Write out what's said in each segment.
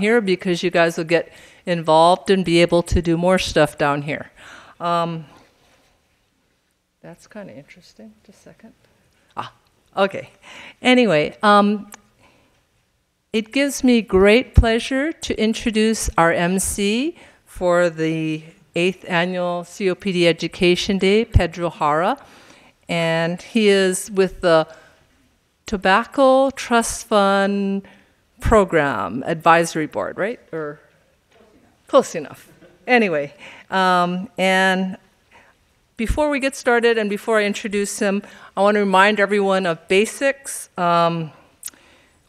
here because you guys will get involved and be able to do more stuff down here. Um, that's kind of interesting. Just a second. Ah, okay. Anyway, um, it gives me great pleasure to introduce our MC for the eighth annual COPD Education Day, Pedro Hara. And he is with the Tobacco Trust Fund Program Advisory Board, right? Or close enough. Anyway, um, and before we get started and before I introduce him, I want to remind everyone of basics. Um,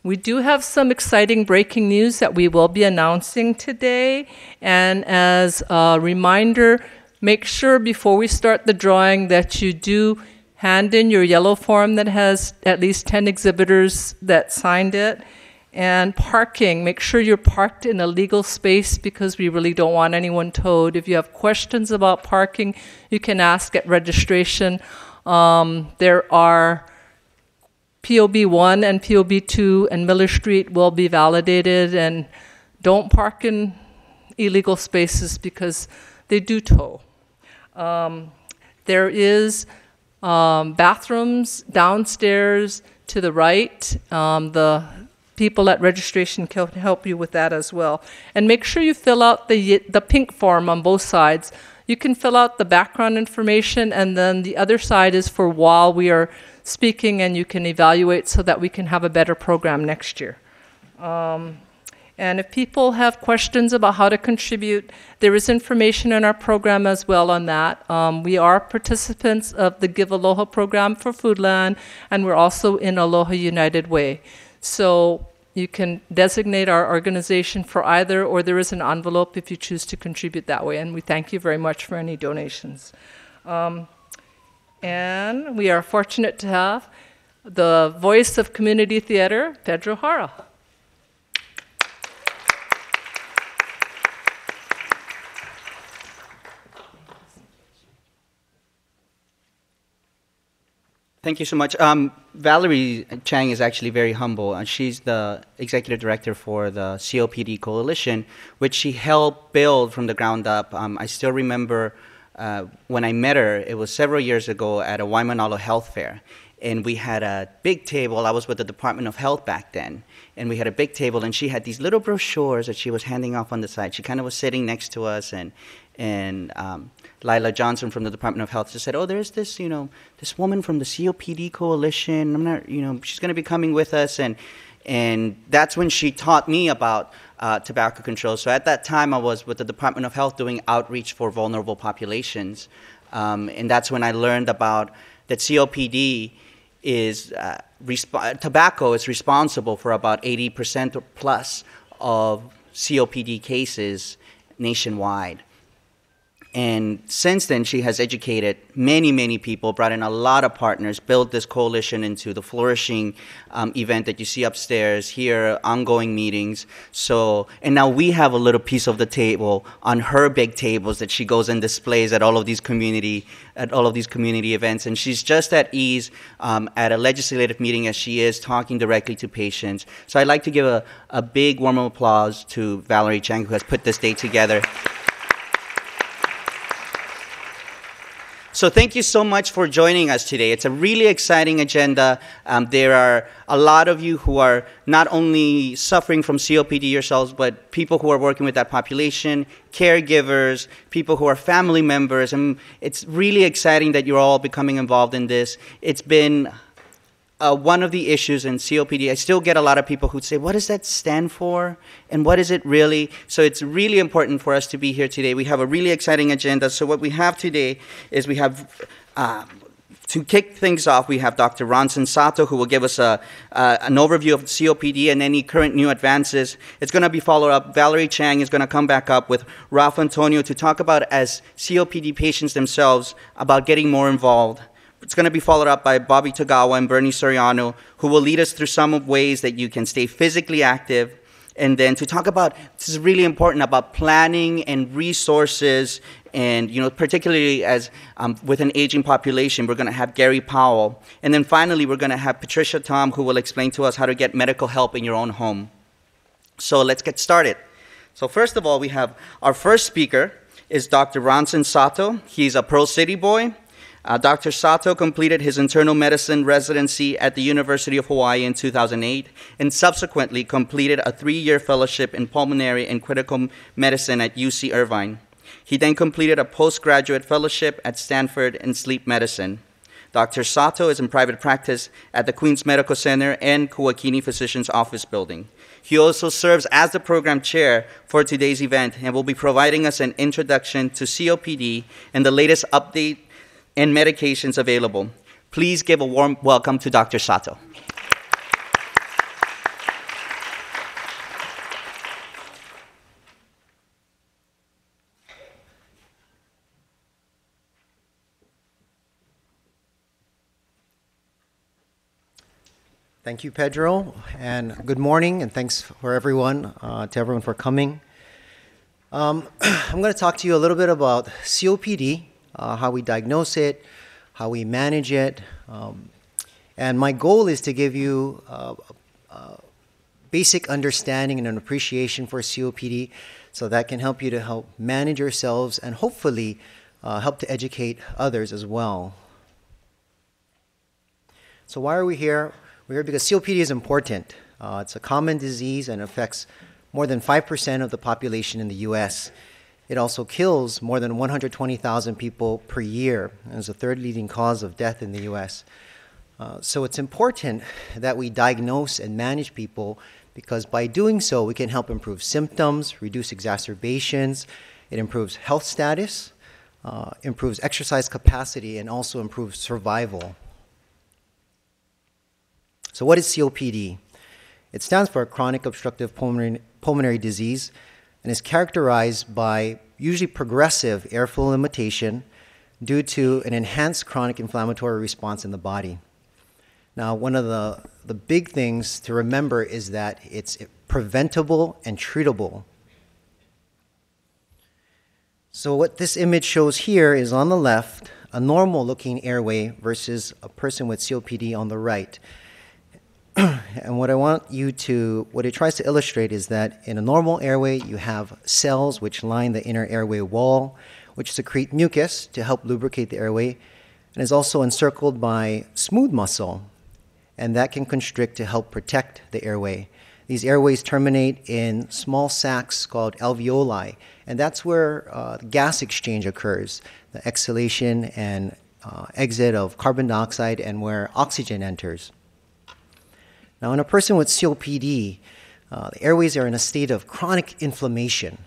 we do have some exciting breaking news that we will be announcing today. And as a reminder, make sure before we start the drawing that you do hand in your yellow form that has at least 10 exhibitors that signed it. And parking, make sure you're parked in a legal space because we really don't want anyone towed. If you have questions about parking, you can ask at registration. Um, there are POB 1 and POB 2 and Miller Street will be validated and don't park in illegal spaces because they do tow. Um, there is um, bathrooms downstairs to the right. Um, the people at registration can help you with that as well. And make sure you fill out the, the pink form on both sides. You can fill out the background information, and then the other side is for while we are speaking and you can evaluate so that we can have a better program next year. Um, and if people have questions about how to contribute, there is information in our program as well on that. Um, we are participants of the Give Aloha program for Foodland, and we're also in Aloha United Way. So you can designate our organization for either, or there is an envelope if you choose to contribute that way. And we thank you very much for any donations. Um, and we are fortunate to have the voice of community theater, Pedro Hara. Thank you so much. Um, Valerie Chang is actually very humble, and she's the executive director for the COPD Coalition, which she helped build from the ground up. Um, I still remember uh, when I met her, it was several years ago at a Waimanalo Health Fair. And we had a big table. I was with the Department of Health back then. And we had a big table, and she had these little brochures that she was handing off on the side. She kind of was sitting next to us, and, and um, Lila Johnson from the Department of Health just said, "Oh, there's this, you know, this woman from the COPD coalition. I'm not, you know, she's going to be coming with us." And and that's when she taught me about uh, tobacco control. So at that time, I was with the Department of Health doing outreach for vulnerable populations. Um, and that's when I learned about that COPD is, uh, tobacco is responsible for about 80% plus of COPD cases nationwide. And since then, she has educated many, many people, brought in a lot of partners, built this coalition into the flourishing um, event that you see upstairs here, ongoing meetings. So, and now we have a little piece of the table on her big tables that she goes and displays at all of these community, at all of these community events. And she's just at ease um, at a legislative meeting as she is talking directly to patients. So I'd like to give a, a big warm applause to Valerie Chang, who has put this day together. So thank you so much for joining us today. It's a really exciting agenda. Um, there are a lot of you who are not only suffering from COPD yourselves, but people who are working with that population, caregivers, people who are family members, and it's really exciting that you're all becoming involved in this. It's been uh, one of the issues in COPD, I still get a lot of people who say, what does that stand for? And what is it really? So it's really important for us to be here today. We have a really exciting agenda. So what we have today is we have, uh, to kick things off, we have Dr. Ronson Sato, who will give us a, uh, an overview of COPD and any current new advances. It's going to be followed up. Valerie Chang is going to come back up with Ralph Antonio to talk about, as COPD patients themselves, about getting more involved it's going to be followed up by Bobby Tagawa and Bernie Soriano, who will lead us through some of ways that you can stay physically active. And then to talk about, this is really important, about planning and resources. And, you know, particularly as um, with an aging population, we're going to have Gary Powell. And then finally, we're going to have Patricia Tom, who will explain to us how to get medical help in your own home. So let's get started. So first of all, we have our first speaker is Dr. Ronson Sato. He's a Pearl City boy. Uh, Dr. Sato completed his internal medicine residency at the University of Hawaii in 2008 and subsequently completed a three year fellowship in pulmonary and critical medicine at UC Irvine. He then completed a postgraduate fellowship at Stanford in sleep medicine. Dr. Sato is in private practice at the Queens Medical Center and Kuakini Physician's Office Building. He also serves as the program chair for today's event and will be providing us an introduction to COPD and the latest update and medications available. Please give a warm welcome to Dr. Sato. Thank you, Pedro, and good morning, and thanks for everyone, uh, to everyone for coming. Um, I'm going to talk to you a little bit about COPD, uh, how we diagnose it, how we manage it, um, and my goal is to give you uh, a basic understanding and an appreciation for COPD, so that can help you to help manage yourselves and hopefully uh, help to educate others as well. So why are we here? We're here because COPD is important. Uh, it's a common disease and affects more than 5% of the population in the US. It also kills more than 120,000 people per year and is the third leading cause of death in the US. Uh, so it's important that we diagnose and manage people because by doing so, we can help improve symptoms, reduce exacerbations, it improves health status, uh, improves exercise capacity, and also improves survival. So, what is COPD? It stands for chronic obstructive pulmonary, pulmonary disease and is characterized by usually progressive airflow limitation due to an enhanced chronic inflammatory response in the body. Now, one of the, the big things to remember is that it's preventable and treatable. So, what this image shows here is on the left, a normal looking airway versus a person with COPD on the right. and what I want you to, what it tries to illustrate is that in a normal airway, you have cells which line the inner airway wall, which secrete mucus to help lubricate the airway, and is also encircled by smooth muscle, and that can constrict to help protect the airway. These airways terminate in small sacs called alveoli, and that's where uh, gas exchange occurs, the exhalation and uh, exit of carbon dioxide, and where oxygen enters. Now, in a person with COPD, uh, the airways are in a state of chronic inflammation.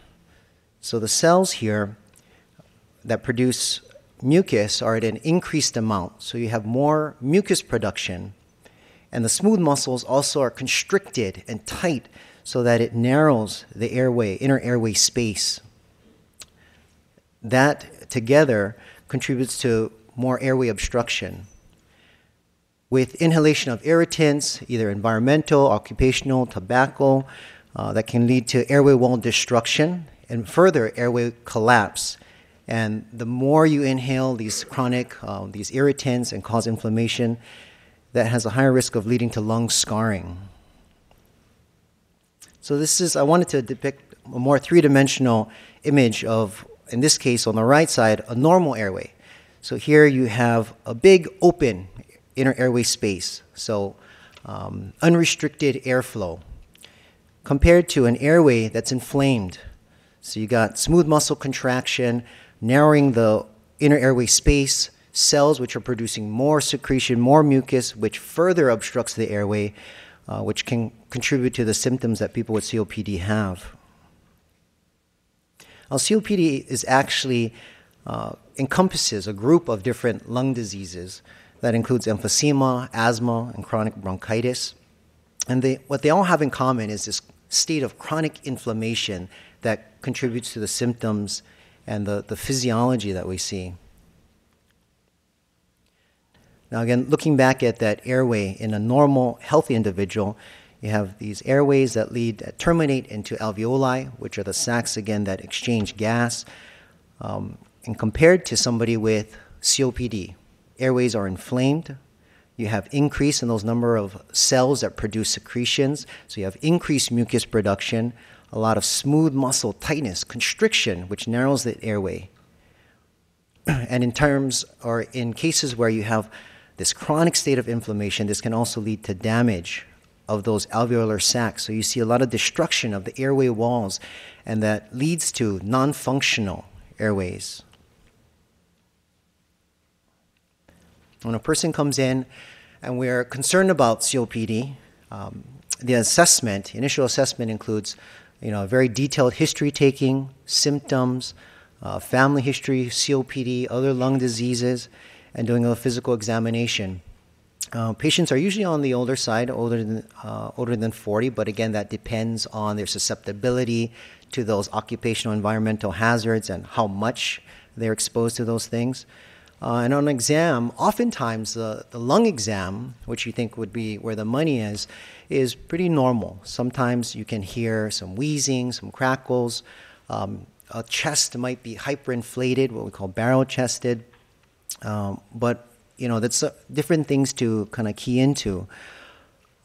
So the cells here that produce mucus are at an increased amount. So you have more mucus production. And the smooth muscles also are constricted and tight so that it narrows the airway, inner airway space. That together contributes to more airway obstruction with inhalation of irritants, either environmental, occupational, tobacco, uh, that can lead to airway wall destruction and further airway collapse. And the more you inhale these chronic, uh, these irritants and cause inflammation, that has a higher risk of leading to lung scarring. So this is, I wanted to depict a more three-dimensional image of, in this case, on the right side, a normal airway. So here you have a big open inner airway space, so um, unrestricted airflow, compared to an airway that's inflamed. So you got smooth muscle contraction, narrowing the inner airway space, cells which are producing more secretion, more mucus, which further obstructs the airway, uh, which can contribute to the symptoms that people with COPD have. Now, COPD is actually uh, encompasses a group of different lung diseases that includes emphysema, asthma, and chronic bronchitis. And they, what they all have in common is this state of chronic inflammation that contributes to the symptoms and the, the physiology that we see. Now, again, looking back at that airway in a normal, healthy individual, you have these airways that lead, that terminate into alveoli, which are the sacs, again, that exchange gas. Um, and compared to somebody with COPD, airways are inflamed, you have increase in those number of cells that produce secretions. So you have increased mucus production, a lot of smooth muscle tightness, constriction, which narrows the airway. and in terms or in cases where you have this chronic state of inflammation, this can also lead to damage of those alveolar sacs. So you see a lot of destruction of the airway walls, and that leads to non functional airways. When a person comes in and we're concerned about COPD, um, the assessment, initial assessment includes you know, very detailed history taking, symptoms, uh, family history, COPD, other lung diseases, and doing a physical examination. Uh, patients are usually on the older side, older than, uh, older than 40, but again, that depends on their susceptibility to those occupational environmental hazards and how much they're exposed to those things. Uh, and on exam, oftentimes the, the lung exam, which you think would be where the money is, is pretty normal. Sometimes you can hear some wheezing, some crackles. Um, a chest might be hyperinflated, what we call barrel chested. Um, but, you know, that's uh, different things to kind of key into.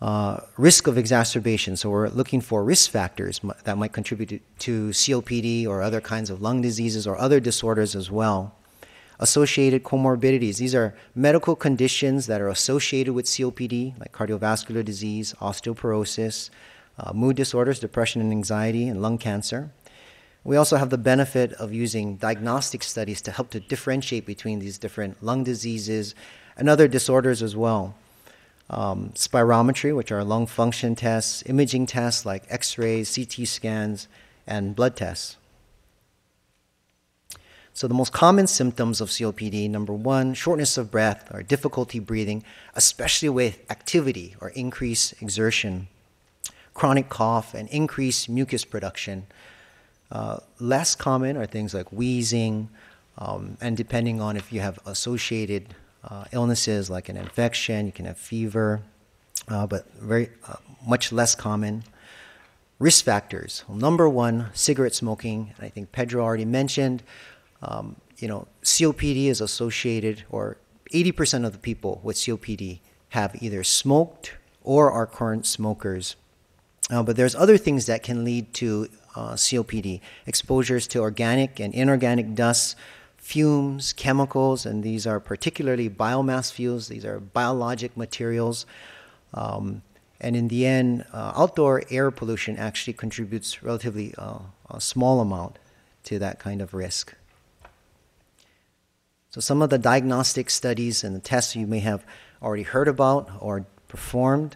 Uh, risk of exacerbation. So we're looking for risk factors that might contribute to COPD or other kinds of lung diseases or other disorders as well associated comorbidities. These are medical conditions that are associated with COPD, like cardiovascular disease, osteoporosis, uh, mood disorders, depression and anxiety, and lung cancer. We also have the benefit of using diagnostic studies to help to differentiate between these different lung diseases and other disorders as well. Um, spirometry, which are lung function tests, imaging tests like x rays, CT scans, and blood tests. So, the most common symptoms of COPD number one, shortness of breath or difficulty breathing, especially with activity or increased exertion, chronic cough, and increased mucus production. Uh, less common are things like wheezing, um, and depending on if you have associated uh, illnesses like an infection, you can have fever, uh, but very uh, much less common. Risk factors. Well, number one, cigarette smoking. I think Pedro already mentioned. Um, you know, COPD is associated, or 80% of the people with COPD have either smoked or are current smokers. Uh, but there's other things that can lead to uh, COPD exposures to organic and inorganic dust, fumes, chemicals, and these are particularly biomass fuels, these are biologic materials. Um, and in the end, uh, outdoor air pollution actually contributes relatively uh, a small amount to that kind of risk. So, some of the diagnostic studies and the tests you may have already heard about or performed.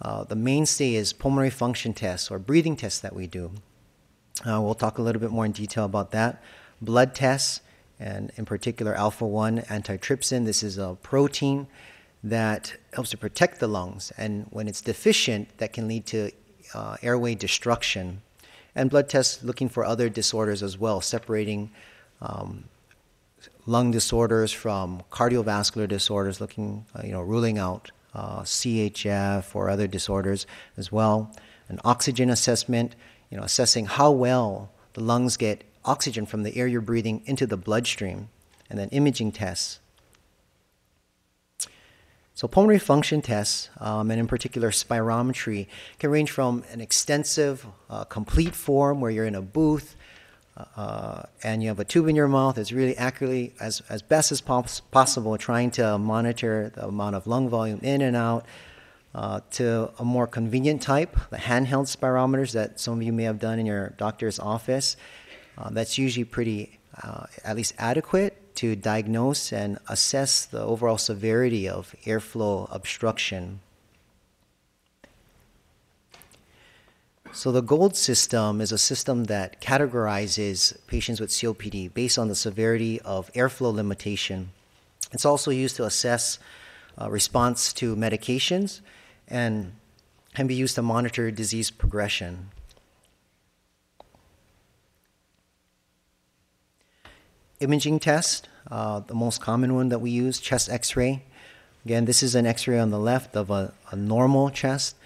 Uh, the mainstay is pulmonary function tests or breathing tests that we do. Uh, we'll talk a little bit more in detail about that. Blood tests, and in particular, alpha 1 antitrypsin. This is a protein that helps to protect the lungs, and when it's deficient, that can lead to uh, airway destruction. And blood tests looking for other disorders as well, separating um, lung disorders from cardiovascular disorders, looking, uh, you know, ruling out uh, CHF or other disorders as well. An oxygen assessment, you know, assessing how well the lungs get oxygen from the air you're breathing into the bloodstream, and then imaging tests. So, pulmonary function tests, um, and in particular spirometry, can range from an extensive, uh, complete form where you're in a booth uh, and you have a tube in your mouth it's really accurately as, as best as pos- possible trying to monitor the amount of lung volume in and out uh, to a more convenient type the handheld spirometers that some of you may have done in your doctor's office. Uh, that's usually pretty uh, at least adequate to diagnose and assess the overall severity of airflow obstruction So the GOLD system is a system that categorizes patients with COPD based on the severity of airflow limitation. It's also used to assess uh, response to medications and can be used to monitor disease progression. Imaging test, uh, the most common one that we use, chest x-ray. Again, this is an x-ray on the left of a, a normal chest.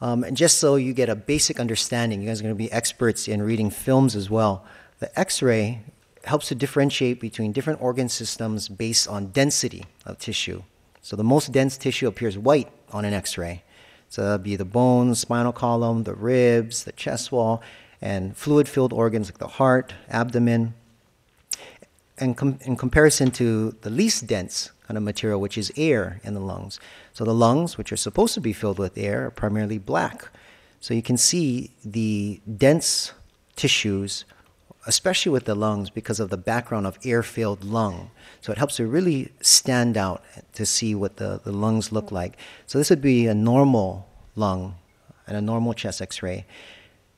Um, and just so you get a basic understanding, you guys are going to be experts in reading films as well. The X ray helps to differentiate between different organ systems based on density of tissue. So the most dense tissue appears white on an X-ray. So that'd be the bones, spinal column, the ribs, the chest wall, and fluid-filled organs like the heart, abdomen. And com- in comparison to the least dense kind of material, which is air in the lungs. So the lungs, which are supposed to be filled with air, are primarily black. So you can see the dense tissues, especially with the lungs, because of the background of air filled lung. So it helps to really stand out to see what the, the lungs look like. So this would be a normal lung and a normal chest x ray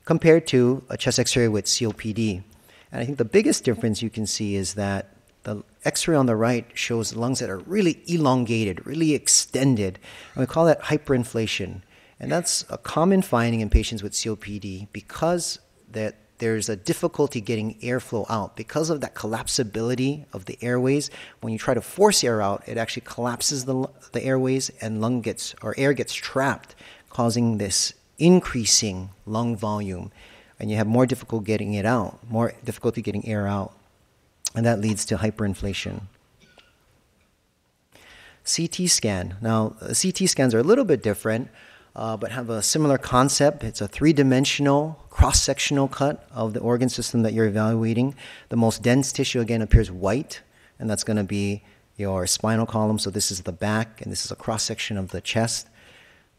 compared to a chest x ray with COPD. And I think the biggest difference you can see is that the x ray on the right shows lungs that are really elongated, really extended. And we call that hyperinflation. And that's a common finding in patients with COPD because that there's a difficulty getting airflow out because of that collapsibility of the airways. When you try to force air out, it actually collapses the, the airways and lung gets or air gets trapped, causing this increasing lung volume, and you have more difficulty getting it out, more difficulty getting air out, and that leads to hyperinflation. CT scan. Now, CT scans are a little bit different uh, but have a similar concept. It's a three dimensional, cross sectional cut of the organ system that you're evaluating. The most dense tissue, again, appears white, and that's going to be your spinal column. So this is the back, and this is a cross section of the chest,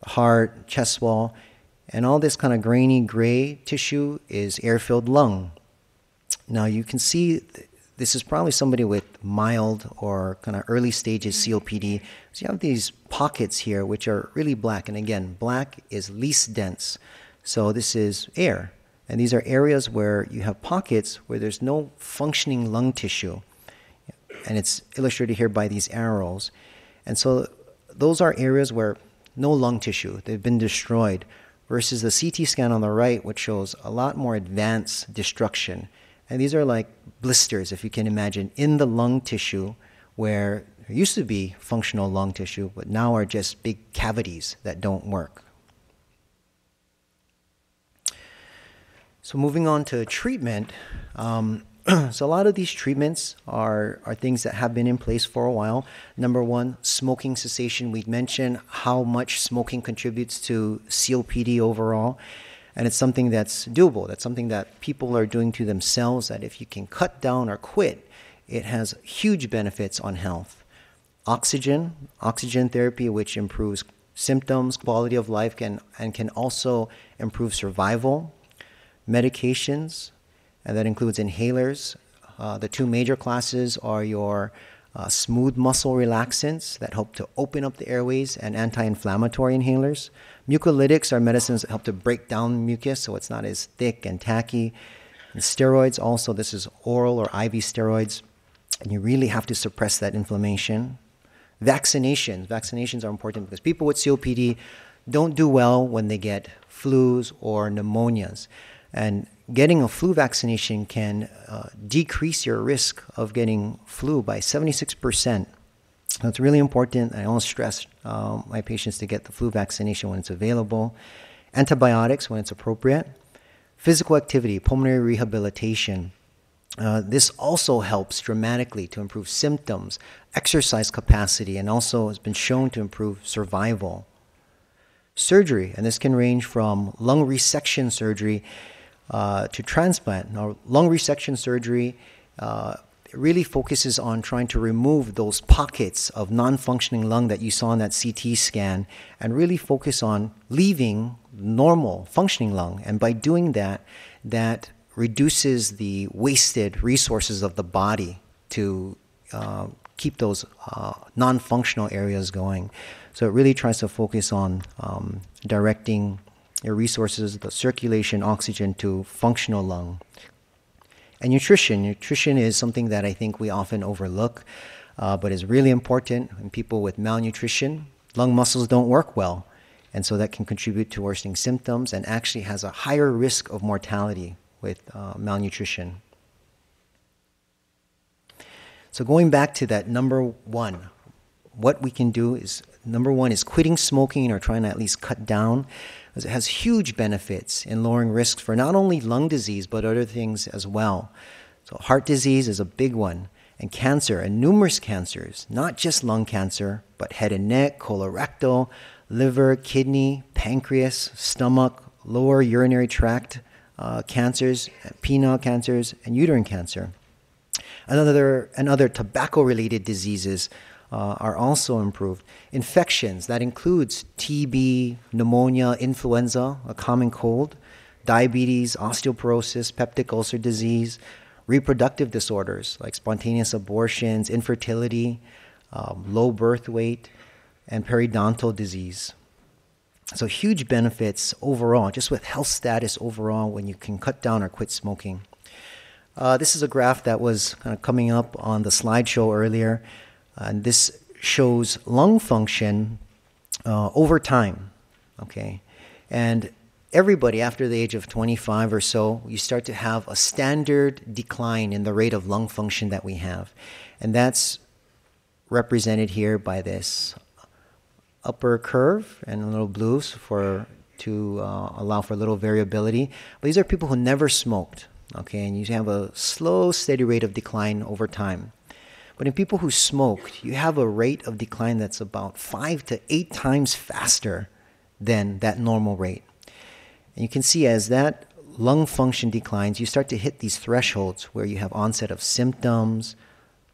the heart, chest wall. And all this kind of grainy gray tissue is air filled lung. Now you can see this is probably somebody with mild or kind of early stages mm-hmm. COPD. So you have these pockets here which are really black. And again, black is least dense. So this is air. And these are areas where you have pockets where there's no functioning lung tissue. And it's illustrated here by these arrows. And so those are areas where no lung tissue, they've been destroyed, versus the CT scan on the right, which shows a lot more advanced destruction. And these are like blisters, if you can imagine, in the lung tissue where there used to be functional lung tissue, but now are just big cavities that don't work. So, moving on to treatment. Um, so, a lot of these treatments are, are things that have been in place for a while. Number one, smoking cessation. We mentioned how much smoking contributes to COPD overall. And it's something that's doable. That's something that people are doing to themselves, that if you can cut down or quit, it has huge benefits on health. Oxygen, oxygen therapy, which improves symptoms, quality of life, can, and can also improve survival. Medications, and that includes inhalers. Uh, the two major classes are your uh, smooth muscle relaxants that help to open up the airways and anti inflammatory inhalers. Mucolytics are medicines that help to break down mucus so it's not as thick and tacky. And steroids, also, this is oral or IV steroids, and you really have to suppress that inflammation. Vaccinations. Vaccinations are important because people with COPD don't do well when they get flus or pneumonias. And getting a flu vaccination can uh, decrease your risk of getting flu by 76%. That's really important. I always stress um, my patients to get the flu vaccination when it's available, antibiotics when it's appropriate, physical activity, pulmonary rehabilitation. Uh, this also helps dramatically to improve symptoms, exercise capacity, and also has been shown to improve survival. Surgery, and this can range from lung resection surgery uh, to transplant. Now, lung resection surgery uh, really focuses on trying to remove those pockets of non functioning lung that you saw in that CT scan and really focus on leaving normal functioning lung. And by doing that, that reduces the wasted resources of the body to uh, keep those uh, non functional areas going. So it really tries to focus on um, directing your resources, the circulation, oxygen to functional lung. And nutrition. Nutrition is something that I think we often overlook, uh, but is really important in people with malnutrition. Lung muscles don't work well, and so that can contribute to worsening symptoms and actually has a higher risk of mortality with uh, malnutrition. So, going back to that number one, what we can do is number one is quitting smoking or trying to at least cut down has huge benefits in lowering risks for not only lung disease but other things as well. So heart disease is a big one. and cancer, and numerous cancers, not just lung cancer, but head and neck, colorectal, liver, kidney, pancreas, stomach, lower urinary tract uh, cancers, penile cancers, and uterine cancer. Another, and other tobacco related diseases uh, are also improved. Infections, that includes TB, pneumonia, influenza, a common cold, diabetes, osteoporosis, peptic ulcer disease, reproductive disorders like spontaneous abortions, infertility, um, low birth weight, and periodontal disease. So, huge benefits overall, just with health status overall, when you can cut down or quit smoking. Uh, this is a graph that was kind of coming up on the slideshow earlier. And this shows lung function uh, over time. Okay. And everybody after the age of 25 or so, you start to have a standard decline in the rate of lung function that we have. And that's represented here by this upper curve and a little blues for to uh, allow for a little variability. But these are people who never smoked, okay, and you have a slow, steady rate of decline over time. But in people who smoked, you have a rate of decline that's about five to eight times faster than that normal rate. And you can see as that lung function declines, you start to hit these thresholds where you have onset of symptoms,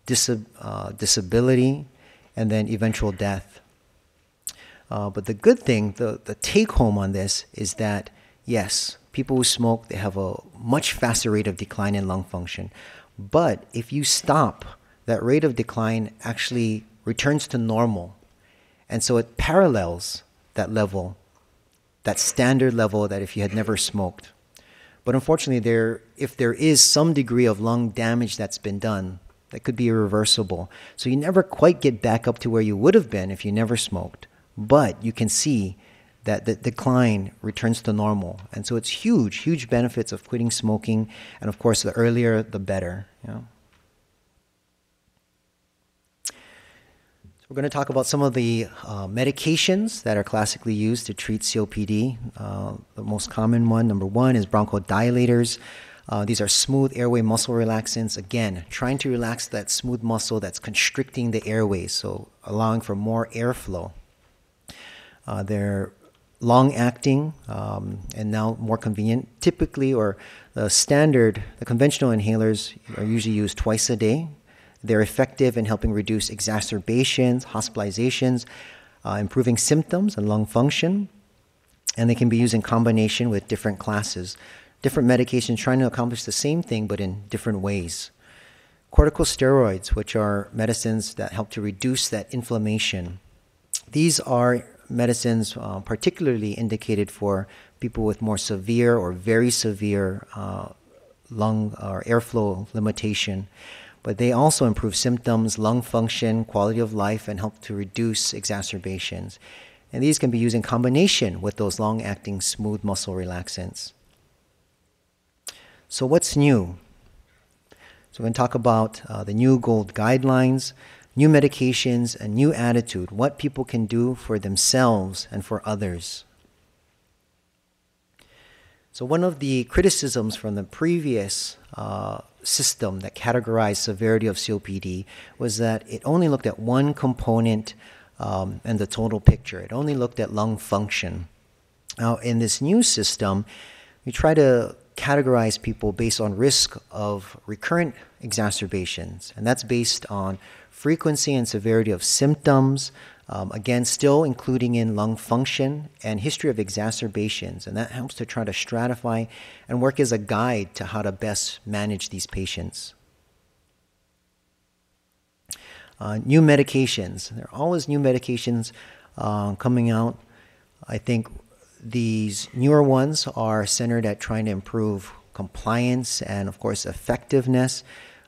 disab- uh, disability, and then eventual death. Uh, but the good thing, the, the take home on this is that yes, people who smoke they have a much faster rate of decline in lung function. But if you stop, that rate of decline actually returns to normal. And so it parallels that level, that standard level that if you had never smoked. But unfortunately, there, if there is some degree of lung damage that's been done, that could be irreversible. So you never quite get back up to where you would have been if you never smoked but you can see that the decline returns to normal. And so it's huge, huge benefits of quitting smoking. And of course, the earlier, the better. You know? We're going to talk about some of the uh, medications that are classically used to treat COPD. Uh, the most common one, number one, is bronchodilators. Uh, these are smooth airway muscle relaxants. Again, trying to relax that smooth muscle that's constricting the airways, so allowing for more airflow. Uh, they're long acting um, and now more convenient. Typically, or the standard, the conventional inhalers are usually used twice a day. They're effective in helping reduce exacerbations, hospitalizations, uh, improving symptoms and lung function, and they can be used in combination with different classes. Different medications trying to accomplish the same thing but in different ways. Corticosteroids, which are medicines that help to reduce that inflammation. These are medicines uh, particularly indicated for people with more severe or very severe uh, lung or airflow limitation. But they also improve symptoms, lung function, quality of life, and help to reduce exacerbations. And these can be used in combination with those long acting smooth muscle relaxants. So, what's new? So, we're going to talk about uh, the new GOLD guidelines new medications, a new attitude, what people can do for themselves and for others. So, one of the criticisms from the previous uh, system that categorized severity of COPD was that it only looked at one component um, in the total picture, it only looked at lung function. Now, in this new system, we try to categorize people based on risk of recurrent exacerbations, and that's based on frequency and severity of symptoms, um, again, still including in lung function and history of exacerbations. And that helps to try to stratify and work as a guide to how to best manage these patients. Uh, new medications. There are always new medications uh, coming out. I think these newer ones are centered at trying to improve compliance and, of course, effectiveness.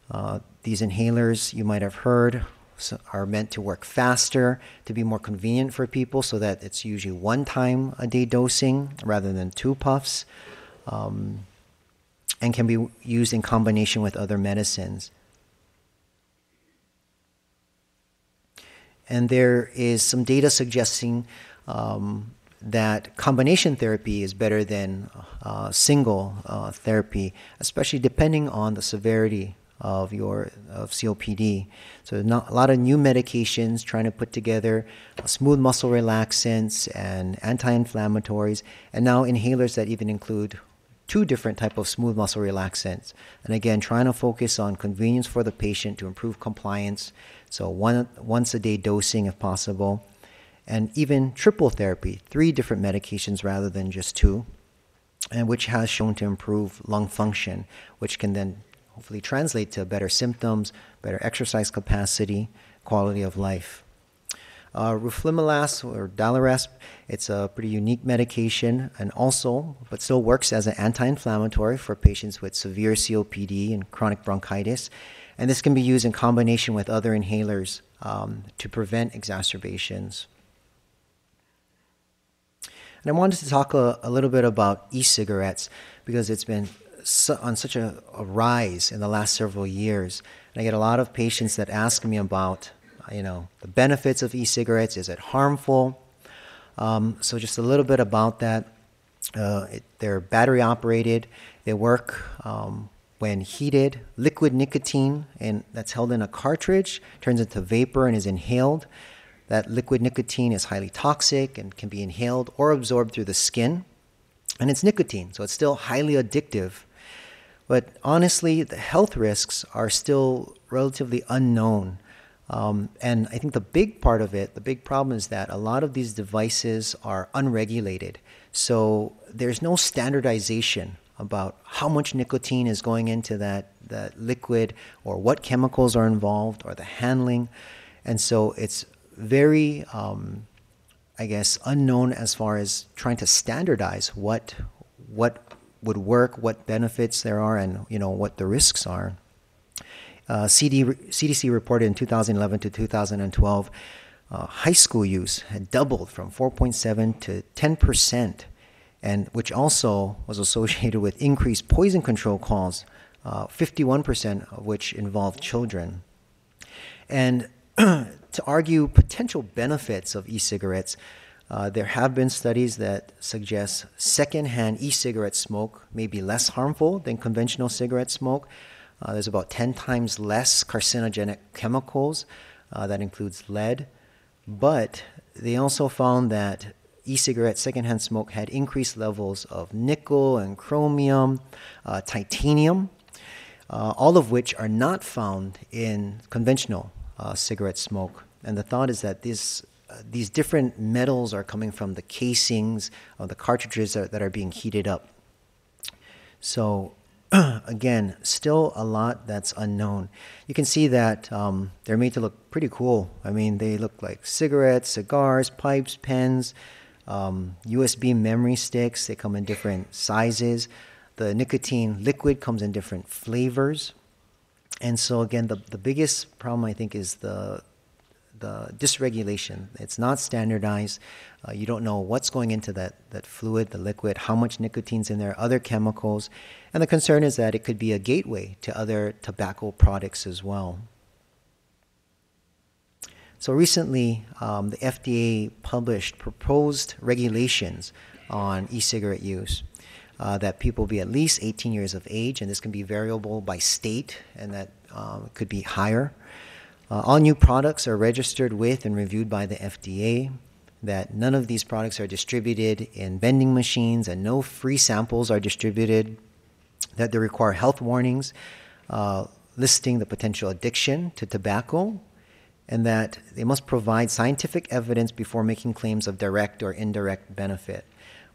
Uh, these inhalers, you might have heard, are meant to work faster, to be more convenient for people, so that it's usually one time a day dosing rather than two puffs, um, and can be used in combination with other medicines. And there is some data suggesting um, that combination therapy is better than uh, single uh, therapy, especially depending on the severity of your of COPD. So not, a lot of new medications trying to put together smooth muscle relaxants and anti-inflammatories, and now inhalers that even include two different type of smooth muscle relaxants. And again, trying to focus on convenience for the patient to improve compliance. So one once a day dosing if possible, and even triple therapy, three different medications rather than just two, and which has shown to improve lung function, which can then hopefully translate to better symptoms, better exercise capacity, quality of life. Uh, roflumilast or Daliresp, it's a pretty unique medication and also, but still works as an anti-inflammatory for patients with severe COPD and chronic bronchitis. And this can be used in combination with other inhalers um, to prevent exacerbations. And I wanted to talk a, a little bit about e-cigarettes because it's been on such a, a, rise in the last several years. And I get a lot of patients that ask me about, you know, the benefits of e-cigarettes. Is it harmful? Um, so just a little bit about that. Uh, it, they're battery operated. They work um, when heated. Liquid nicotine, and that's held in a cartridge, turns into vapor and is inhaled. That liquid nicotine is highly toxic and can be inhaled or absorbed through the skin. And it's nicotine, so it's still highly addictive but honestly, the health risks are still relatively unknown. Um, and I think the big part of it, the big problem is that a lot of these devices are unregulated. So there's no standardization about how much nicotine is going into that, that liquid or what chemicals are involved or the handling. And so it's very, um, I guess, unknown as far as trying to standardize what, what would work, what benefits there are, and you know what the risks are. Uh, CD, CDC reported in 2011 to 2012, uh, high school use had doubled from 4.7 to 10 percent, and which also was associated with increased poison control calls, uh, 51 percent of which involved children. And to argue potential benefits of e-cigarettes, uh, there have been studies that suggest secondhand e cigarette smoke may be less harmful than conventional cigarette smoke. Uh, there's about 10 times less carcinogenic chemicals, uh, that includes lead. But they also found that e cigarette secondhand smoke had increased levels of nickel and chromium, uh, titanium, uh, all of which are not found in conventional cigarette smoke. And the thought is that this these different metals are coming from the casings of the cartridges that, that are being heated up. So, again, still a lot that's unknown. You can see that um, they're made to look pretty cool. I mean, they look like cigarettes, cigars, pipes, pens, um, USB memory sticks. They come in different sizes. The nicotine liquid comes in different flavors. And so, again, the, the biggest problem I think is the the dysregulation. It's not standardized. Uh, you don't know what's going into that, that fluid, the liquid, how much nicotine's in there, other chemicals. And the concern is that it could be a gateway to other tobacco products as well. So recently, um, the FDA published proposed regulations on e cigarette use. Uh, that people be at least 18 years of age, and this can be variable by state, and that um, could be higher. Uh, all new products are registered with and reviewed by the FDA. That none of these products are distributed in vending machines and no free samples are distributed. That they require health warnings uh, listing the potential addiction to tobacco, and that they must provide scientific evidence before making claims of direct or indirect benefit.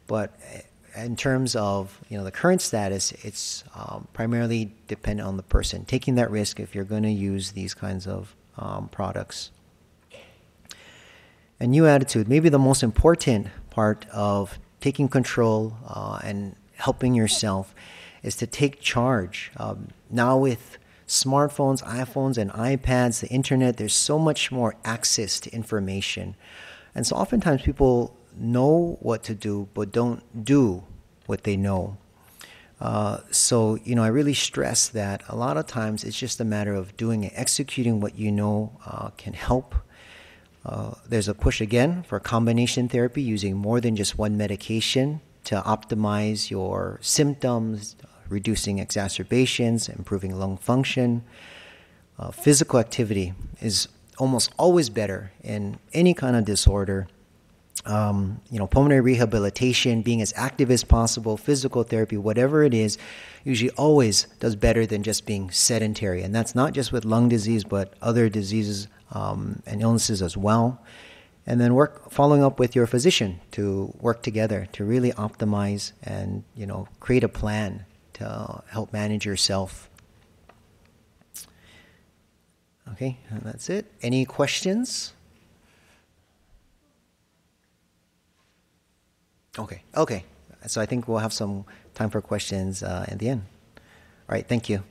But uh, in terms of you know the current status, it's um, primarily dependent on the person taking that risk if you're going to use these kinds of um, products. A new attitude, maybe the most important part of taking control uh, and helping yourself is to take charge. Um, now, with smartphones, iPhones, and iPads, the internet, there's so much more access to information. And so, oftentimes, people know what to do, but don't do what they know. Uh, so, you know, I really stress that a lot of times it's just a matter of doing it, executing what you know uh, can help. Uh, there's a push again for combination therapy using more than just one medication to optimize your symptoms, reducing exacerbations, improving lung function. Uh, physical activity is almost always better in any kind of disorder. Um, you know, pulmonary rehabilitation, being as active as possible, physical therapy, whatever it is, usually always does better than just being sedentary. And that's not just with lung disease, but other diseases um, and illnesses as well. And then work following up with your physician to work together to really optimize and you know create a plan to help manage yourself. Okay, and that's it. Any questions? Okay, okay. So I think we'll have some time for questions uh, at the end. All right, thank you.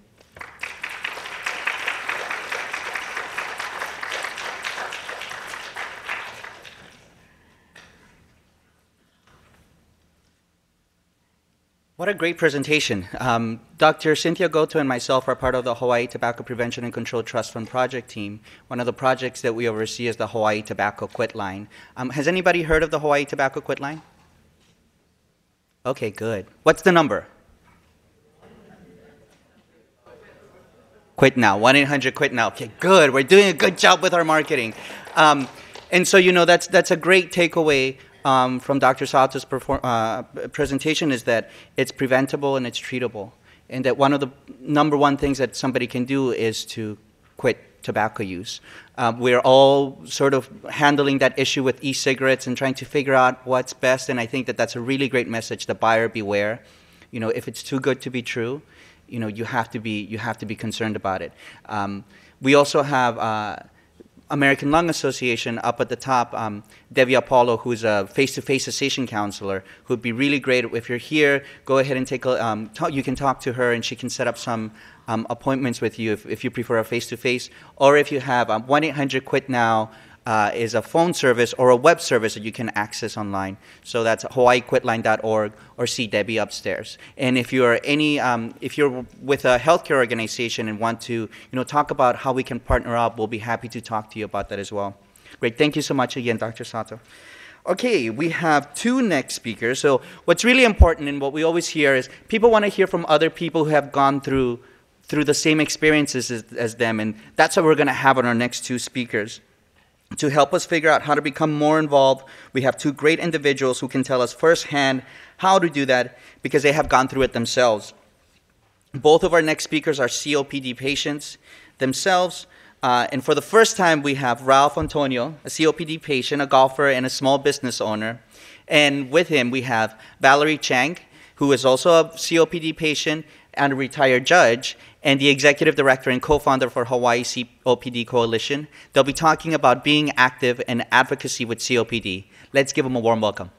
What a great presentation. Um, Dr. Cynthia Goto and myself are part of the Hawaii Tobacco Prevention and Control Trust Fund project team. One of the projects that we oversee is the Hawaii Tobacco Quit Line. Um, has anybody heard of the Hawaii Tobacco Quit Line? Okay, good. What's the number? Quit now. 1 800 quit now. Okay, good. We're doing a good job with our marketing. Um, and so, you know, that's, that's a great takeaway um, from Dr. Perform- uh, presentation is that it's preventable and it's treatable. And that one of the number one things that somebody can do is to quit tobacco use. Um, we're all sort of handling that issue with e-cigarettes and trying to figure out what's best. And I think that that's a really great message. The buyer beware. You know, if it's too good to be true, you know, you have to be you have to be concerned about it. Um, we also have. Uh, American Lung Association up at the top, um, Debbie Apollo, who's a face-to-face cessation counselor, who'd be really great. If you're here, go ahead and take a, um, talk, you can talk to her and she can set up some um, appointments with you if, if you prefer a face-to-face. Or if you have 1-800-QUIT-NOW, uh, is a phone service or a web service that you can access online. So that's hawaiiquitline.org or see Debbie upstairs. And if you're any, um, if you're with a healthcare organization and want to, you know, talk about how we can partner up, we'll be happy to talk to you about that as well. Great, thank you so much again, Dr. Sato. Okay, we have two next speakers. So what's really important and what we always hear is people want to hear from other people who have gone through through the same experiences as, as them, and that's what we're going to have on our next two speakers. To help us figure out how to become more involved, we have two great individuals who can tell us firsthand how to do that because they have gone through it themselves. Both of our next speakers are COPD patients themselves. Uh, and for the first time, we have Ralph Antonio, a COPD patient, a golfer, and a small business owner. And with him, we have Valerie Chang, who is also a COPD patient and a retired judge and the executive director and co-founder for Hawaii COPD Coalition. They'll be talking about being active and advocacy with COPD. Let's give them a warm welcome.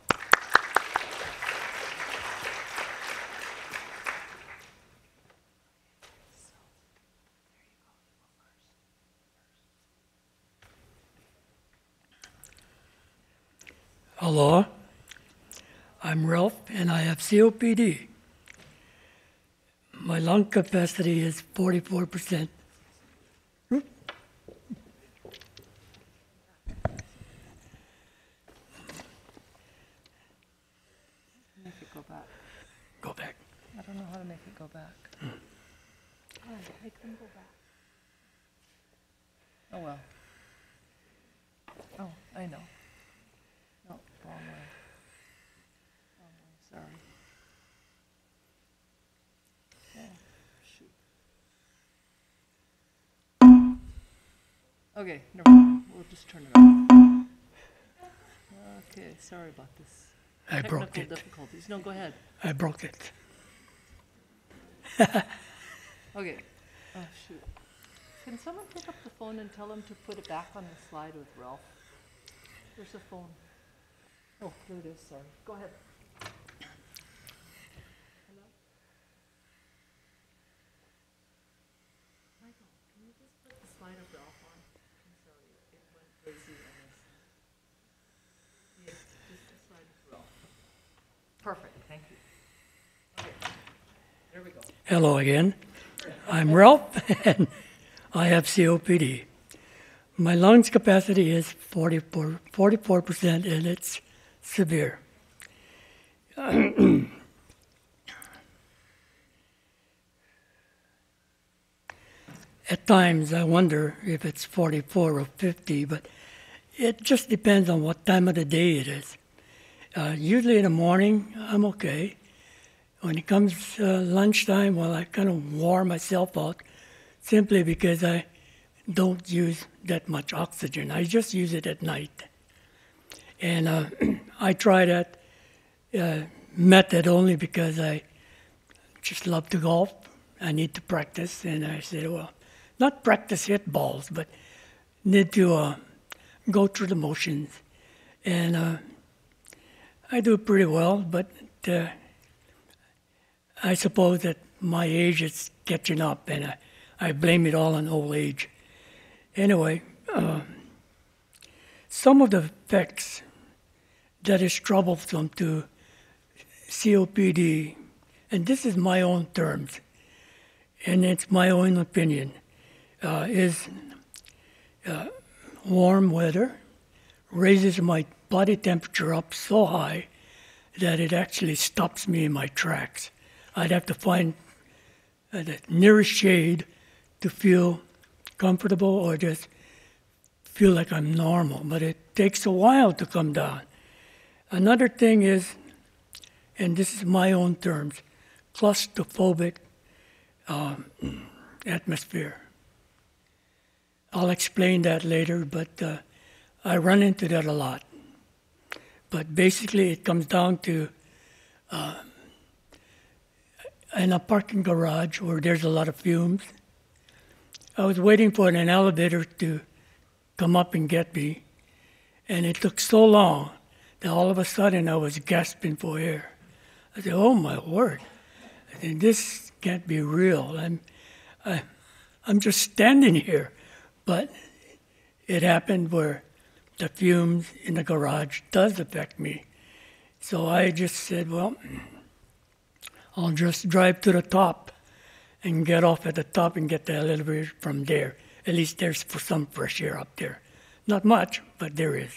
Hello, I'm Ralph and I have COPD. My lung capacity is 44%. Make it go back. Go back. I don't know how to make it go back. Hmm. Oh, I can go back. Oh, well. Oh, I know. No, wrong way. Wrong way, sorry. Oh, shoot. Okay, never mind. We'll just turn it off. Okay, sorry about this. I broke Technical it. difficulties. No, go ahead. I broke it. Okay. Oh, shoot. Can someone pick up the phone and tell him to put it back on the slide with Ralph? There's a phone. Oh, there it is, sorry. Go ahead. Hello again. I'm Ralph, and I have COPD. My lungs capacity is 44, 44% and it's severe. At times I wonder if it's 44 or 50, but it just depends on what time of the day it is. Uh, usually in the morning, I'm okay. When it comes uh, lunchtime, well, I kind of warm myself out simply because I don't use that much oxygen. I just use it at night. And uh, I try that uh, method only because I just love to golf. I need to practice. And I said, well, not practice hit balls, but need to uh, go through the motions. And uh, I do pretty well, but uh, I suppose that my age is catching up, and I, I blame it all on old age. Anyway, uh, some of the effects that is troublesome to COPD, and this is my own terms, and it's my own opinion, uh, is uh, warm weather raises my body temperature up so high that it actually stops me in my tracks. I'd have to find uh, the nearest shade to feel comfortable or just feel like I'm normal, but it takes a while to come down. Another thing is, and this is my own terms, claustrophobic um, atmosphere. I'll explain that later, but uh, I run into that a lot. But basically, it comes down to uh, in a parking garage where there's a lot of fumes. I was waiting for an elevator to come up and get me, and it took so long that all of a sudden I was gasping for air. I said, "Oh my word! I said, this can't be real. I'm, I, I'm just standing here." But it happened where the fumes in the garage does affect me. So I just said, well, I'll just drive to the top and get off at the top and get the elevator from there. At least there's some fresh air up there. Not much, but there is.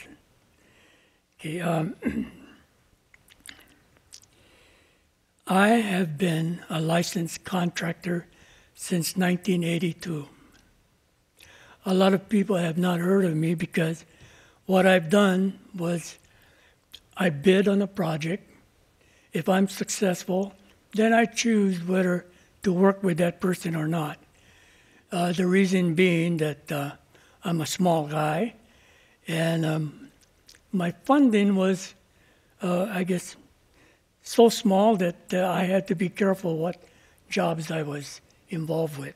Okay, um, I have been a licensed contractor since 1982 a lot of people have not heard of me because what I've done was I bid on a project. If I'm successful, then I choose whether to work with that person or not. Uh, the reason being that uh, I'm a small guy, and um, my funding was, uh, I guess, so small that uh, I had to be careful what jobs I was involved with.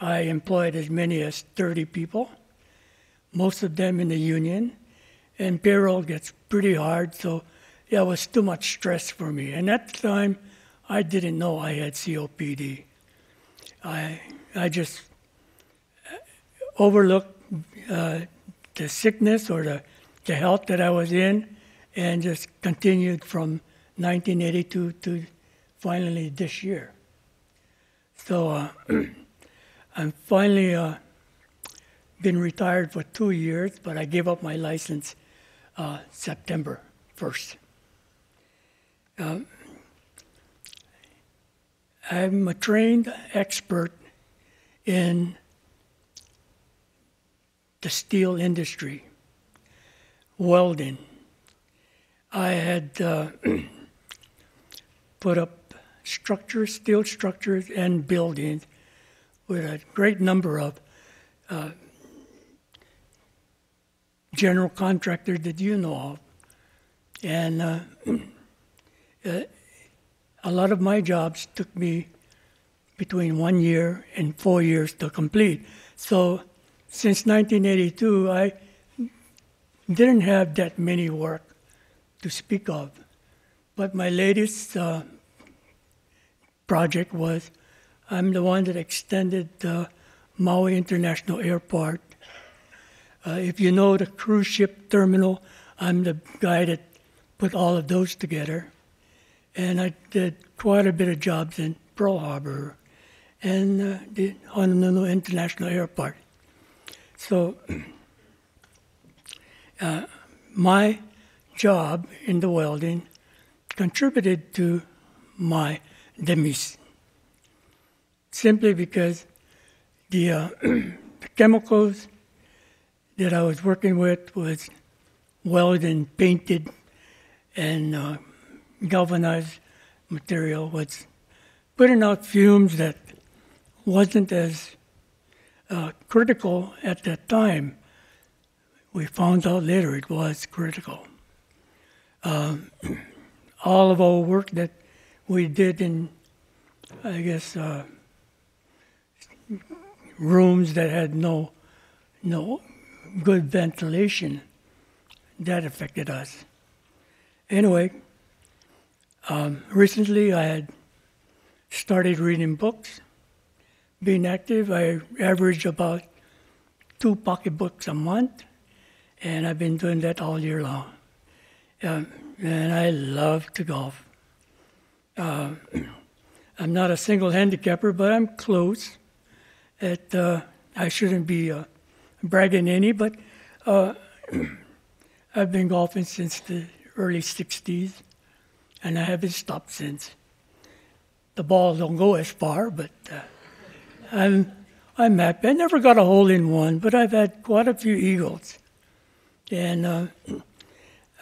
I employed as many as 30 people, most of them in the union, and payroll gets pretty hard, so it was too much stress for me. And at the time, I didn't know I had COPD. I, I just uh, overlooked uh, the sickness or the, the health that I was in and just continued from 1982 to finally this year. So, uh, I'm finally uh, been retired for two years, but I gave up my license uh, September 1st. Um, I'm a trained expert in the steel industry, welding. I had uh, put up structures, steel structures, and buildings with a great number of uh, general contractors that you know of. And uh, uh, a lot of my jobs took me between one year and four years to complete. So since 1982, I didn't have that many work to speak of. But my latest uh, project was I'm the one that extended the Maui International Airport. Uh, if you know the cruise ship terminal, I'm the guy that put all of those together. And I did quite a bit of jobs in Pearl Harbor and uh, the Honolulu International Airport. So uh, my job in the welding contributed to my demise simply because the, uh, the chemicals that I was working with was welded and painted and uh, galvanized material was putting out fumes that wasn't as uh, critical at that time. We found out later it was critical. Um, all of our work that we did in, I guess, uh, rooms that had no, no good ventilation, that affected us. Anyway, um, recently I had started reading books, being active. I average about two pocketbooks a month, and I've been doing that all year long. Um, and I love to golf. Uh, I'm not a single handicapper, but I'm close. At, uh, I shouldn't be uh, bragging any, but uh, I've been golfing since the early 60s, and I haven't stopped since. The ball don't go as far, but uh, I'm, I'm happy. I never got a hole in one, but I've had quite a few eagles. And uh,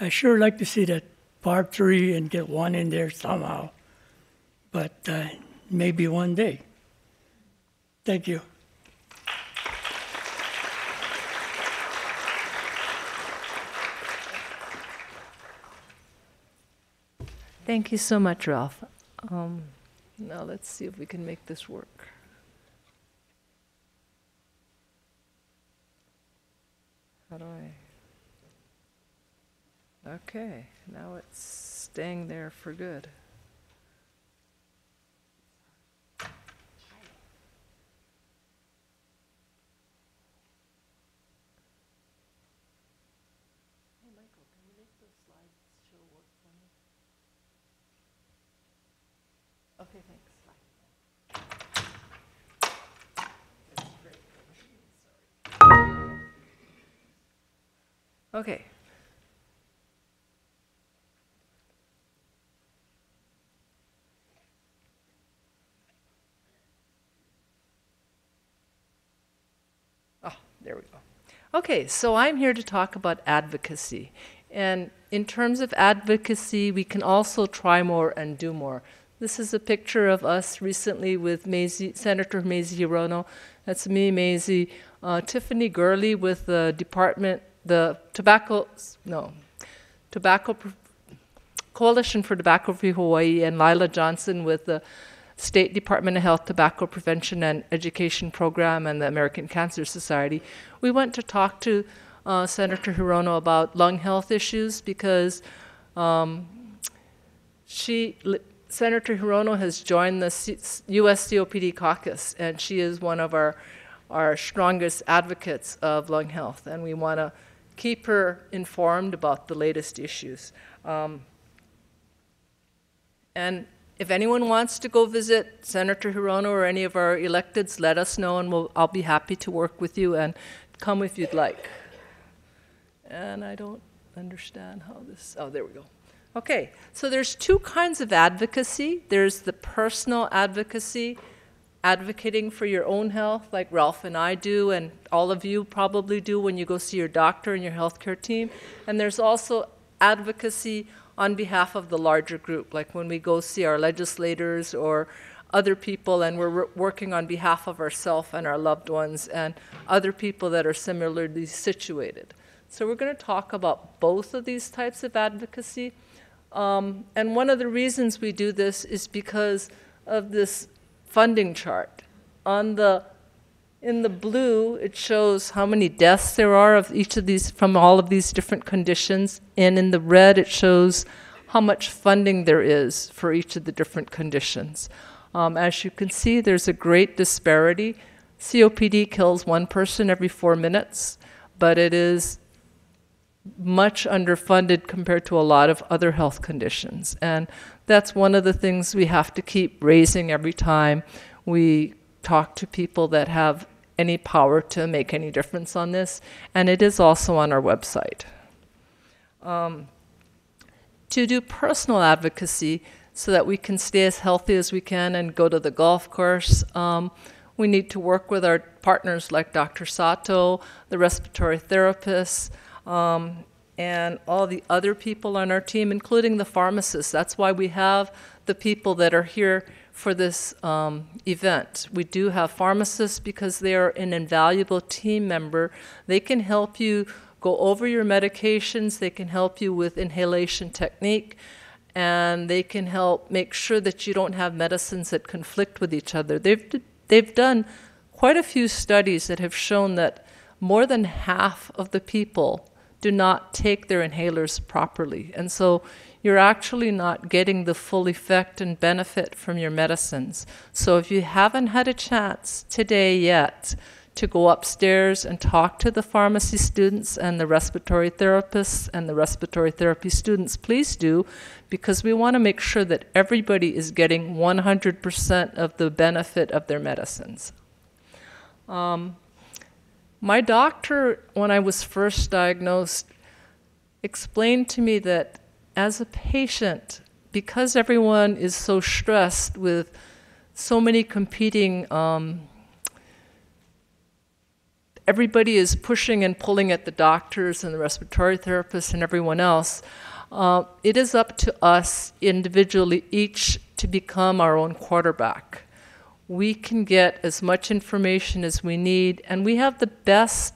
I sure like to see that par three and get one in there somehow. But uh, maybe one day. Thank you. Thank you so much, Ralph. Um, now let's see if we can make this work. How do I? Okay, now it's staying there for good. Okay. Oh, there we go. Okay, so I'm here to talk about advocacy. And in terms of advocacy, we can also try more and do more. This is a picture of us recently with Mazie, Senator Mazie Hirono. That's me, Mazie. Uh, Tiffany Gurley with the department, the tobacco, no, tobacco, Coalition for Tobacco Free Hawaii, and Lila Johnson with the State Department of Health Tobacco Prevention and Education Program and the American Cancer Society. We went to talk to uh, Senator Hirono about lung health issues because um, she Senator Hirono has joined the C- U.S. COPD caucus, and she is one of our, our strongest advocates of lung health, and we want to keep her informed about the latest issues. Um, and if anyone wants to go visit Senator Hirono or any of our electeds, let us know, and we'll, I'll be happy to work with you and come if you'd like. And I don't understand how this, oh, there we go. Okay, so there's two kinds of advocacy. There's the personal advocacy, advocating for your own health, like Ralph and I do, and all of you probably do when you go see your doctor and your healthcare team. And there's also advocacy on behalf of the larger group, like when we go see our legislators or other people and we're working on behalf of ourselves and our loved ones and other people that are similarly situated. So we're going to talk about both of these types of advocacy. Um, and one of the reasons we do this is because of this funding chart. On the in the blue, it shows how many deaths there are of each of these from all of these different conditions, and in the red, it shows how much funding there is for each of the different conditions. Um, as you can see, there's a great disparity. COPD kills one person every four minutes, but it is much underfunded compared to a lot of other health conditions. And that's one of the things we have to keep raising every time we talk to people that have any power to make any difference on this. And it is also on our website. Um, to do personal advocacy so that we can stay as healthy as we can and go to the golf course, um, We need to work with our partners like Dr. Sato, the respiratory therapists, um, and all the other people on our team, including the pharmacists. That's why we have the people that are here for this um, event. We do have pharmacists because they are an invaluable team member. They can help you go over your medications, they can help you with inhalation technique, and they can help make sure that you don't have medicines that conflict with each other. They've, they've done quite a few studies that have shown that more than half of the people do not take their inhalers properly. And so you're actually not getting the full effect and benefit from your medicines. So if you haven't had a chance today yet to go upstairs and talk to the pharmacy students and the respiratory therapists and the respiratory therapy students, please do, because we want to make sure that everybody is getting 100% of the benefit of their medicines. Um, my doctor, when I was first diagnosed, explained to me that as a patient, because everyone is so stressed with so many competing, um, everybody is pushing and pulling at the doctors and the respiratory therapists and everyone else. Uh, it is up to us individually, each, to become our own quarterback. We can get as much information as we need, and we have the best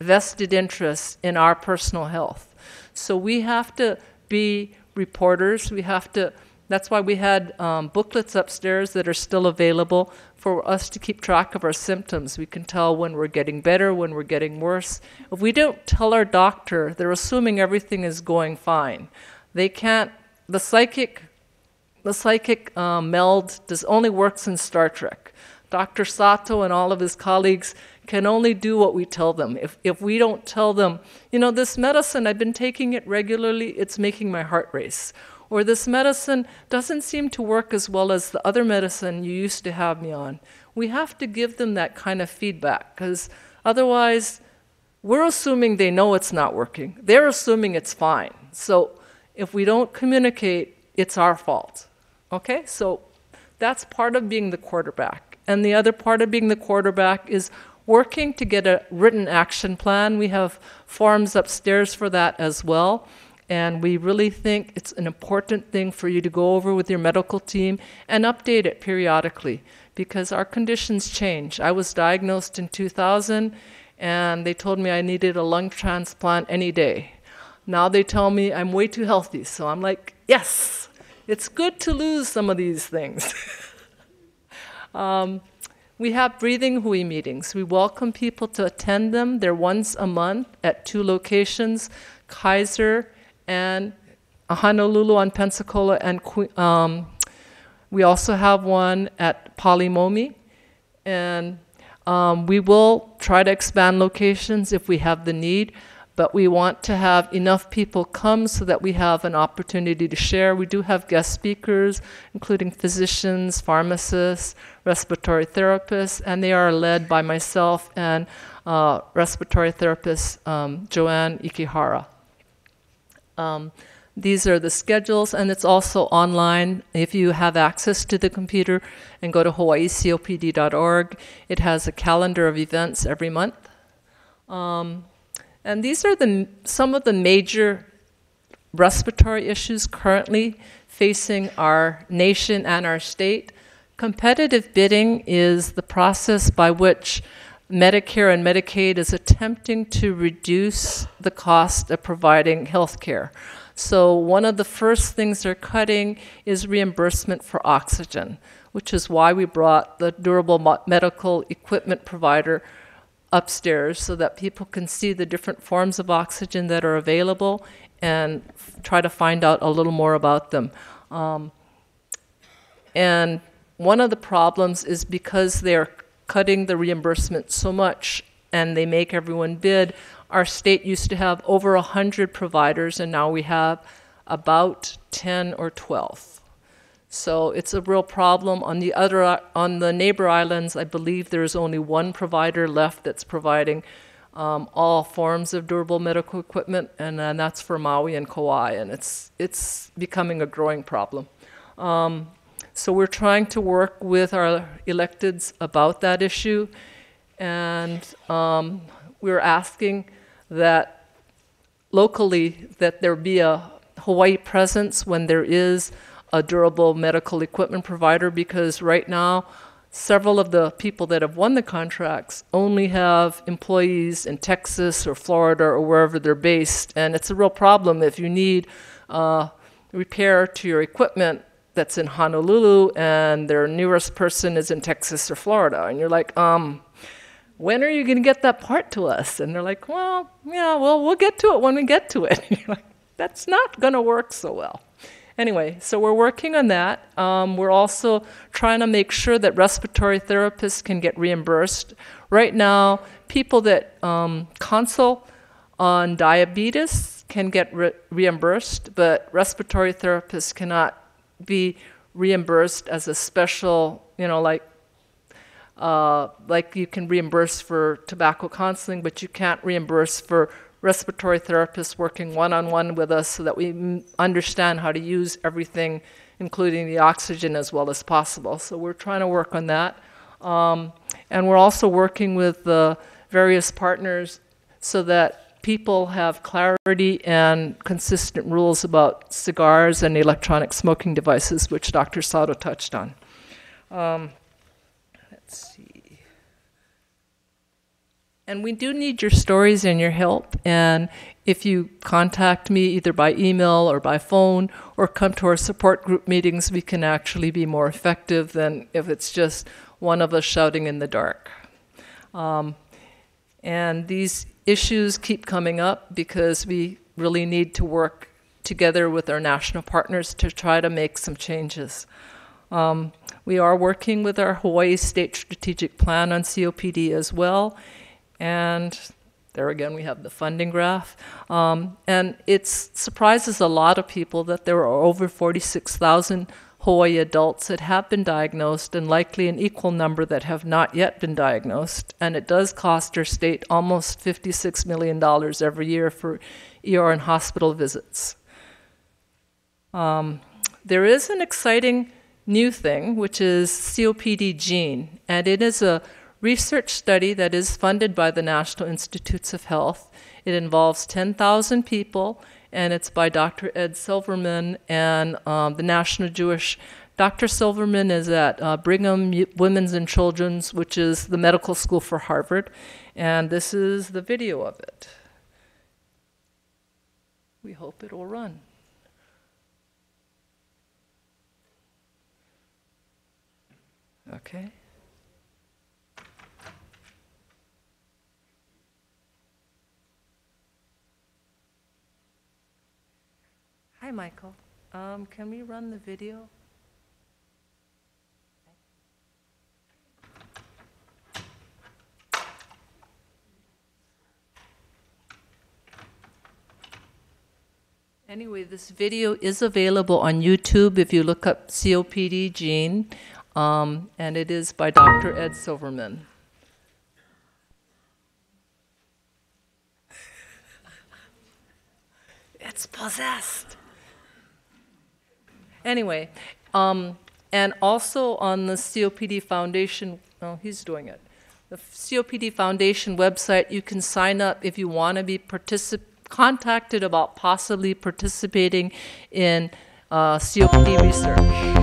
vested interest in our personal health. So we have to be reporters. We have to, that's why we had um, booklets upstairs that are still available for us to keep track of our symptoms. We can tell when we're getting better, when we're getting worse. If we don't tell our doctor, they're assuming everything is going fine. They can't, the psychic, the psychic um, meld does only works in Star Trek. Dr. Sato and all of his colleagues can only do what we tell them. If, if we don't tell them, you know, this medicine, I've been taking it regularly, it's making my heart race. Or this medicine doesn't seem to work as well as the other medicine you used to have me on. We have to give them that kind of feedback because otherwise, we're assuming they know it's not working. They're assuming it's fine. So if we don't communicate, it's our fault. Okay? So that's part of being the quarterback. And the other part of being the quarterback is working to get a written action plan. We have forms upstairs for that as well. And we really think it's an important thing for you to go over with your medical team and update it periodically because our conditions change. I was diagnosed in 2000 and they told me I needed a lung transplant any day. Now they tell me I'm way too healthy. So I'm like, yes, it's good to lose some of these things. um, we have breathing hui meetings. We welcome people to attend them. They're once a month at two locations, Kaiser and Honolulu on Pensacola, and um, we also have one at Pali Momi. And um, we will try to expand locations if we have the need but we want to have enough people come so that we have an opportunity to share. We do have guest speakers, including physicians, pharmacists, respiratory therapists, and they are led by myself and uh, respiratory therapist um, Joanne Ikihara. Um, these are the schedules, and it's also online. If you have access to the computer and go to hawaiicopd.org, it has a calendar of events every month. Um, and these are the, some of the major respiratory issues currently facing our nation and our state. Competitive bidding is the process by which Medicare and Medicaid is attempting to reduce the cost of providing health care. So, one of the first things they're cutting is reimbursement for oxygen, which is why we brought the durable medical equipment provider upstairs so that people can see the different forms of oxygen that are available and try to find out a little more about them. Um, and one of the problems is because they're cutting the reimbursement so much and they make everyone bid. Our state used to have over 100 providers, and now we have about 10 or 12. So it's a real problem. On the other, on the neighbor islands, I believe there is only one provider left that's providing um, all forms of durable medical equipment, and, and, that's for Maui and Kauai, and it's it's becoming a growing problem. Um, So we're trying to work with our electeds about that issue, and um, we're asking that locally that there be a Hawaii presence when there is a durable medical equipment provider because right now several of the people that have won the contracts only have employees in Texas or Florida or wherever they're based. And it's a real problem if you need uh, repair to your equipment that's in Honolulu and their nearest person is in Texas or Florida. And you're like um when are you going to get that part to us? And they're like well yeah well we'll get to it when we get to it. And you're like that's not going to work so well. Anyway, so we're working on that. Um, we're also trying to make sure that respiratory therapists can get reimbursed. Right now, people that um, consult on diabetes can get re- reimbursed, but respiratory therapists cannot be reimbursed as a special, you know, like uh, like you can reimburse for tobacco counseling, but you can't reimburse for respiratory therapists working one on one with us so that we understand how to use everything, including the oxygen, as well as possible. So we're trying to work on that. Um, and we're also working with the various partners so that people have clarity and consistent rules about cigars and electronic smoking devices, which Dr. Sato touched on. Um, let's see. And we do need your stories and your help. And if you contact me either by email or by phone or come to our support group meetings, we can actually be more effective than if it's just one of us shouting in the dark. Um, and these issues keep coming up because we really need to work together with our national partners to try to make some changes. Um, we are working with our Hawaii State Strategic Plan on COPD as well, and there again, we have the funding graph. Um, and it surprises a lot of people that there are over 46,000 Hawaii adults that have been diagnosed and likely an equal number that have not yet been diagnosed. And it does cost our state almost $56 million every year for ER and hospital visits. Um, there is an exciting new thing, which is COPD gene, and it is a research study that is funded by the National Institutes of Health. It involves 10,000 people, and it's by Dr. Ed Silverman and um, the National Jewish. Dr. Silverman is at uh, Brigham Women's and Children's, which is the medical school for Harvard, and this is the video of it. We hope it will run. Okay. Hi, Michael. Um, can we run the video? Anyway, this video is available on YouTube if you look up COPD gene, um, and it is by Dr. Ed Silverman. it's possessed. Anyway, um, and also on the COPD Foundation, oh, he's doing it. The COPD Foundation website, you can sign up if you want to be particip- contacted about possibly participating in uh, COPD research.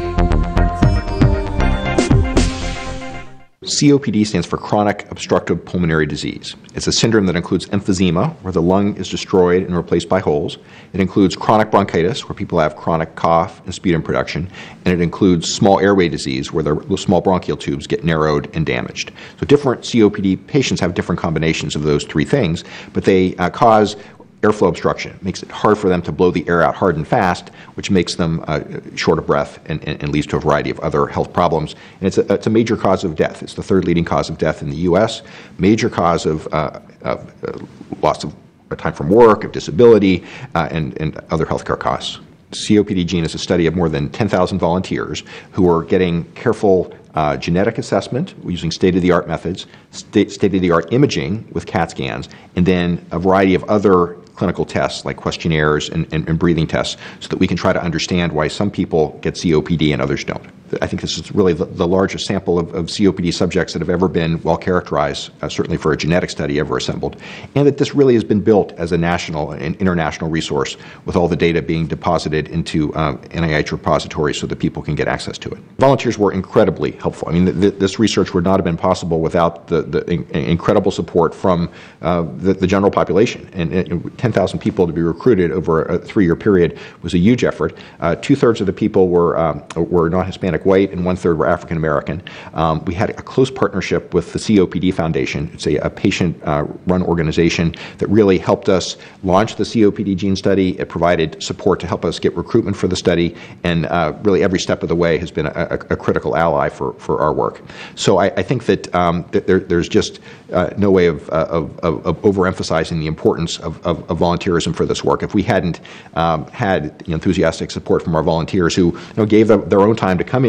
COPD stands for chronic obstructive pulmonary disease. It's a syndrome that includes emphysema, where the lung is destroyed and replaced by holes. It includes chronic bronchitis, where people have chronic cough and sputum production. And it includes small airway disease, where the small bronchial tubes get narrowed and damaged. So different COPD patients have different combinations of those three things, but they uh, cause airflow obstruction. It makes it hard for them to blow the air out hard and fast, which makes them uh, short of breath and, and, and, leads to a variety of other health problems. And it's a, it's a, major cause of death. It's the third leading cause of death in the U.S., major cause of, uh, of uh, loss of time from work, of disability, uh, and, and other healthcare costs. COPD gene is a study of more than 10,000 volunteers who are getting careful uh, genetic assessment using state of the art methods, state of the art imaging with CAT scans, and then a variety of other clinical tests like questionnaires and, and, and breathing tests so that we can try to understand why some people get COPD and others don't. I think this is really the, the largest sample of, of, COPD subjects that have ever been well characterized, uh, certainly for a genetic study ever assembled, and that this really has been built as a national and international resource with all the data being deposited into uh, NIH repositories so that people can get access to it. Volunteers were incredibly helpful. I mean, th- this research would not have been possible without the, the in- incredible support from uh, the, the, general population. And, and 10,000 people to be recruited over a three year period was a huge effort. Uh, Two thirds of the people were, um, were non Hispanic white, and one third were African American. Um, we had a close partnership with the COPD Foundation. It's a, a patient uh, run organization that really helped us launch the COPD gene study. It provided support to help us get recruitment for the study, and uh, really every step of the way has been a, a, a critical ally for, for our work. So I, I think that, um, that there, there's just uh, no way of, uh, of, of, of, overemphasizing the importance of, of, volunteerism for this work. If we hadn't um, had enthusiastic support from our volunteers who you know, gave the, their own time to come in,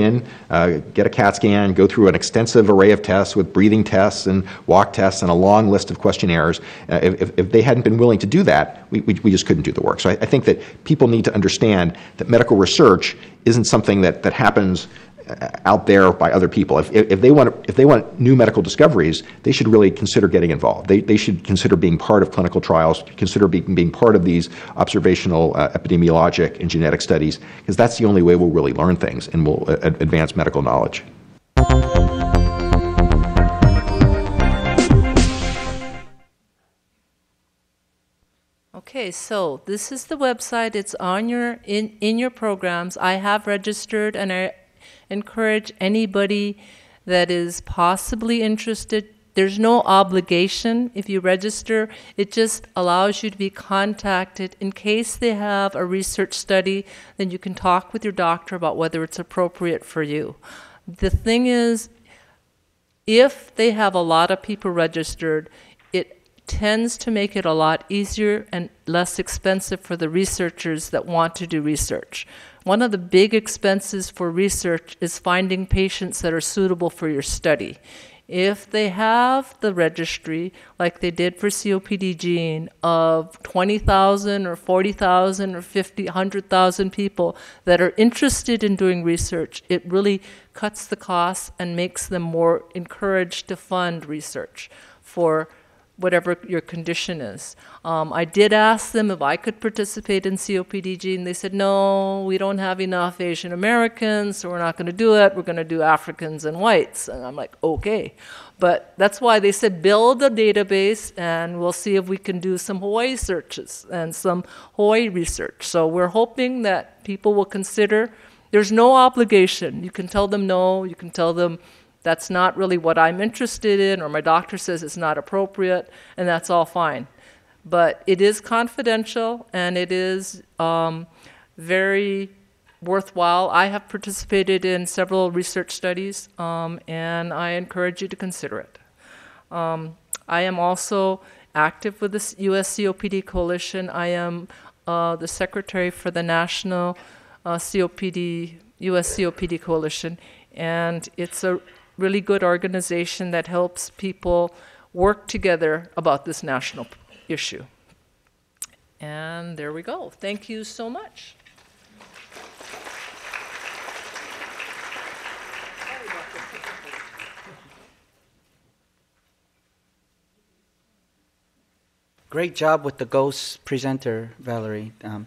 uh, get a CAT scan, go through an extensive array of tests with breathing tests and walk tests and a long list of questionnaires, uh, if, if, they hadn't been willing to do that, we, we, we just couldn't do the work. So I, I think that people need to understand that medical research isn't something that, that happens out there by other people. If, if, they want if they want new medical discoveries, they should really consider getting involved. They, they should consider being part of clinical trials, consider being, being part of these observational, uh, epidemiologic, and genetic studies, because that's the only way we'll really learn things and we'll uh, advance medical knowledge. Okay, so this is the website. It's on your in in your programs. I have registered and I encourage anybody that is possibly interested. There's no obligation if you register. It just allows you to be contacted in case they have a research study, then you can talk with your doctor about whether it's appropriate for you. The thing is, if they have a lot of people registered, tends to make it a lot easier and less expensive for the researchers that want to do research. One of the big expenses for research is finding patients that are suitable for your study. If they have the registry, like they did for COPD gene, of 20,000 or 40,000 or 50, 100,000 people that are interested in doing research, it really cuts the costs and makes them more encouraged to fund research for whatever your condition is. Um, I did ask them if I could participate in COPDG, and they said, no, we don't have enough Asian Americans, so we're not going to do it. We're going to do Africans and whites. And I'm like, okay. But that's why they said build a database, and we'll see if we can do some Hawaii searches and some Hawaii research. So we're hoping that people will consider. There's no obligation. You can tell them no, you can tell them that's not really what I'm interested in, or my doctor says it's not appropriate, and that's all fine. But it is confidential and it is um, very worthwhile. I have participated in several research studies, um, and I encourage you to consider it. Um, I am also active with the US COPD Coalition. I am uh, the secretary for the National uh, COPD, US COPD Coalition, and it's a really good organization that helps people work together about this national issue. And there we go. Thank you so much. Great job with the ghost presenter, Valerie. Um,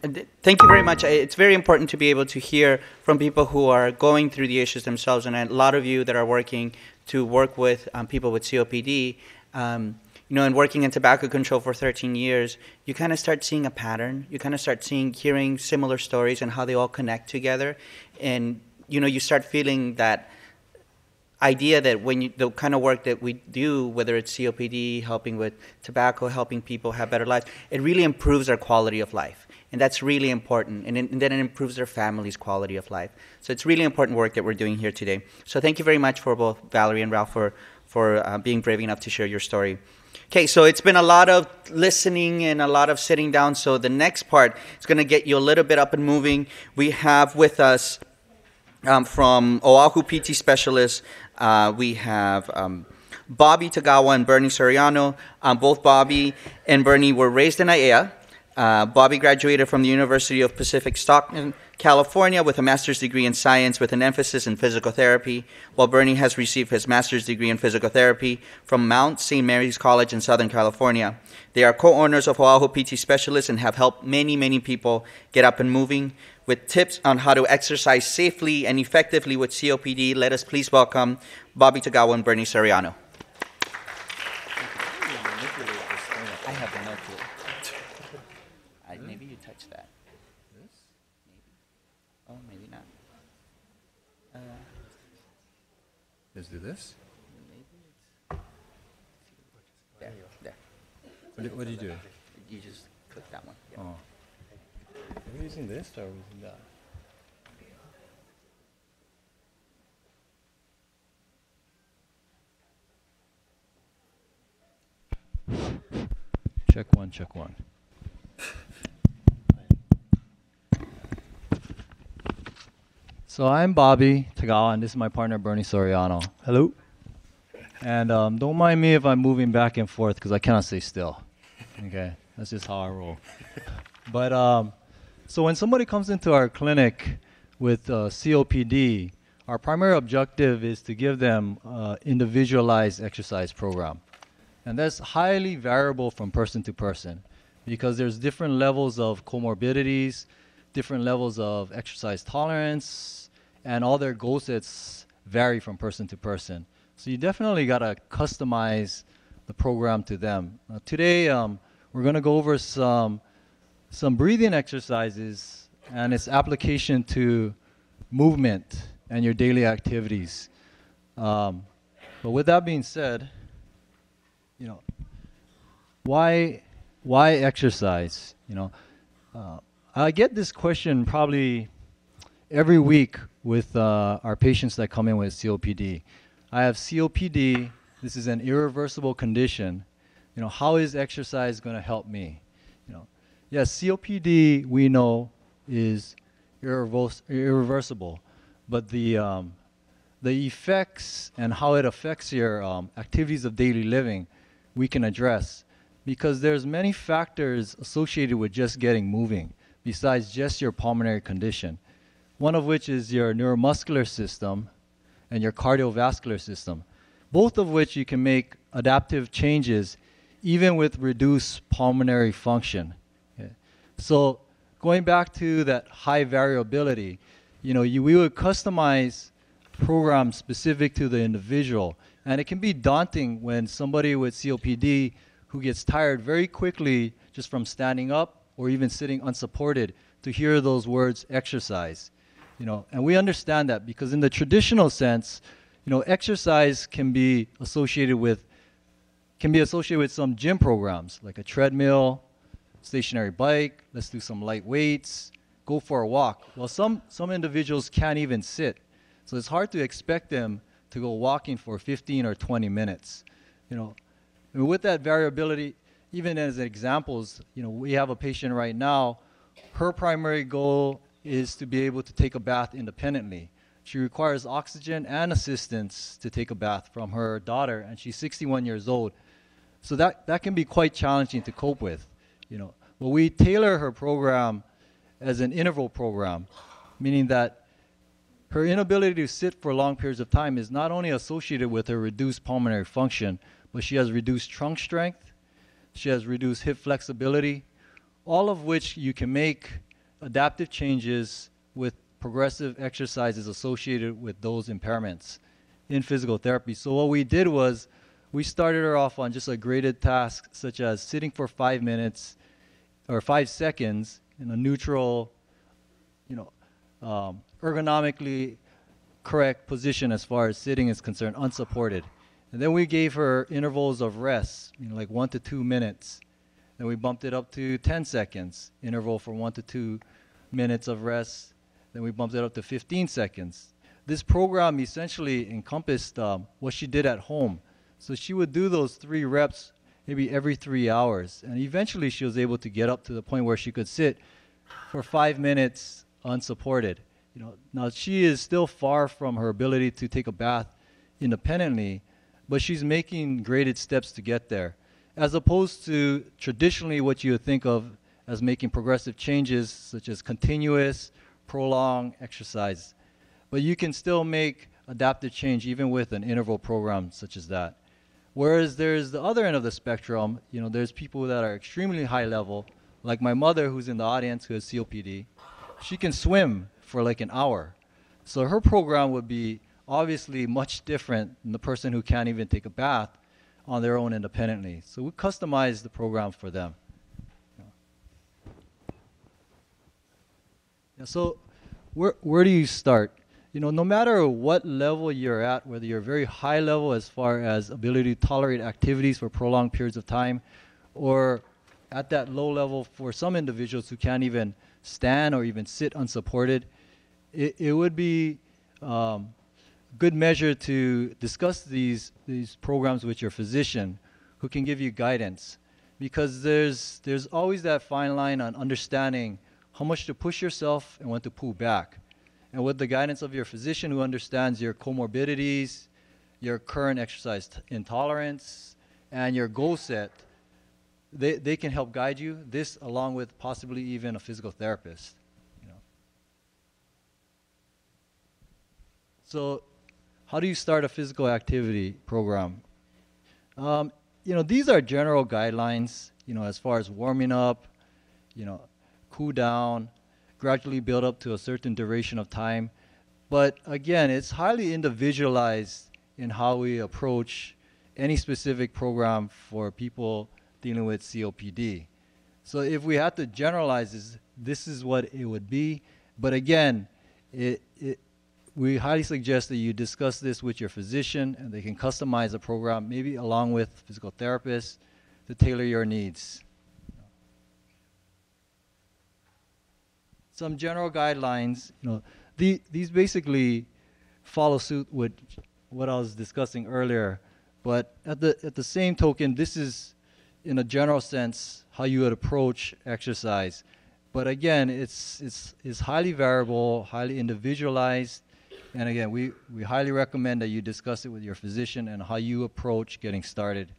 Thank you very much. It's very important to be able to hear from people who are going through the issues themselves, and a lot of you that are working to work with um, people with COPD. Um, you know, and working in tobacco control for 13 years, you kind of start seeing a pattern. You kind of start seeing, hearing similar stories and how they all connect together, and you know, you start feeling that idea that when you, the kind of work that we do, whether it's COPD, helping with tobacco, helping people have better lives, it really improves our quality of life. And that's really important. And, and, then it improves their family's quality of life. So it's really important work that we're doing here today. So thank you very much for both Valerie and Ralph for, for uh, being brave enough to share your story. Okay, so it's been a lot of listening and a lot of sitting down. So the next part is going to get you a little bit up and moving. We have with us um, from Oahu PT Specialist, uh, we have um, Bobby Tagawa and Bernie Soriano. Um, both Bobby and Bernie were raised in Aiea. Uh, Bobby graduated from the University of Pacific Stockton California with a master's degree in science with an emphasis in physical therapy, while Bernie has received his master's degree in physical therapy from Mount St. Mary's College in Southern California. They are co owners of Oahu PT Specialists and have helped many, many people get up and moving. With tips on how to exercise safely and effectively with COPD, let us please welcome Bobby Tagawa and Bernie Soriano. I have the note I, maybe you touch that. This? Maybe. Oh, maybe not. Let's do this. There, there. What do, what do you do? You just click that one. Yeah. Oh. Are we using this or are we using that? Check one, check one. So I'm Bobby Tagawa, and this is my partner Bernie Soriano. Hello. And um, don't mind me if I'm moving back and forth because I cannot stay still. Okay, that's just how I roll. But um, so when somebody comes into our clinic with uh, COPD, our primary objective is to give them uh, individualized exercise program, and that's highly variable from person to person because there's different levels of comorbidities, different levels of exercise tolerance, and all their goal sets vary from person to person. So you definitely gotta customize the program to them. Uh, today, um, we're gonna go over some some breathing exercises and its application to movement and your daily activities. Um, but with that being said, you know, why why exercise? You know, uh, I get this question probably every week with uh, our patients that come in with COPD. I have COPD. This is an irreversible condition. You know, how is exercise going to help me? You know, yes, COPD we know is irrevers- irreversible, but the um, the effects and how it affects your um, activities of daily living we can address because there's many factors associated with just getting moving besides just your pulmonary condition one of which is your neuromuscular system and your cardiovascular system both of which you can make adaptive changes even with reduced pulmonary function Okay. so going back to that high variability you know you, we would customize programs specific to the individual and it can be daunting when somebody with COPD who gets tired very quickly just from standing up or even sitting unsupported to hear those words exercise. You know, and we understand that because in the traditional sense, you know, exercise can be associated with can be associated with some gym programs like a treadmill, stationary bike, let's do some light weights, go for a walk. Well, some some individuals can't even sit. So it's hard to expect them to go walking for 15 or 20 minutes. You know, and with that variability, even as examples, you know, we have a patient right now. Her primary goal is to be able to take a bath independently. She requires oxygen and assistance to take a bath from her daughter, and she's 61 years old. So that, that can be quite challenging to cope with. You know, but we tailor her program as an interval program, meaning that her inability to sit for long periods of time is not only associated with her reduced pulmonary function, but she has reduced trunk strength, she has reduced hip flexibility, all of which you can make adaptive changes with progressive exercises associated with those impairments in physical therapy. So what we did was we started her off on just a graded task such as sitting for five minutes or five seconds in a neutral, you know, um, ergonomically correct position as far as sitting is concerned, unsupported. And then we gave her intervals of rest, you know, like one to two minutes. Then we bumped it up to 10 seconds, interval for one to two minutes of rest. Then we bumped it up to 15 seconds. This program essentially encompassed um, what she did at home. So she would do those three reps maybe every three hours. And eventually she was able to get up to the point where she could sit for five minutes unsupported. You know, now she is still far from her ability to take a bath independently, but she's making graded steps to get there. As opposed to traditionally what you would think of as making progressive changes, such as continuous prolonged exercise. But you can still make adaptive change even with an interval program such as that. Whereas there's the other end of the spectrum, you know, there's people that are extremely high level, like my mother who's in the audience who has COPD. She can swim for like an hour. So her program would be obviously much different than the person who can't even take a bath on their own independently. So we customize the program for them. Yeah, so where, where do you start? You know, no matter what level you're at, whether you're very high level as far as ability to tolerate activities for prolonged periods of time, or at that low level for some individuals who can't even stand or even sit unsupported, it, it would be um, good measure to discuss these these programs with your physician who can give you guidance because there's there's always that fine line on understanding how much to push yourself and when to pull back and with the guidance of your physician who understands your comorbidities your current exercise intolerance and your goal set they, they can help guide you this along with possibly even a physical therapist you know. so how do you start a physical activity program? Um, you know, these are general guidelines, you know, as far as warming up, you know, cool down, gradually build up to a certain duration of time. But again, it's highly individualized in how we approach any specific program for people dealing with COPD. So if we had to generalize this, this is what it would be. But again, it, it, we highly suggest that you discuss this with your physician and they can customize a program, maybe along with physical therapists, to tailor your needs. Some general guidelines, you know, the, these basically follow suit with what I was discussing earlier, but at the, at the same token, this is, in a general sense, how you would approach exercise. But again, it's, it's, it's highly variable, highly individualized, and again, we, we highly recommend that you discuss it with your physician and how you approach getting started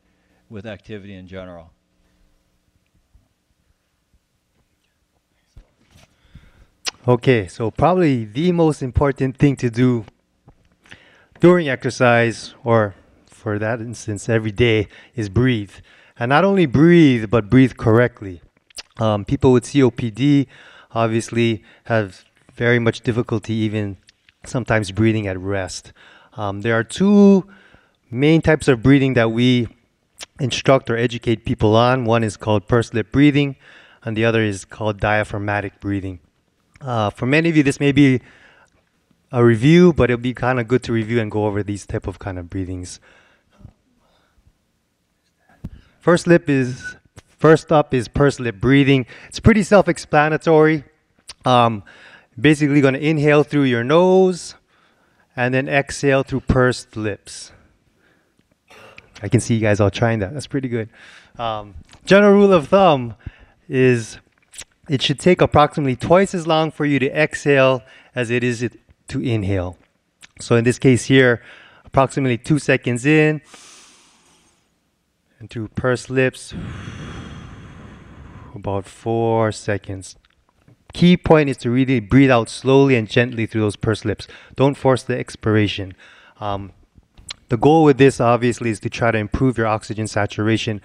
with activity in general. Okay, so probably the most important thing to do during exercise, or for that instance, every day, is breathe. And not only breathe, but breathe correctly. Um, people with COPD obviously have very much difficulty even sometimes breathing at rest. Um, there are two main types of breathing that we instruct or educate people on. One is called pursed lip breathing, and the other is called diaphragmatic breathing. Uh, for many of you, this may be a review, but it'll be kind of good to review and go over these type of kind of breathings. First lip is first up is pursed lip breathing. It's pretty self-explanatory. Um, Basically going to inhale through your nose and then exhale through pursed lips. I can see you guys all trying that. That's pretty good. Um, general rule of thumb is it should take approximately twice as long for you to exhale as it is to inhale. So in this case here, approximately two seconds in, and through pursed lips, about four seconds key point is to really breathe out slowly and gently through those pursed lips. Don't force the expiration. Um, the goal with this, obviously, is to try to improve your oxygen saturation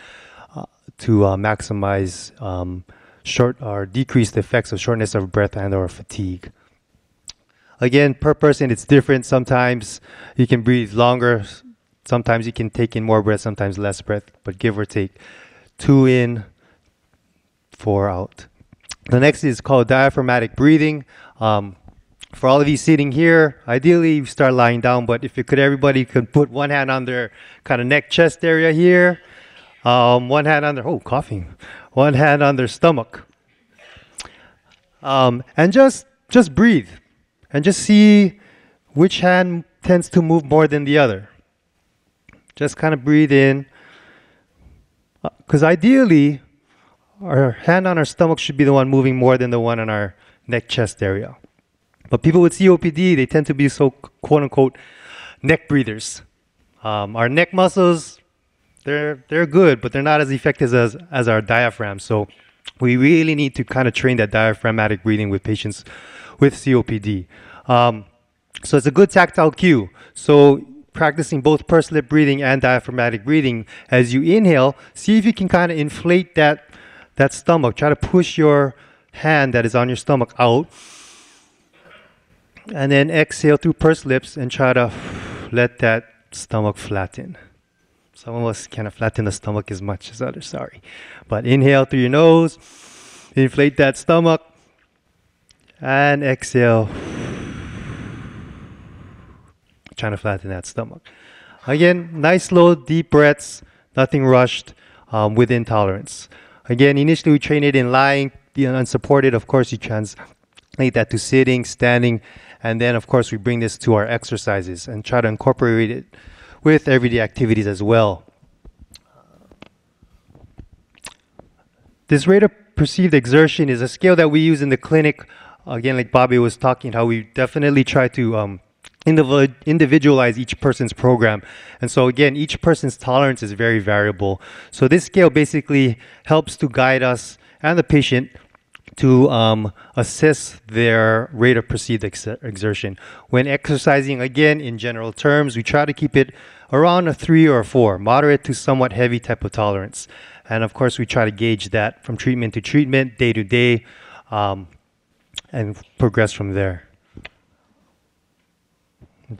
uh, to uh, maximize um, short or decrease the effects of shortness of breath and or fatigue. Again, per person, it's different. Sometimes you can breathe longer. Sometimes you can take in more breath, sometimes less breath, but give or take two in, four out. The next is called diaphragmatic breathing. Um, for all of you sitting here, ideally you start lying down, but if you could, everybody could put one hand on their kind of neck chest area here, um, one hand on their, oh, coughing, one hand on their stomach. Um, and just, just breathe and just see which hand tends to move more than the other. Just kind of breathe in. Because uh, ideally, our hand on our stomach should be the one moving more than the one on our neck chest area. But people with COPD, they tend to be so quote unquote neck breathers. Um, our neck muscles, they're they're good, but they're not as effective as as our diaphragm. So we really need to kind of train that diaphragmatic breathing with patients with COPD. Um, so it's a good tactile cue. So practicing both pursed lip breathing and diaphragmatic breathing, as you inhale, see if you can kind of inflate that, that stomach. Try to push your hand that is on your stomach out. And then exhale through pursed lips and try to let that stomach flatten. Some of us cannot flatten the stomach as much as others, sorry. But inhale through your nose, inflate that stomach, and exhale. Trying to flatten that stomach. Again, nice, slow, deep breaths, nothing rushed, um, within tolerance. Again, initially we train it in lying, unsupported. Of course, you translate that to sitting, standing, and then, of course, we bring this to our exercises and try to incorporate it with everyday activities as well. This rate of perceived exertion is a scale that we use in the clinic. Again, like Bobby was talking, how we definitely try to um, individualize each person's program. And so, again, each person's tolerance is very variable. So, this scale basically helps to guide us and the patient to um, assess their rate of perceived ex- exertion. When exercising, again, in general terms, we try to keep it around a three or a four, moderate to somewhat heavy type of tolerance. And of course, we try to gauge that from treatment to treatment, day to day, um, and progress from there.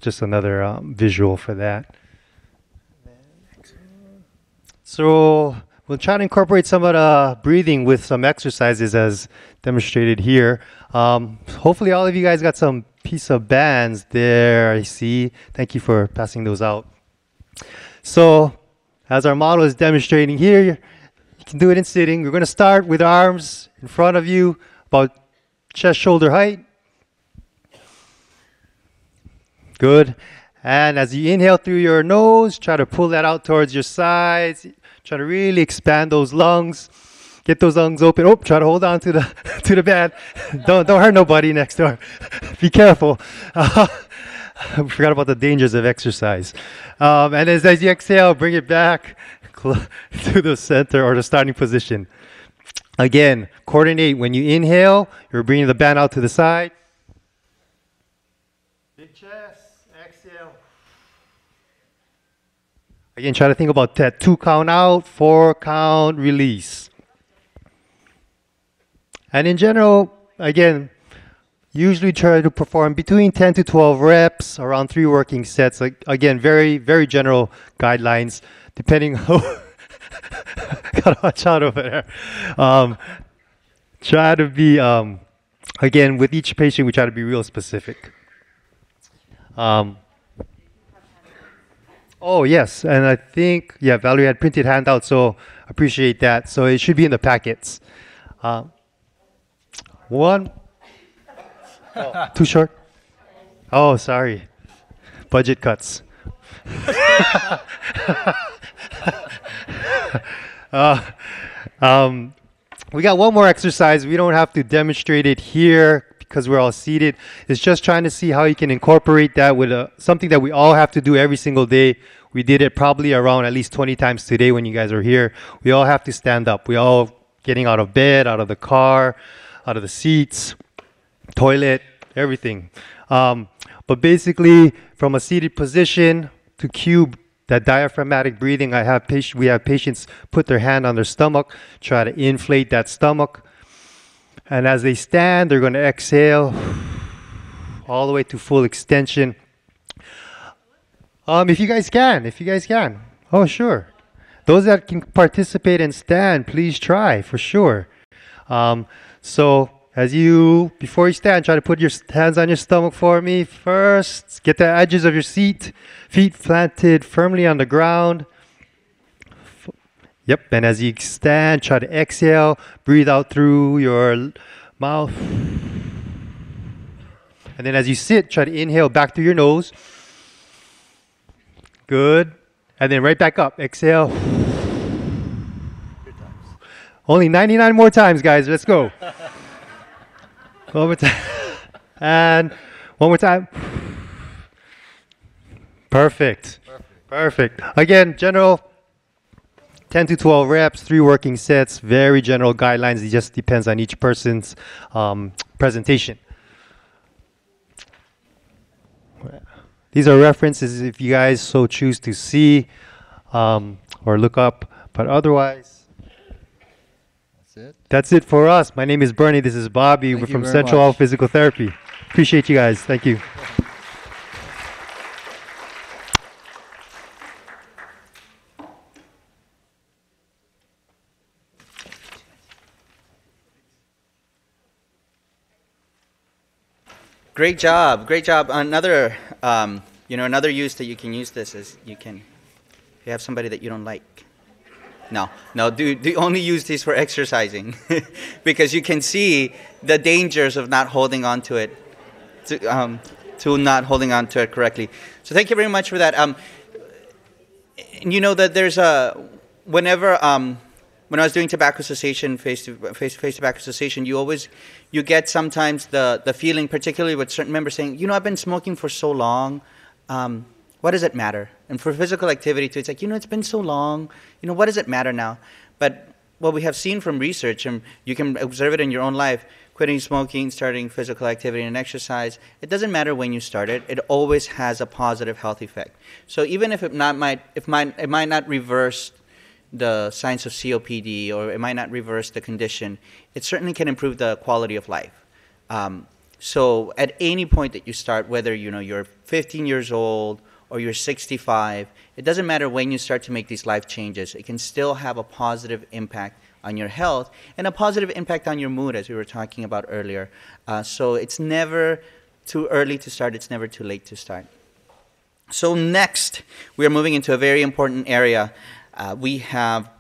Just another um, visual for that. So we'll try to incorporate some of the breathing with some exercises as demonstrated here. Um, hopefully all of you guys got some piece of bands there, I see. Thank you for passing those out. So as our model is demonstrating here, you can do it in sitting. We're going to start with arms in front of you, about chest shoulder height. Good. And as you inhale through your nose, try to pull that out towards your sides. Try to really expand those lungs. Get those lungs open. Oh, try to hold on to the to the band. don't don't hurt nobody next door. Be careful. Uh, I forgot about the dangers of exercise. Um, and as, as you exhale, bring it back to the center or the starting position. Again, coordinate. When you inhale, you're bringing the band out to the side. Big chest. Exhale. Again, try to think about that. Two count out, four count release. And in general, again, usually try to perform between 10 to 12 reps, around three working sets. Like, again, very, very general guidelines, depending how. gotta watch out over there. Um, try to be, um, again, with each patient, we try to be real specific. Um, oh, yes. And I think, yeah, Valerie had printed handouts, so appreciate that. So it should be in the packets. Uh, one. Oh, too short? Oh, sorry. Budget cuts. uh, um, we got one more exercise. We don't have to demonstrate it here because we're all seated. It's just trying to see how you can incorporate that with a, something that we all have to do every single day. We did it probably around at least 20 times today when you guys are here. We all have to stand up. We all getting out of bed, out of the car, out of the seats, toilet, everything. Um, but basically, from a seated position to cube that diaphragmatic breathing, I have patient, we have patients put their hand on their stomach, try to inflate that stomach. And as they stand, they're going to exhale all the way to full extension. Um, if you guys can, if you guys can. Oh, sure. Those that can participate and stand, please try for sure. Um, so as you, before you stand, try to put your hands on your stomach for me first. Get the edges of your seat, feet planted firmly on the ground. Yep, and as you stand, try to exhale, breathe out through your mouth. And then as you sit, try to inhale back through your nose. Good. And then right back up. Exhale. Only 99 more times, guys. Let's go. one more time. And one more time. Perfect. Perfect. Again, general 10 to 12 reps, three working sets, very general guidelines. It just depends on each person's um, presentation. These are references if you guys so choose to see um, or look up, but otherwise, that's it. That's it for us. My name is Bernie. This is Bobby. Thank We're from Central much. All Physical Therapy. Appreciate you guys. Thank you. Great job, great job. Another, um, you know, another use that you can use this is you can, you have somebody that you don't like. No, no, do, do only use these for exercising because you can see the dangers of not holding on to it, to, um, to not holding on to it correctly. So thank you very much for that. Um, you know that there's a, whenever, um, when I was doing tobacco cessation, face to face, face tobacco cessation, you always, you get sometimes the, the feeling, particularly with certain members saying, you know, I've been smoking for so long. Um, what does it matter? And for physical activity too, it's like, you know, it's been so long. You know, what does it matter now? But what we have seen from research, and you can observe it in your own life, quitting smoking, starting physical activity and exercise, it doesn't matter when you start it. It always has a positive health effect. So even if it not might, if might, it might not reverse the signs of COPD or it might not reverse the condition, it certainly can improve the quality of life. Um, so at any point that you start, whether you know you're 15 years old or you're 65, it doesn't matter when you start to make these life changes. It can still have a positive impact on your health and a positive impact on your mood, as we were talking about earlier. Uh, so it's never too early to start. It's never too late to start. So next, we are moving into a very important area. Uh, we have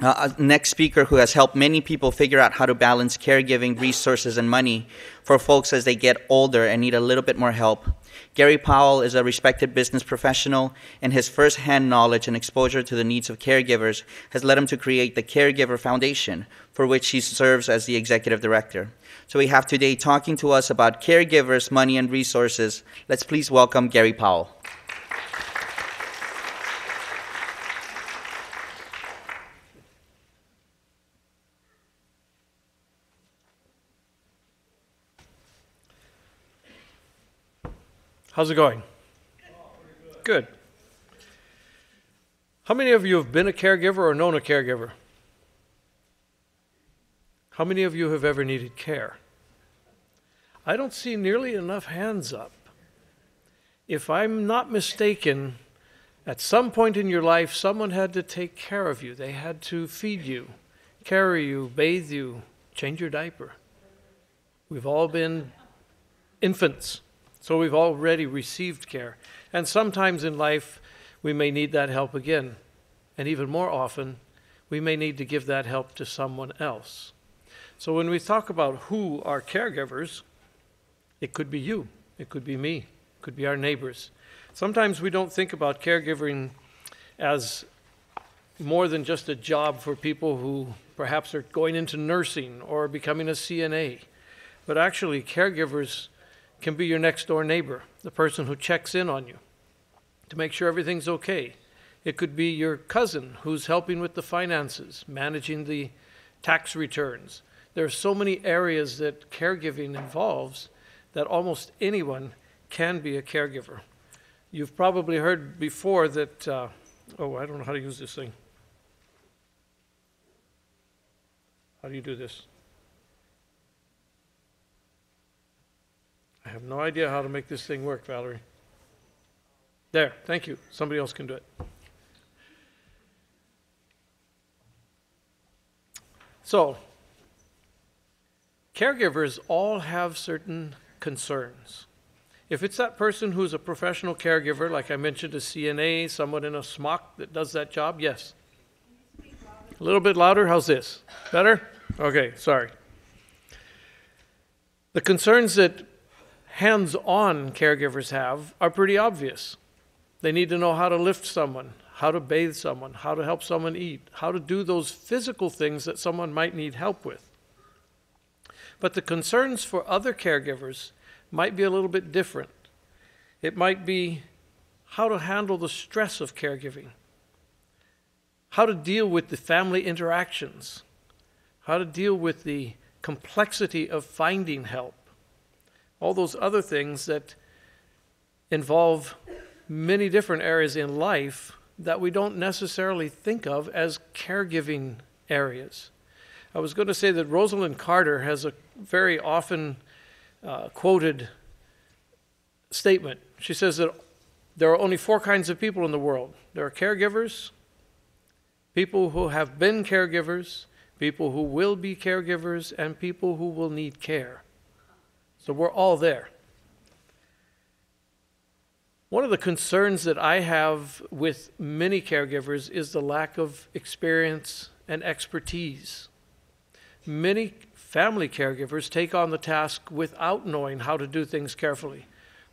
uh, a next speaker who has helped many people figure out how to balance caregiving, resources, and money for folks as they get older and need a little bit more help. Gary Powell is a respected business professional, and his first-hand knowledge and exposure to the needs of caregivers has led him to create the Caregiver Foundation, for which he serves as the executive director. So we have today talking to us about caregivers, money, and resources. Let's please welcome Gary Powell. How's it going? Good. How many of you have been a caregiver or known a caregiver? How many of you have ever needed care? I don't see nearly enough hands up. If I'm not mistaken, at some point in your life, someone had to take care of you. They had to feed you, carry you, bathe you, change your diaper. We've all been infants. So we've already received care. And sometimes in life, we may need that help again. And even more often, we may need to give that help to someone else. So when we talk about who are caregivers, it could be you, it could be me, it could be our neighbors. Sometimes we don't think about caregiving as more than just a job for people who perhaps are going into nursing or becoming a CNA. But actually, caregivers can be your next door neighbor, the person who checks in on you to make sure everything's okay. It could be your cousin who's helping with the finances, managing the tax returns. There are so many areas that caregiving involves that almost anyone can be a caregiver. You've probably heard before that, uh, oh, I don't know how to use this thing. How do you do this? I have no idea how to make this thing work, Valerie. There, thank you. Somebody else can do it. So, caregivers all have certain concerns. If it's that person who's a professional caregiver, like I mentioned, a CNA, someone in a smock that does that job, yes. A little bit louder, how's this? Better? Okay, sorry. The concerns that hands on caregivers have are pretty obvious. They need to know how to lift someone, how to bathe someone, how to help someone eat, how to do those physical things that someone might need help with. But the concerns for other caregivers might be a little bit different. It might be how to handle the stress of caregiving, how to deal with the family interactions, how to deal with the complexity of finding help all those other things that involve many different areas in life that we don't necessarily think of as caregiving areas. I was going to say that Rosalynn Carter has a very often uh, quoted statement. She says that there are only four kinds of people in the world there are caregivers, people who have been caregivers, people who will be caregivers, and people who will need care. So we're all there. One of the concerns that I have with many caregivers is the lack of experience and expertise. Many family caregivers take on the task without knowing how to do things carefully.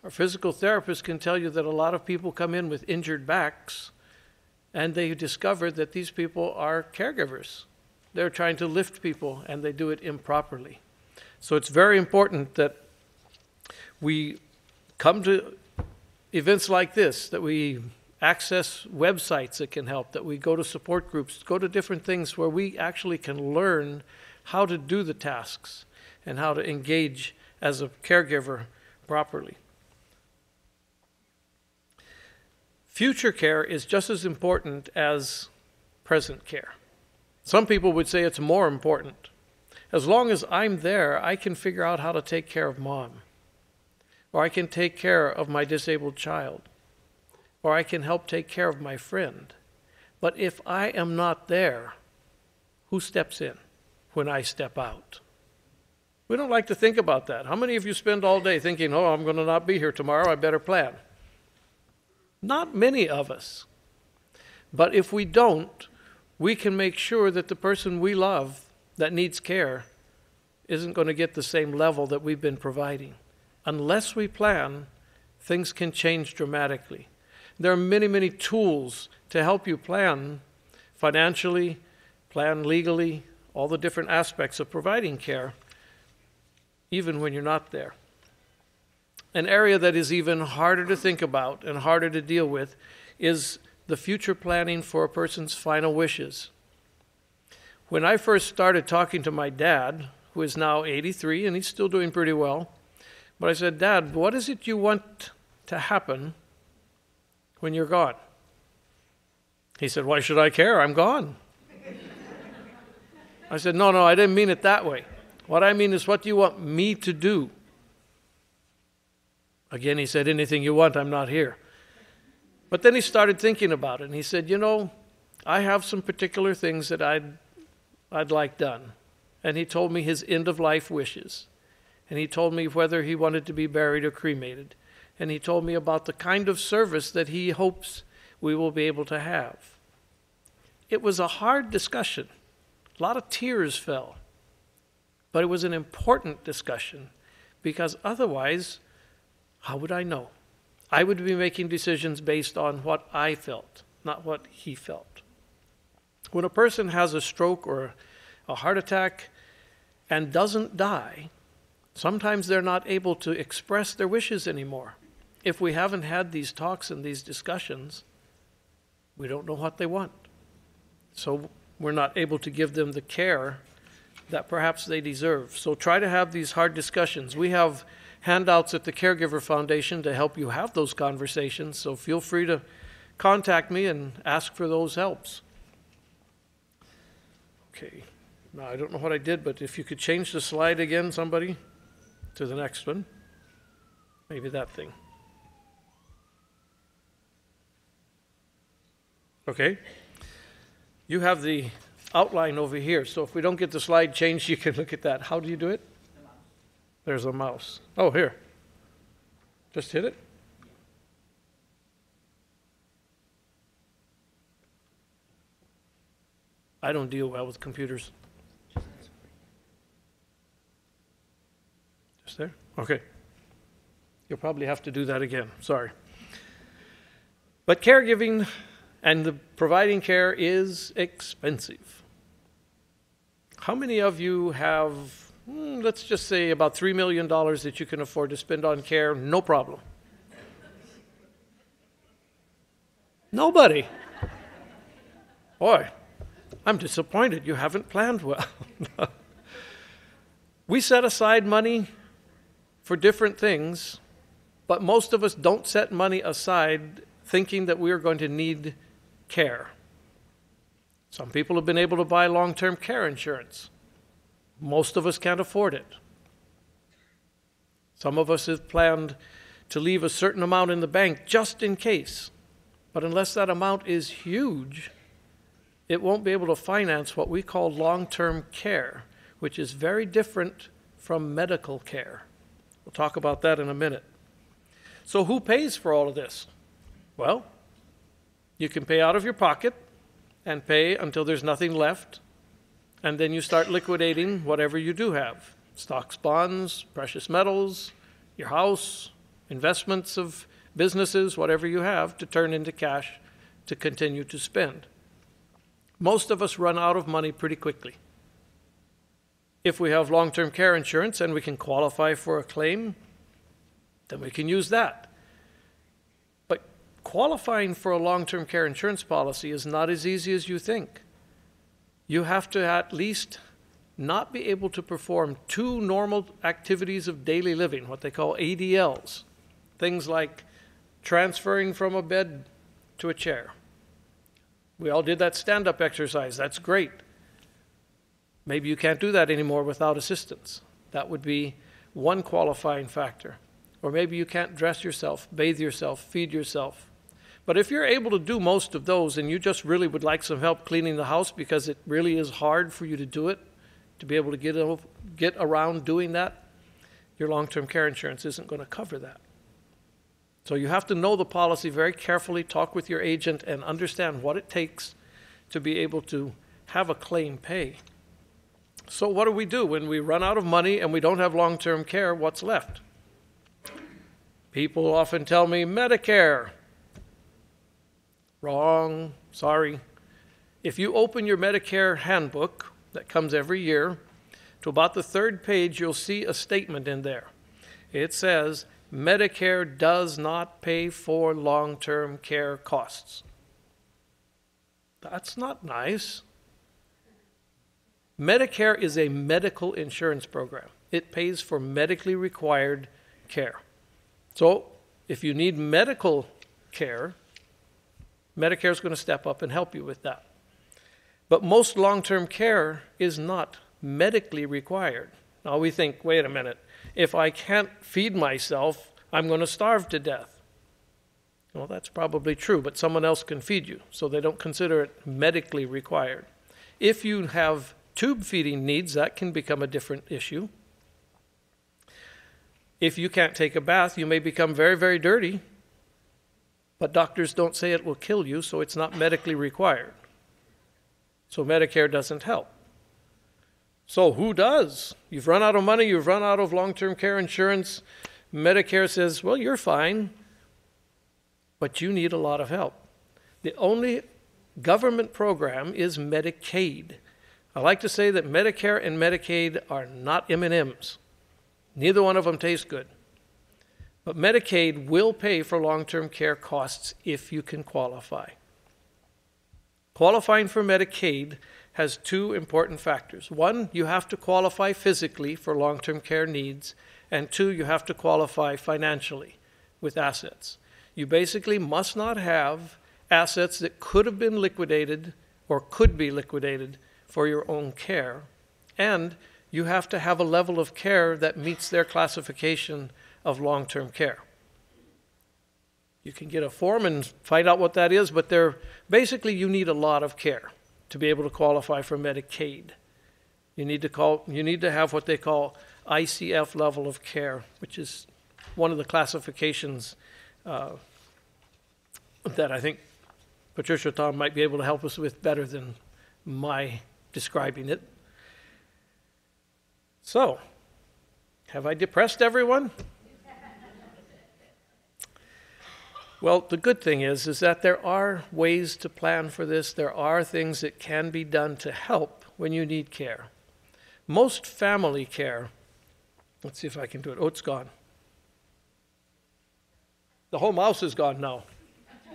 Our physical therapist can tell you that a lot of people come in with injured backs and they discover that these people are caregivers. They're trying to lift people and they do it improperly. So it's very important that we come to events like this, that we access websites that can help, that we go to support groups, go to different things where we actually can learn how to do the tasks and how to engage as a caregiver properly. Future care is just as important as present care. Some people would say it's more important. As long as I'm there, I can figure out how to take care of mom, or I can take care of my disabled child, or I can help take care of my friend. But if I am not there, who steps in when I step out? We don't like to think about that. How many of you spend all day thinking, oh, I'm going to not be here tomorrow, I better plan? Not many of us. But if we don't, we can make sure that the person we love that needs care isn't going to get the same level that we've been providing. Unless we plan, things can change dramatically. There are many, many tools to help you plan financially, plan legally, all the different aspects of providing care, even when you're not there. An area that is even harder to think about and harder to deal with is the future planning for a person's final wishes. When I first started talking to my dad, who is now 83 and he's still doing pretty well, but I said, Dad, what is it you want to happen when you're gone? He said, Why should I care? I'm gone. I said, No, no, I didn't mean it that way. What I mean is, what do you want me to do? Again, he said, Anything you want, I'm not here. But then he started thinking about it, and he said, You know, I have some particular things that I'd, I'd like done. And he told me his end of life wishes. And he told me whether he wanted to be buried or cremated. And he told me about the kind of service that he hopes we will be able to have. It was a hard discussion. A lot of tears fell. But it was an important discussion because otherwise, how would I know? I would be making decisions based on what I felt, not what he felt. When a person has a stroke or a heart attack and doesn't die, sometimes they're not able to express their wishes anymore. If we haven't had these talks and these discussions, we don't know what they want. So we're not able to give them the care that perhaps they deserve. So try to have these hard discussions. We have handouts at the Caregiver Foundation to help you have those conversations. So feel free to contact me and ask for those helps. Okay. Now, I don't know what I did, but if you could change the slide again, somebody, to the next one. Maybe that thing. Okay. You have the outline over here, so if we don't get the slide changed, you can look at that. How do you do it? There's a mouse. Oh, here. Just hit it. I don't deal well with computers. Just there? Okay. You'll probably have to do that again. Sorry. But caregiving and the providing care is expensive. How many of you have Hmm, let's just say about $3 million that you can afford to spend on care, no problem. Nobody. Boy, I'm disappointed you haven't planned well. we set aside money for different things, But most of us don't set money aside thinking that we are going to need care. Some people have been able to buy long term care insurance. Most of us can't afford it. Some of us have planned to leave a certain amount in the bank just in case. But unless that amount is huge, it won't be able to finance what we call long term care, which is very different from medical care. We'll talk about that in a minute. So, who pays for all of this? Well, you can pay out of your pocket and pay until there's nothing left, and then you start liquidating whatever you do have stocks, bonds, precious metals, your house, investments of businesses, whatever you have, to turn into cash to continue to spend. Most of us run out of money pretty quickly. If we have long term care insurance and we can qualify for a claim, then we can use that. But qualifying for a long term care insurance policy is not as easy as you think. You have to at least not be able to perform two normal activities of daily living, what they call ADLs. Things like transferring from a bed to a chair. We all did that stand up exercise. That's great. Maybe you can't do that anymore without assistance. That would be one qualifying factor. Or maybe you can't dress yourself, bathe yourself, feed yourself. But if you're able to do most of those and you just really would like some help cleaning the house because it really is hard for you to do it, to be able to get, get around doing that, your long term care insurance isn't going to cover that. So you have to know the policy very carefully, talk with your agent, and understand what it takes to be able to have a claim pay. So, what do we do when we run out of money and we don't have long term care? What's left? People often tell me Medicare. Wrong, sorry. If you open your Medicare handbook that comes every year, to about the third page, you'll see a statement in there. It says, Medicare does not pay for long term care costs. That's not nice. Medicare is a medical insurance program, it pays for medically required care. So, if you need medical care, Medicare is going to step up and help you with that. But most long term care is not medically required. Now we think, wait a minute, if I can't feed myself, I'm going to starve to death. Well, that's probably true, but someone else can feed you, so they don't consider it medically required. If you have tube feeding needs, that can become a different issue. If you can't take a bath, you may become very, very dirty, but doctors don't say it will kill you, so it's not medically required. So Medicare doesn't help. So who does? You've run out of money, you've run out of long term care insurance. Medicare says, well, you're fine, but you need a lot of help. The only government program is Medicaid. I like to say that Medicare and Medicaid are not M&Ms. Neither one of them tastes good. But Medicaid will pay for long-term care costs if you can qualify. Qualifying for Medicaid has two important factors. One, you have to qualify physically for long term care needs, and two, you have to qualify financially with assets. You basically must not have assets that could have been liquidated or could be liquidated for your own care, and you have to have a level of care that meets their classification of long term care. You can get a form and find out what that is, but basically you need a lot of care to be able to qualify for Medicaid. You need to call you need to have what they call ICF level of care, which is one of the classifications uh, that I think Patricia Tom might be able to help us with better than my describing it. So, have I depressed everyone? Well, the good thing is is that there are ways to plan for this. There are things that can be done to help when you need care. Most family care, let's see if I can do it. Oh, it's gone. The whole mouse is gone now.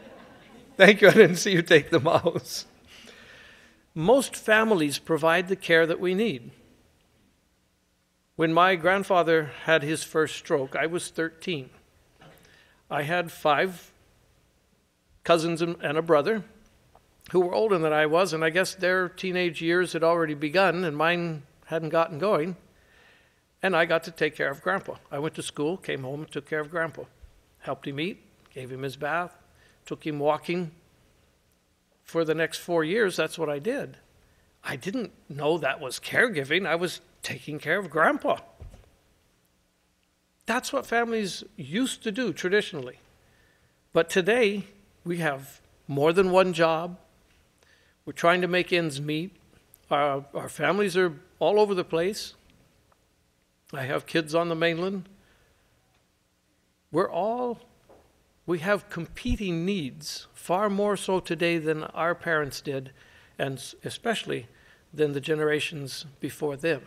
Thank you, I didn't see you take the mouse. Most families provide the care that we need. When my grandfather had his first stroke, I was 13. I had five cousins and and a brother who were older than I was, and I guess their teenage years had already begun, and mine hadn't gotten going. And I got to take care of Grandpa. I went to school, came home, took care of Grandpa. Helped him eat, gave him his bath, took him walking. For the next four years, that's what I did. I didn't know that was caregiving, I was taking care of Grandpa. That's what families used to do traditionally. But today, we have more than one job. We're trying to make ends meet. Our, our families are all over the place. I have kids on the mainland. We're all, we have competing needs, far more so today than our parents did, and especially than the generations before them.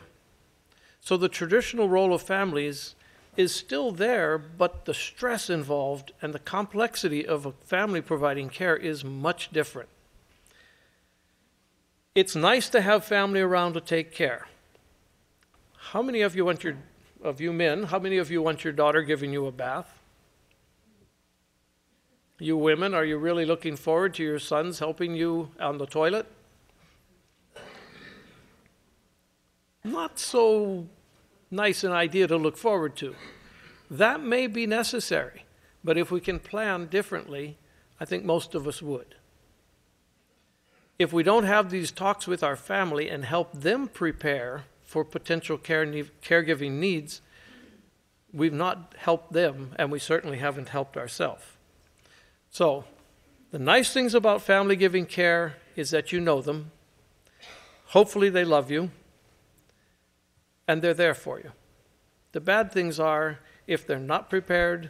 So the traditional role of families is still there, but the stress involved and the complexity of a family providing care is much different. It's nice to have family around to take care. How many of you want your of you men, how many of you want your daughter giving you a bath? You women, are you really looking forward to your sons helping you on the toilet? Not so nice an idea to look forward to. That may be necessary, but if we can plan differently, I think most of us would. If we don't have these talks with our family and help them prepare for potential care ne- caregiving needs, we've not helped them, and we certainly haven't helped ourselves. So, the nice things about family giving care is that you know them. Hopefully, they love you, and they're there for you. The bad things are if they're not prepared,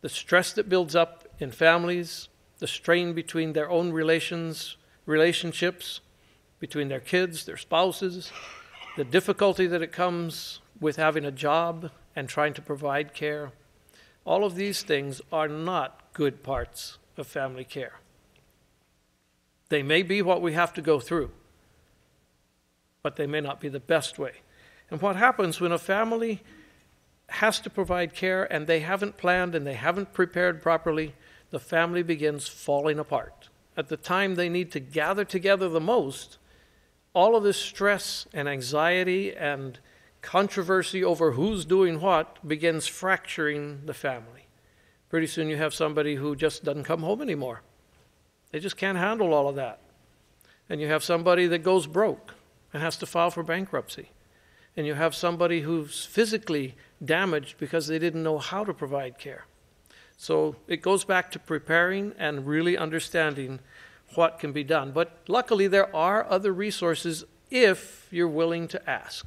the stress that builds up in families, the strain between their own relations, relationships, between their kids, their spouses, the difficulty that it comes with having a job and trying to provide care. All of these things are not good parts of family care. They may be what we have to go through, but they may not be the best way. And what happens when a family has to provide care and they haven't planned and they haven't prepared properly, the family begins falling apart. At the time they need to gather together the most, all of this stress and anxiety and controversy over who's doing what begins fracturing the family. Pretty soon you have somebody who just doesn't come home anymore. They just can't handle all of that. And you have somebody that goes broke and has to file for bankruptcy. And you have somebody who's physically damaged because they didn't know how to provide care. So it goes back to preparing and really understanding what can be done. But luckily, there are other resources if you're willing to ask.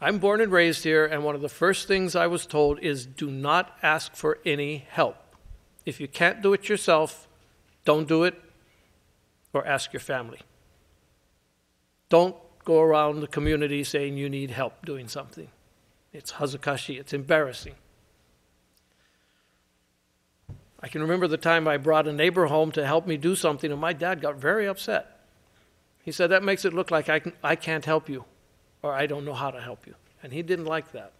I'm born and raised here, and one of the first things I was told is do not ask for any help. If you can't do it yourself, don't do it or ask your family. Don't go around the community saying you need help doing something. It's hazakashi, it's embarrassing. I can remember the time I brought a neighbor home to help me do something, and my dad got very upset. He said, That makes it look like I, can, I can't help you, or I don't know how to help you. And he didn't like that.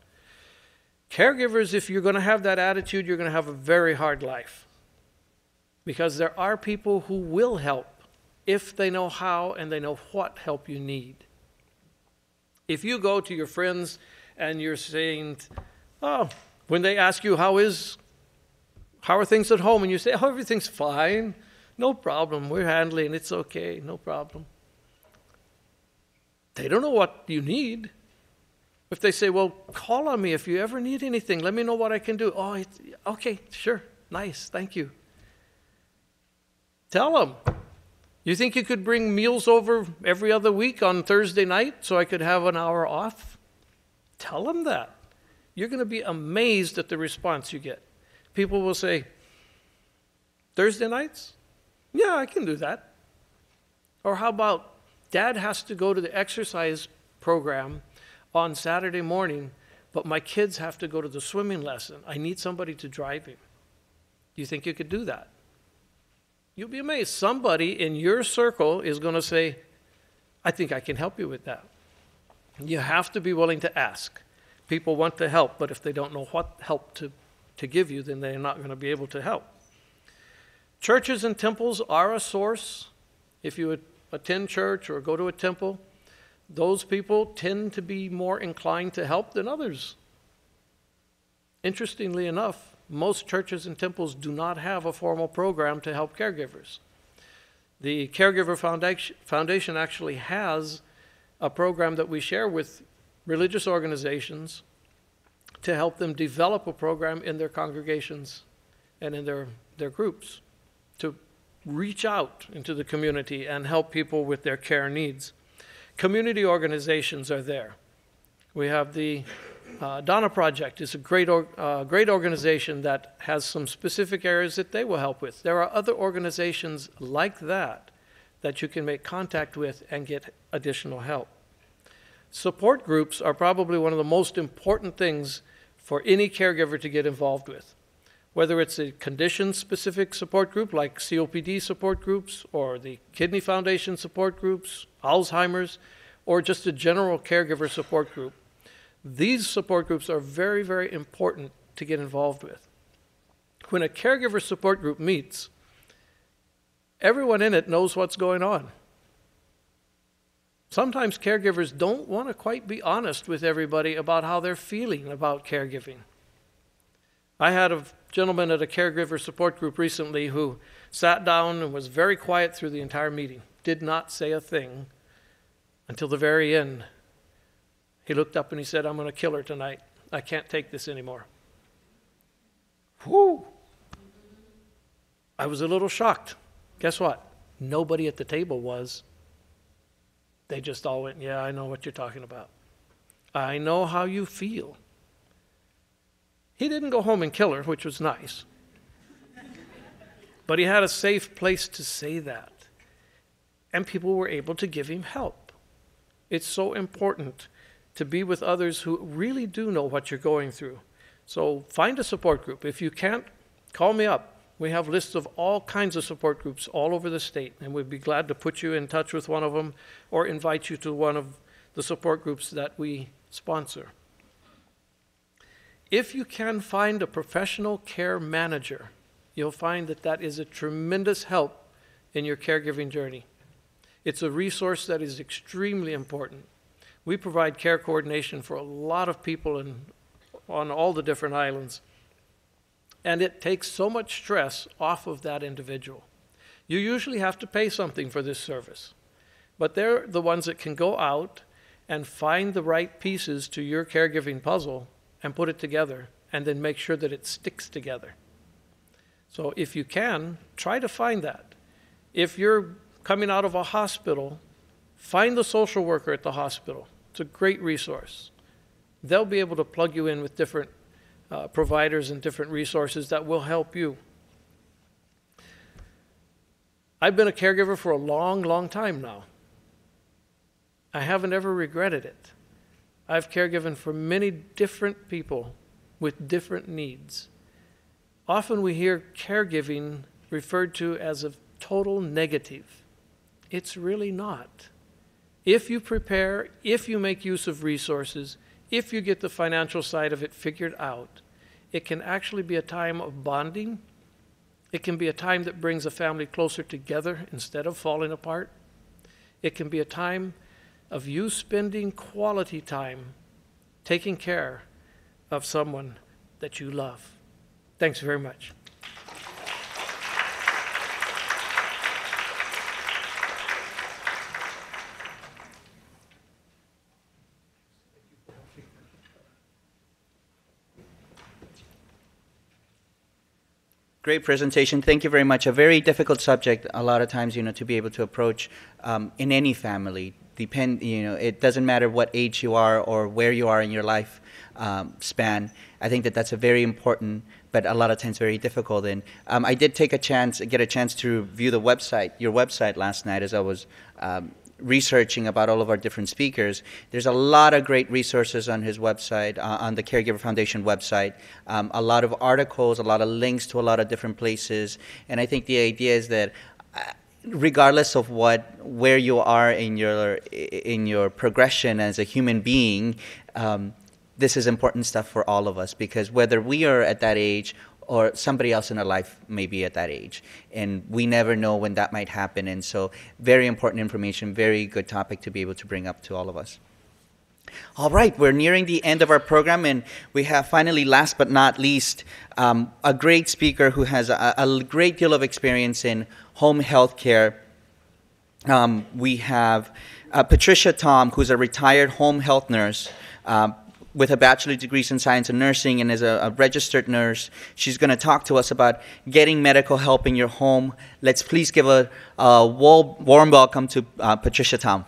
Caregivers, if you're going to have that attitude, you're going to have a very hard life. Because there are people who will help if they know how and they know what help you need. If you go to your friends and you're saying, Oh, when they ask you, How is how are things at home? And you say, oh, everything's fine. No problem. We're handling It's okay. No problem. They don't know what you need. If they say, well, call on me if you ever need anything, let me know what I can do. Oh, okay, sure. Nice. Thank you. Tell them. You think you could bring meals over every other week on Thursday night so I could have an hour off? Tell them that. You're going to be amazed at the response you get people will say, Thursday nights? Yeah, I can do that. Or how about dad has to go to the exercise program on Saturday morning, but my kids have to go to the swimming lesson. I need somebody to drive him. You think you could do that? You'll be amazed. Somebody in your circle is going to say, I think I can help you with that. You have to be willing to ask. People want to help, but if they don't know what help to to give you, then they're not going to be able to help. Churches and temples are a source. If you attend church or go to a temple, those people tend to be more inclined to help than others. Interestingly enough, most churches and temples do not have a formal program to help caregivers. The Caregiver Foundation actually has a program that we share with religious organizations to help them develop a program in their congregations and in their, their groups to reach out into the community and help people with their care needs. Community organizations are there. We have the uh, Dana Project is a great, or, uh, great organization that has some specific areas that they will help with. There are other organizations like that that you can make contact with and get additional help. Support groups are probably one of the most important things for any caregiver to get involved with. Whether it's a condition specific support group like COPD support groups or the Kidney Foundation support groups, Alzheimer's, or just a general caregiver support group, these support groups are very, very important to get involved with. When a caregiver support group meets, everyone in it knows what's going on. Sometimes caregivers don't want to quite be honest with everybody about how they're feeling about caregiving. I had a gentleman at a caregiver support group recently who sat down and was very quiet through the entire meeting, did not say a thing until the very end he looked up and he said, I'm going to kill her tonight. I can't take this anymore. Whew. I was a little shocked. Guess what? Nobody at the table was. They just all went, Yeah, I know what you're talking about. I know how you feel. He didn't go home and kill her, which was nice. but he had a safe place to say that. And people were able to give him help. It's so important to be with others who really do know what you're going through. So find a support group. If you can't, call me up. We have lists of all kinds of support groups all over the state, and we'd be glad to put you in touch with one of them or invite you to one of the support groups that we sponsor. If you can find a professional care manager, you'll find that that is a tremendous help in your caregiving journey. It's a resource that is extremely important. We provide care coordination for a lot of people in, on all the different islands. And it takes so much stress off of that individual. You usually have to pay something for this service, but they're the ones that can go out and find the right pieces to your caregiving puzzle and put it together and then make sure that it sticks together. So if you can, try to find that. If you're coming out of a hospital, find the social worker at the hospital. It's a great resource. They'll be able to plug you in with different uh, providers and different resources that will help you. I've been a caregiver for a long, long time now. I haven't ever regretted it. I've caregiven for many different people with different needs. Often we hear caregiving referred to as a total negative. It's really not. If you prepare, if you make use of resources, if you get the financial side of it figured out, it can actually be a time of bonding. It can be a time that brings a family closer together instead of falling apart. It can be a time of you spending quality time taking care of someone that you love. Thanks very much. Great presentation. Thank you very much. A very difficult subject, a lot of times, you know, to be able to approach um, in any family. Depend, you know, it doesn't matter what age you are or where you are in your life um, span. I think that that's a very important, but a lot of times very difficult. And um, I did take a chance, get a chance to view the website, your website last night as I was um, researching about all of our different speakers, there's a lot of great resources on his website, uh, on the Caregiver Foundation website, um, a lot of articles, a lot of links to a lot of different places. And I think the idea is that uh, regardless of what where you are in your in your progression as a human being um, this is important stuff for all of us because whether we are at that age or somebody else in our life may be at that age. And we never know when that might happen. And so, very important information, very good topic to be able to bring up to all of us. All right, we're nearing the end of our program, and we have finally, last but not least, um, a great speaker who has a, a, great deal of experience in home health care. Um, we have uh, Patricia Tom, who's a retired home health nurse. Um, with a bachelor's degree in science and nursing and is a, a registered nurse. She's going to talk to us about getting medical help in your home. Let's please give a, a warm welcome to uh, Patricia Tom.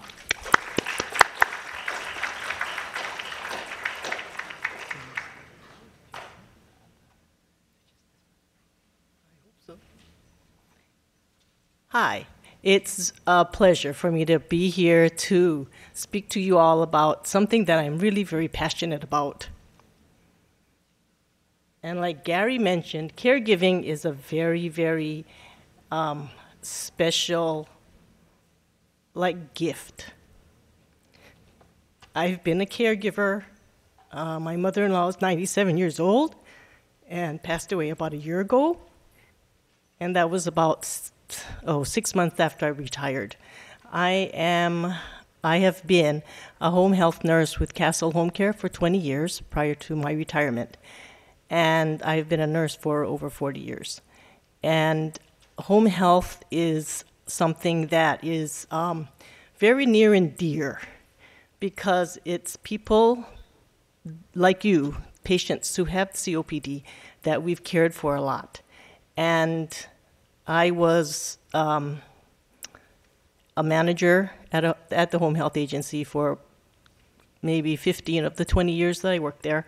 Hi, it's a pleasure for me to be here to speak to you all about something that I'm really very passionate about. And like Gary mentioned, caregiving is a very, very um, special, like, gift. I've been a caregiver. Uh, my mother in law is 97 years old and passed away about a year ago. And that was about oh, six months after I retired. I am I have been a home health nurse with Castle Home Care for 20 years prior to my retirement. And I've been a nurse for over 40 years. And home health is something that is um, very near and dear because it's people like you, patients who have COPD, that we've cared for a lot. And I was um, a manager at, a, at the home health agency for maybe 15 of the 20 years that I worked there.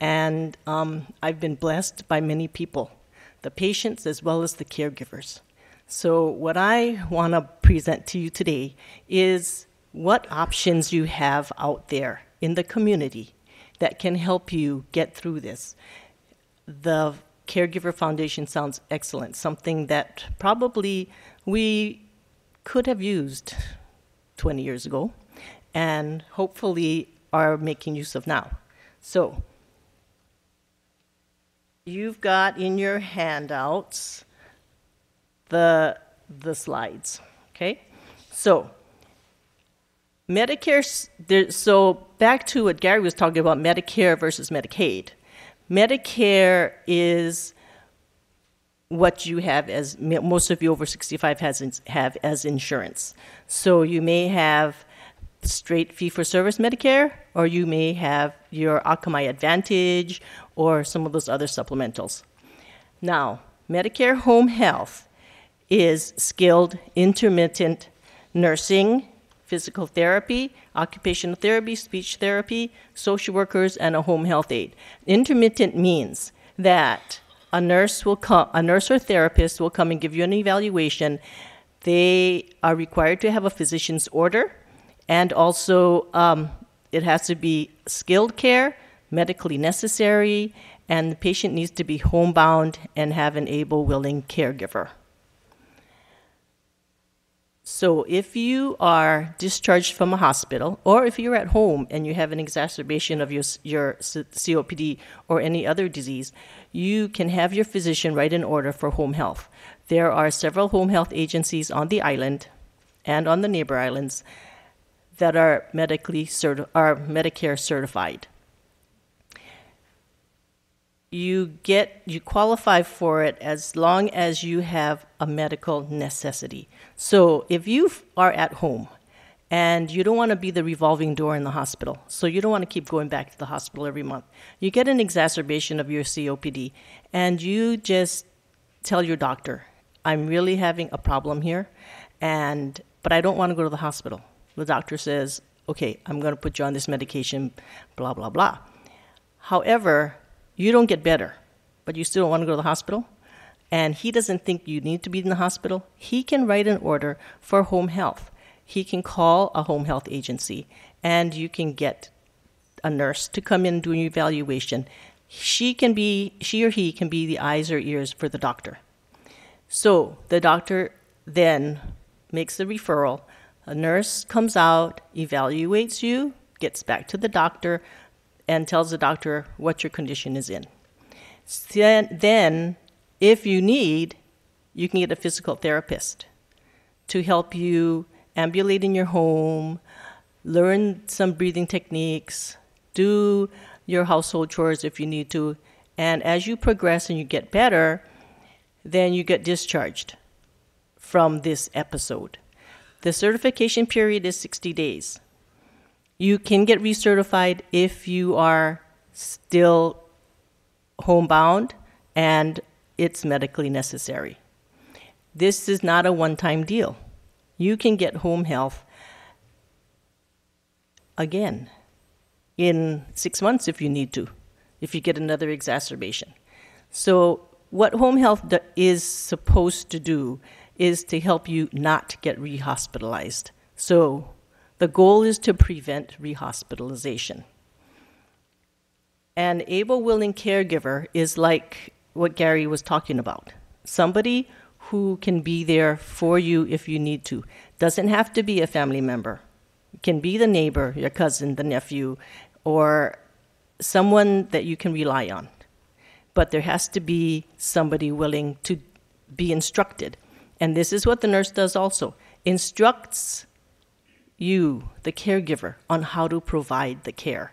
And um, I've been blessed by many people, the patients as well as the caregivers. So, what I want to present to you today is what options you have out there in the community that can help you get through this. The Caregiver Foundation sounds excellent, something that probably we could have used 20 years ago and hopefully are making use of now. So, you've got in your handouts the, the slides, okay? So, Medicare, so back to what Gary was talking about Medicare versus Medicaid. Medicare is what you have as most of you over 65 has have as insurance. So you may have straight fee for service Medicare, or you may have your Akamai Advantage or some of those other supplementals. Now, Medicare Home Health is skilled intermittent nursing, physical therapy, occupational therapy, speech therapy, social workers, and a home health aide. Intermittent means that a nurse will come, a nurse or therapist will come and give you an evaluation. They are required to have a physician's order, and also um, it has to be skilled care, medically necessary, and the patient needs to be homebound and have an able, willing caregiver. So, if you are discharged from a hospital, or if you're at home and you have an exacerbation of your, your COPD or any other disease, you can have your physician write an order for home health. There are several home health agencies on the island and on the neighbor islands that are medically certi- are Medicare certified. You get you qualify for it as long as you have a medical necessity. So if you are at home and you don't want to be the revolving door in the hospital. So you don't want to keep going back to the hospital every month. You get an exacerbation of your COPD and you just tell your doctor, I'm really having a problem here and but I don't want to go to the hospital. The doctor says, "Okay, I'm going to put you on this medication, blah blah blah." However, you don't get better, but you still don't want to go to the hospital and he doesn't think you need to be in the hospital, he can write an order for home health he can call a home health agency and you can get a nurse to come in and do an evaluation. She can be, she or he can be the eyes or ears for the doctor. So the doctor then makes the referral. A nurse comes out, evaluates you, gets back to the doctor, and tells the doctor what your condition is in. Then, if you need, you can get a physical therapist to help you ambulate in your home, learn some breathing techniques, do your household chores if you need to, and as you progress and you get better, then you get discharged from this episode. The certification period is 60 days. You can get recertified if you are still homebound and it's medically necessary. This is not a one time deal. You can get home health again in six months if you need to, if you get another exacerbation. So, what home health do- is supposed to do is to help you not get rehospitalized. So, the goal is to prevent rehospitalization. An able, willing caregiver is like what Gary was talking about somebody who can be there for you if you need to. Doesn't have to be a family member, it can be the neighbor, your cousin, the nephew, or someone that you can rely on. But there has to be somebody willing to be instructed. And this is what the nurse does also instructs you, the caregiver, on how to provide the care,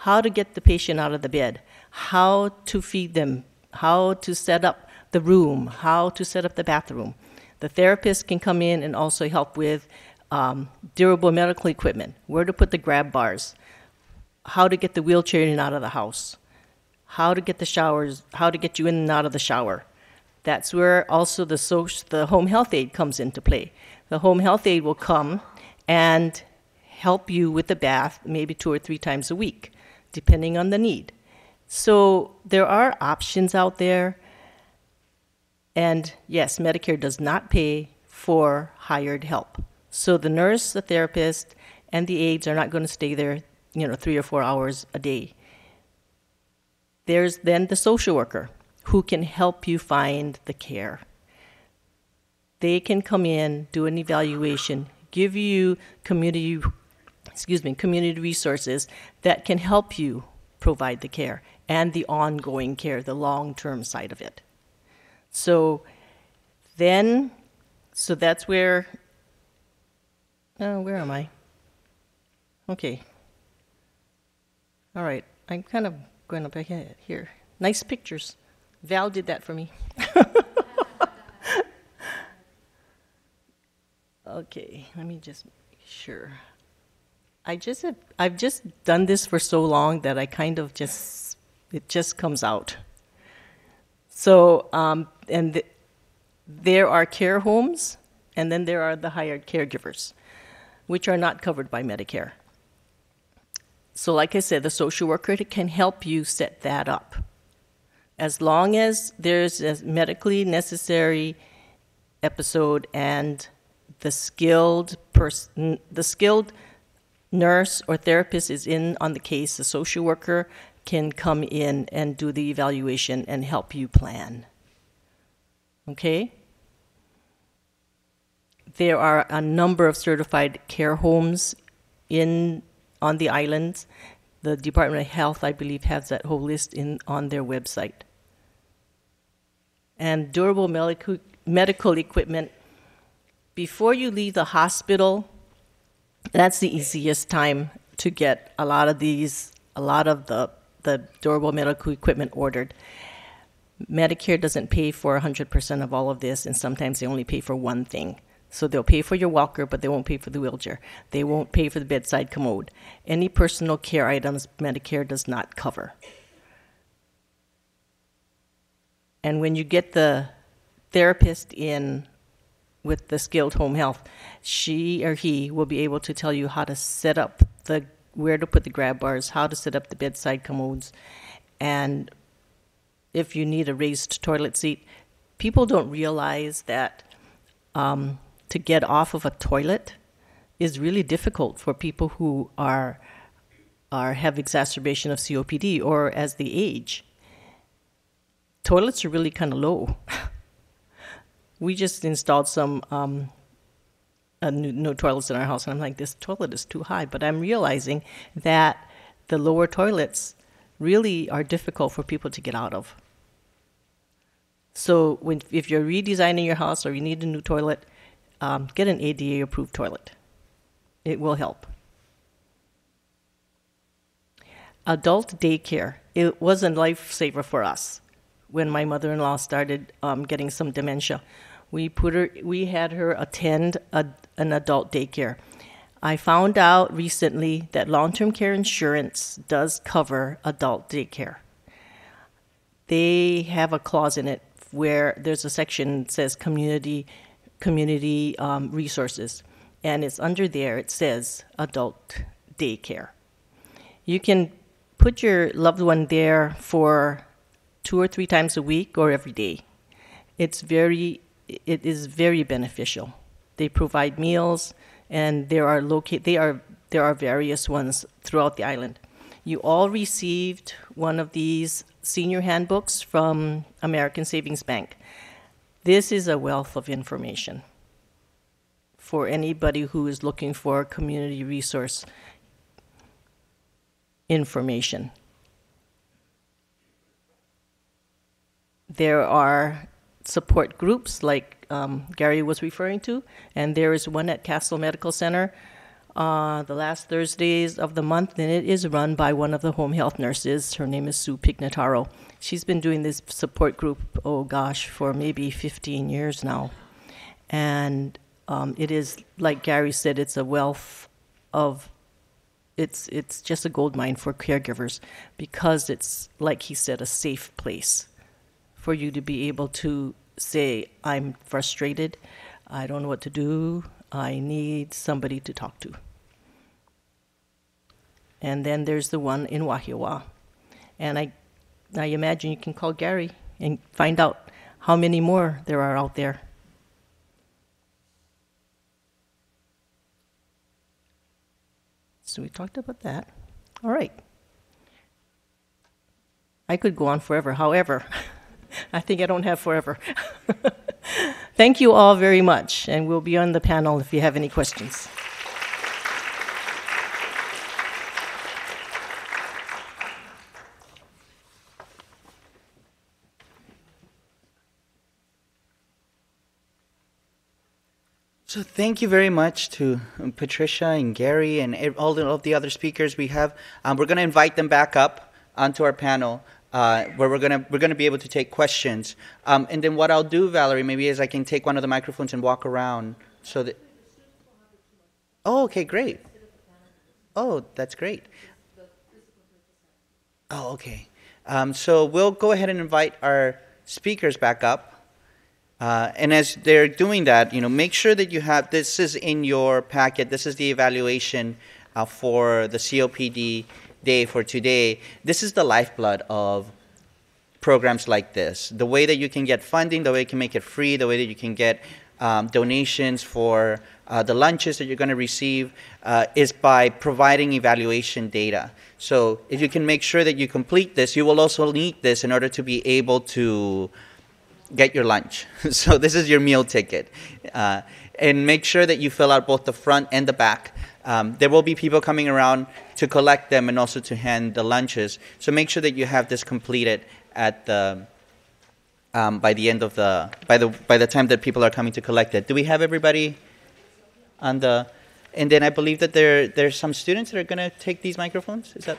how to get the patient out of the bed, how to feed them, how to set up the room, how to set up the bathroom. The therapist can come in and also help with um, durable medical equipment, where to put the grab bars, how to get the wheelchair in and out of the house, how to get the showers, how to get you in and out of the shower. That's where also the social, the home health aide comes into play. The home health aide will come and help you with the bath maybe two or three times a week, depending on the need. So there are options out there. And yes, Medicare does not pay for hired help. So the nurse, the therapist, and the aides are not going to stay there, you know, three or four hours a day. There's then the social worker who can help you find the care. They can come in, do an evaluation, give you community excuse me, community resources that can help you provide the care and the ongoing care, the long-term side of it. So then, so that's where, oh, where am I? Okay. All right, I'm kind of going up ahead here. Nice pictures. Val did that for me. okay, let me just make sure. I just have, I've just done this for so long that I kind of just it just comes out. So um, and th- there are care homes, and then there are the hired caregivers, which are not covered by Medicare. So, like I said, the social worker can help you set that up. As long as there's a medically necessary episode and the skilled person, the skilled nurse or therapist is in on the case, the social worker can come in and do the evaluation and help you plan. Okay? There are a number of certified care homes in on the islands. The Department of Health, I believe, has that whole list in on their website. And durable medical equipment. Before you leave the hospital, that's the easiest time to get a lot of these, a lot of the, the durable medical equipment ordered. Medicare doesn't pay for 100% of all of this, and sometimes they only pay for one thing. So they'll pay for your walker, but they won't pay for the wheelchair. They won't pay for the bedside commode. Any personal care items Medicare does not cover. And when you get the therapist in with the skilled home health, she or he will be able to tell you how to set up the where to put the grab bars, how to set up the bedside commodes, and if you need a raised toilet seat. People don't realize that um, to get off of a toilet is really difficult for people who are are have exacerbation of COPD or as they age. Toilets are really kind of low. we just installed some um, new, new toilets in our house, and I'm like, this toilet is too high. But I'm realizing that the lower toilets really are difficult for people to get out of. So when, if you're redesigning your house or you need a new toilet, um, get an ADA approved toilet. It will help. Adult daycare. It was a lifesaver for us when my mother-in-law started um, getting some dementia. We put her, we had her attend a, an adult daycare. I found out recently that long-term care insurance does cover adult daycare. They have a clause in it where there's a section that says community community um, resources, and it's under there. It says adult daycare. You can put your loved one there for two or three times a week or every day. It's very it is very beneficial. They provide meals, and there are locate they are there are various ones throughout the island. You all received one of these senior handbooks from American Savings Bank. This is a wealth of information for anybody who is looking for community resource information. There are support groups like um, Gary was referring to, and there is one at Castle Medical Center uh, the last Thursdays of the month, and it is run by one of the home health nurses. Her name is Sue Pignataro. She's been doing this support group, oh gosh, for maybe 15 years now. And um, it is, like Gary said, it's a wealth of, it's, it's just a gold mine for caregivers because it's, like he said, a safe place for you to be able to say, I'm frustrated, I don't know what to do, I need somebody to talk to. And then there's the one in Wahiawa. And I, I imagine you can call Gary and find out how many more there are out there. So we talked about that. All right. I could go on forever. However, I think I don't have forever. Thank you all very much, and we'll be on the panel if you have any questions. So thank you very much to Patricia and Gary and all the, all the other speakers we have. Um, we're going to invite them back up onto our panel uh, where we're to we're to be able to take questions. Um, and then what I'll do, Valerie, maybe is I can take one of the microphones and walk around so that. Oh, okay, great. Oh, that's great. Oh, okay. Um, so we'll go ahead and invite our speakers back up. Uh, and as they're doing that, you know, make sure that you have this is in your packet. This is the evaluation uh, for the COPD day for today. This is the lifeblood of programs like this. The way that you can get funding, the way you can make it free, the way that you can get um, donations for uh, the lunches that you're going to receive uh, is by providing evaluation data. So if you can make sure that you complete this, you will also need this in order to be able to get your lunch. so this is your meal ticket. Uh, and make sure that you fill out both the front and the back. Um, there will be people coming around to collect them and also to hand the lunches. So make sure that you have this completed at the um, by the end of the by the by the time that people are coming to collect it. Do we have everybody on the? And then I believe that there there's some students that are going to take these microphones. Is that?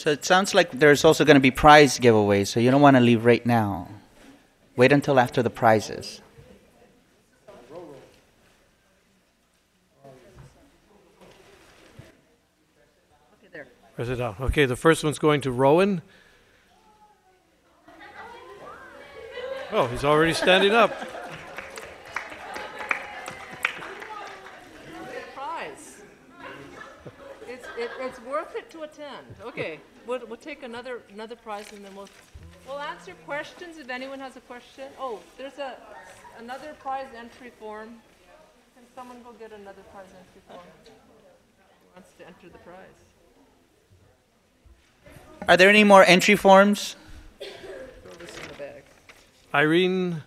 So it sounds like there's also going to be prize giveaways, so you don't want to leave right now. Wait until after the prizes. It out. Okay, the first one's going to Rowan. Oh, he's already standing up. Take another, another prize and then we'll, we'll answer questions if anyone has a question. Oh, there's a, another prize entry form. Can someone go get another prize entry form? Who wants to enter the prize? Are there any more entry forms? Throw this in the bag. Irene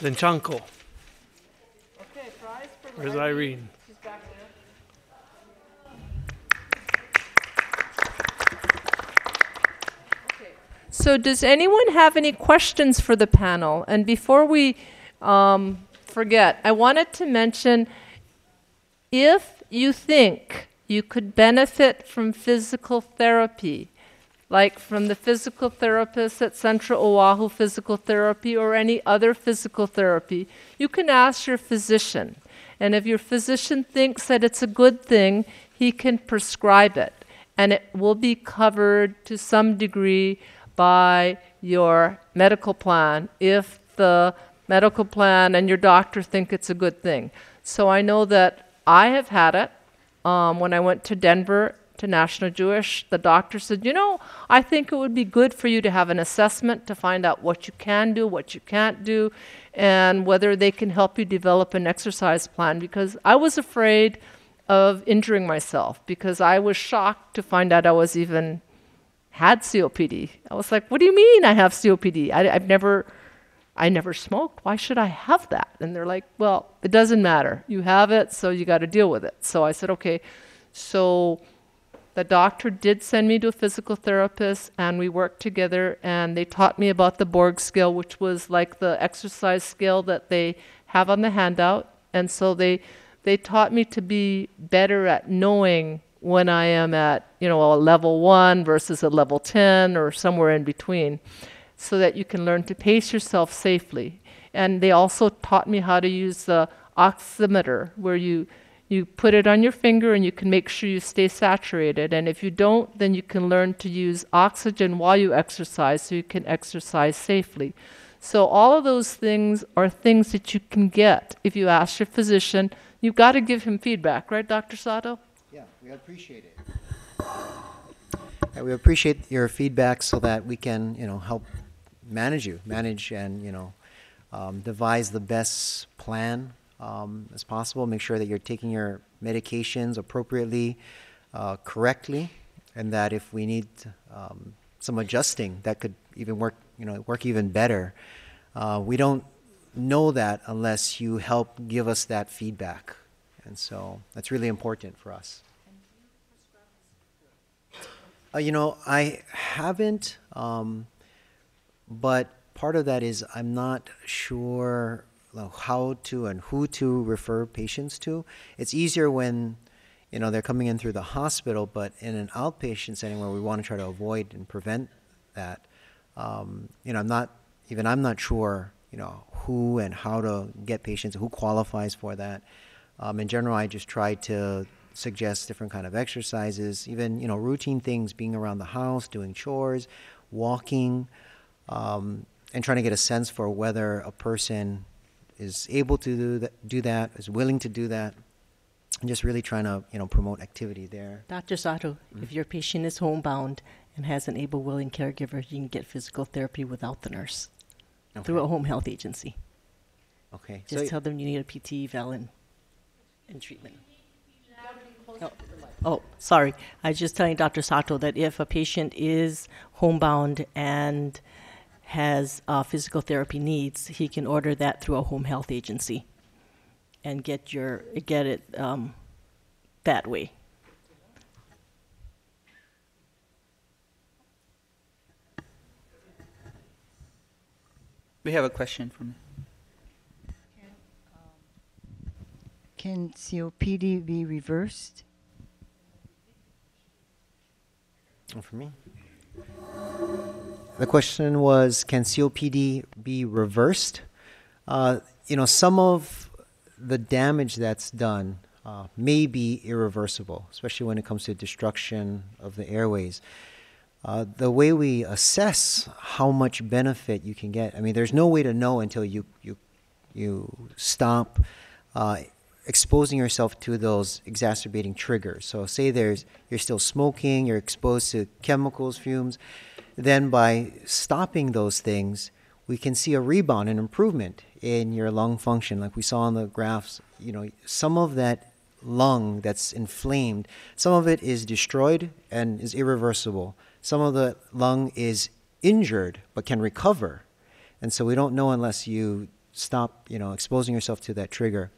Lenchanko. Okay, prize for Where's Irene? She's back there. Okay. So does anyone have any questions for the panel? And before we um, forget, I wanted to mention if you think you could benefit from physical therapy, like from the physical therapist at Central Oahu Physical Therapy or any other physical therapy, you can ask your physician. And if your physician thinks that it's a good thing, he can prescribe it. And it will be covered to some degree by your medical plan if the medical plan and your doctor think it's a good thing. So I know that I have had it. Um, when I went to Denver to National Jewish, the doctor said, You know, I think it would be good for you to have an assessment to find out what you can do, what you can't do, and whether they can help you develop an exercise plan. Because I was afraid of injuring myself because I was shocked to find out I was even had COPD. I was like, What do you mean I have COPD? I, I've never. I never smoked. Why should I have that? And they're like, well, it doesn't matter. You have it, so you got to deal with it. So I said, okay. So the doctor did send me to a physical therapist, and we worked together, and they taught me about the Borg scale, which was like the exercise scale that they have on the handout. And so they, they taught me to be better at knowing when I am at, you know, a level one versus a level 10 or somewhere in between so that you can learn to pace yourself safely. And they also taught me how to use the oximeter, where you you put it on your finger and you can make sure you stay saturated. And if you don't, then you can learn to use oxygen while you exercise so you can exercise safely. So all of those things are things that you can get if you ask your physician. You've got to give him feedback, right, Dr. Sato? We appreciate it. Yeah, we appreciate your feedback so that we can, you know, help manage you, manage and, you know, um, devise the best plan um, as possible. Make sure that you're taking your medications appropriately, uh, correctly, and that if we need um, some adjusting, that could even work, you know, work even better. Uh, we don't know that unless you help give us that feedback, and so that's really important for us. Uh, you know, I haven't, um, but part of that is I'm not sure how to and who to refer patients to. It's easier when, you know, they're coming in through the hospital, but in an outpatient setting where we want to try to avoid and prevent that, um, you know, I'm not, even I'm not sure, you know, who and how to get patients, who qualifies for that. Um, in general, I just try to suggest different kind of exercises, even you know routine things, being around the house, doing chores, walking, um, and trying to get a sense for whether a person is able to do that, do that, is willing to do that, and just really trying to you know promote activity there. Dr. Sato, if your patient is homebound and has an able, willing caregiver, you can get physical therapy without the nurse through a home health agency. Okay, Just so tell them you need a PT eval and, and treatment. Oh, sorry. I was just telling Dr. Sato that if a patient is homebound and has uh, physical therapy needs, he can order that through a home health agency and get your get it um, that way. We have a question from. Can COPD be reversed? Oh, for me. The question was, can COPD be reversed? Uh, you know, some of the damage that's done uh, may be irreversible, especially when it comes to destruction of the airways. Uh, the way we assess how much benefit you can get, I mean, there's no way to know until you, you, you stop uh, exposing yourself to those exacerbating triggers. So, say there's you're still smoking, you're exposed to chemicals, fumes. Then, by stopping those things, we can see a rebound and improvement in your lung function, like we saw on the graphs. You know, some of that lung that's inflamed, some of it is destroyed and is irreversible. Some of the lung is injured but can recover. And so we don't know unless you stop, you know, exposing yourself to that trigger.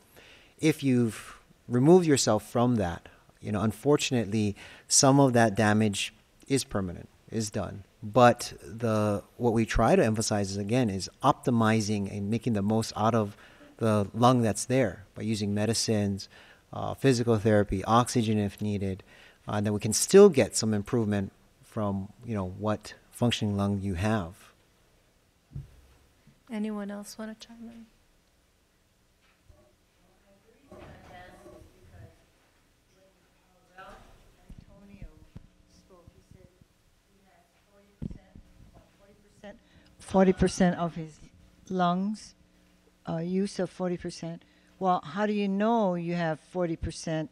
If you've removed yourself from that, you know, unfortunately, some of that damage is permanent, is done. But the what we try to emphasize is again is optimizing and making the most out of the lung that's there by using medicines, uh, physical therapy, oxygen if needed, uh, and then we can still get some improvement from you know what functioning lung you have. Anyone else want to chime in? Forty percent of his lungs, uh, use of forty percent. Well, how do you know you have forty percent?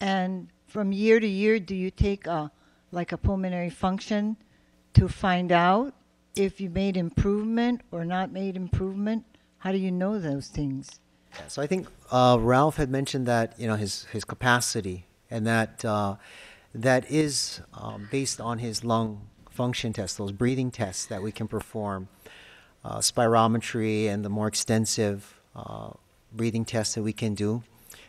And from year to year, do you take a like a pulmonary function to find out if you made improvement or not made improvement? How do you know those things? So I think uh, Ralph had mentioned that you know his his capacity and that uh, that is um, based on his lung function tests, those breathing tests that we can perform, uh, spirometry and the more extensive uh, breathing tests that we can do,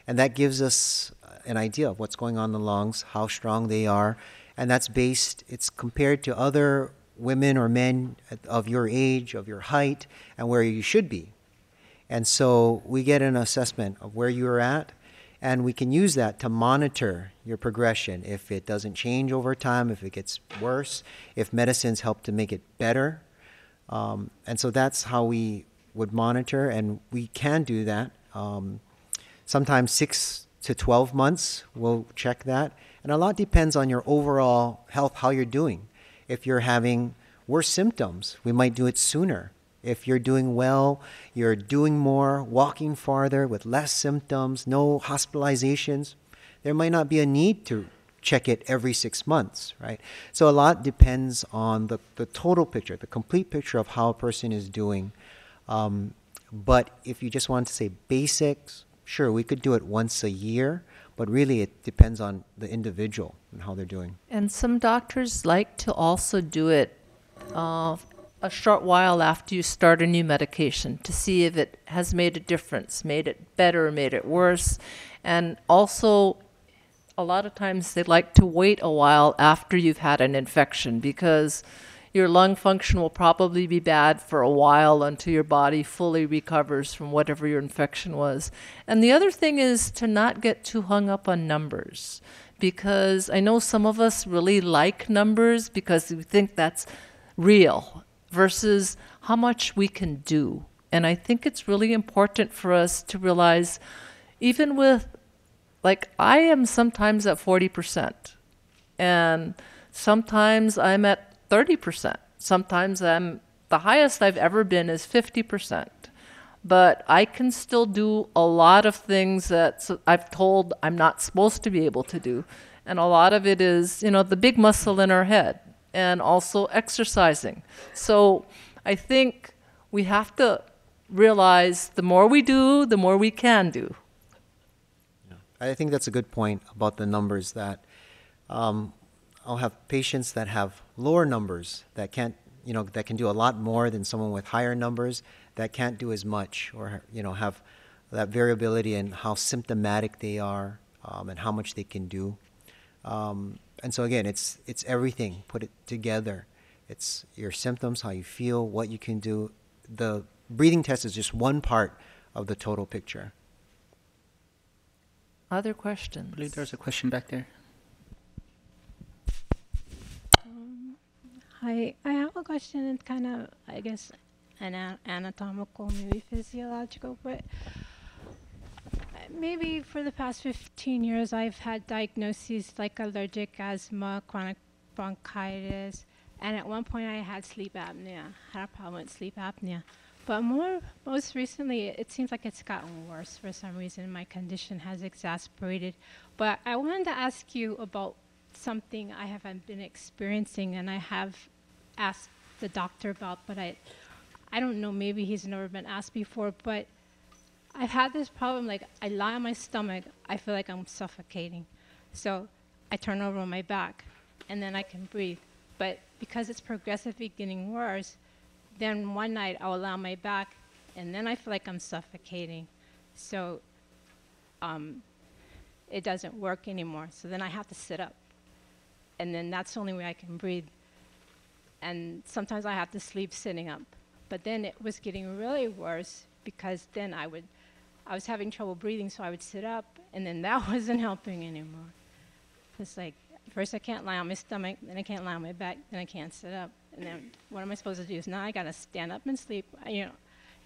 and that gives us an idea of what's going on in the lungs, how strong they are, and that's based. It's compared to other women or men of your age, of your height, and where you should be. And so we get an assessment of where you're at, and we can use that to monitor your progression. If it doesn't change over time, if it gets worse, if medicines help to make it better. Um, and so that's how we would monitor, and we can do that. Um, sometimes six to 12 months, we'll check that. And a lot depends on your overall health, how you're doing. If you're having worse symptoms, we might do it sooner. If you're doing well, you're doing more, walking farther with less symptoms, no hospitalizations, there might not be a need to check it every six months, right? So a lot depends on the, the total picture, the complete picture of how a person is doing. Um, but if you just want to say basics, sure, we could do it once a year, but really it depends on the individual and how they're doing. And some doctors like to also do it uh, a short while after you start a new medication to see if it has made a difference, made it better, made it worse. And also, a lot of times they like to wait a while after you've had an infection because your lung function will probably be bad for a while until your body fully recovers from whatever your infection was. And the other thing is to not get too hung up on numbers because I know some of us really like numbers because we think that's real versus how much we can do. And I think it's really important for us to realize, even with, like, I am sometimes at 40%, and sometimes I'm at 30%. Sometimes I'm, the highest I've ever been is 50%. But I can still do a lot of things that I've told I'm not supposed to be able to do. And a lot of it is, you know, the big muscle in our head and also exercising. So I think we have to realize the more we do, the more we can do. Yeah. I think that's a good point about the numbers that um, I'll have patients that have lower numbers that can't, you know, that can do a lot more than someone with higher numbers that can't do as much or, you know, have that variability in how symptomatic they are um, and how much they can do. Um, and so again, it's it's everything put it together. It's your symptoms, how you feel, what you can do. The breathing test is just one part of the total picture. Other questions? I believe there's a question back there. Um, hi, I have a question. It's kind of, I guess, an anatomical, maybe physiological, but maybe for the past 15 years, I've had diagnoses like allergic asthma, chronic bronchitis, and at one point I had sleep apnea. Had a problem with sleep apnea. But more, most recently, it seems like it's gotten worse for some reason. My condition has exasperated. But I wanted to ask you about something I haven't been experiencing, and I have asked the doctor about, but I, I don't know. Maybe he's never been asked before, but I've had this problem. Like I lie on my stomach, I feel like I'm suffocating, so I turn over on my back, and then I can breathe. But because it's progressively getting worse, then one night I'll lie on my back, and then I feel like I'm suffocating. So um, it doesn't work anymore. So then I have to sit up. And then that's the only way I can breathe. And sometimes I have to sleep sitting up. But then it was getting really worse because then I would, I was having trouble breathing, so I would sit up, and then that wasn't helping anymore. It's like, first I can't lie on my stomach, then I can't lie on my back, then I can't sit up. And then what am I supposed to do? Is now I gotta stand up and sleep, you know.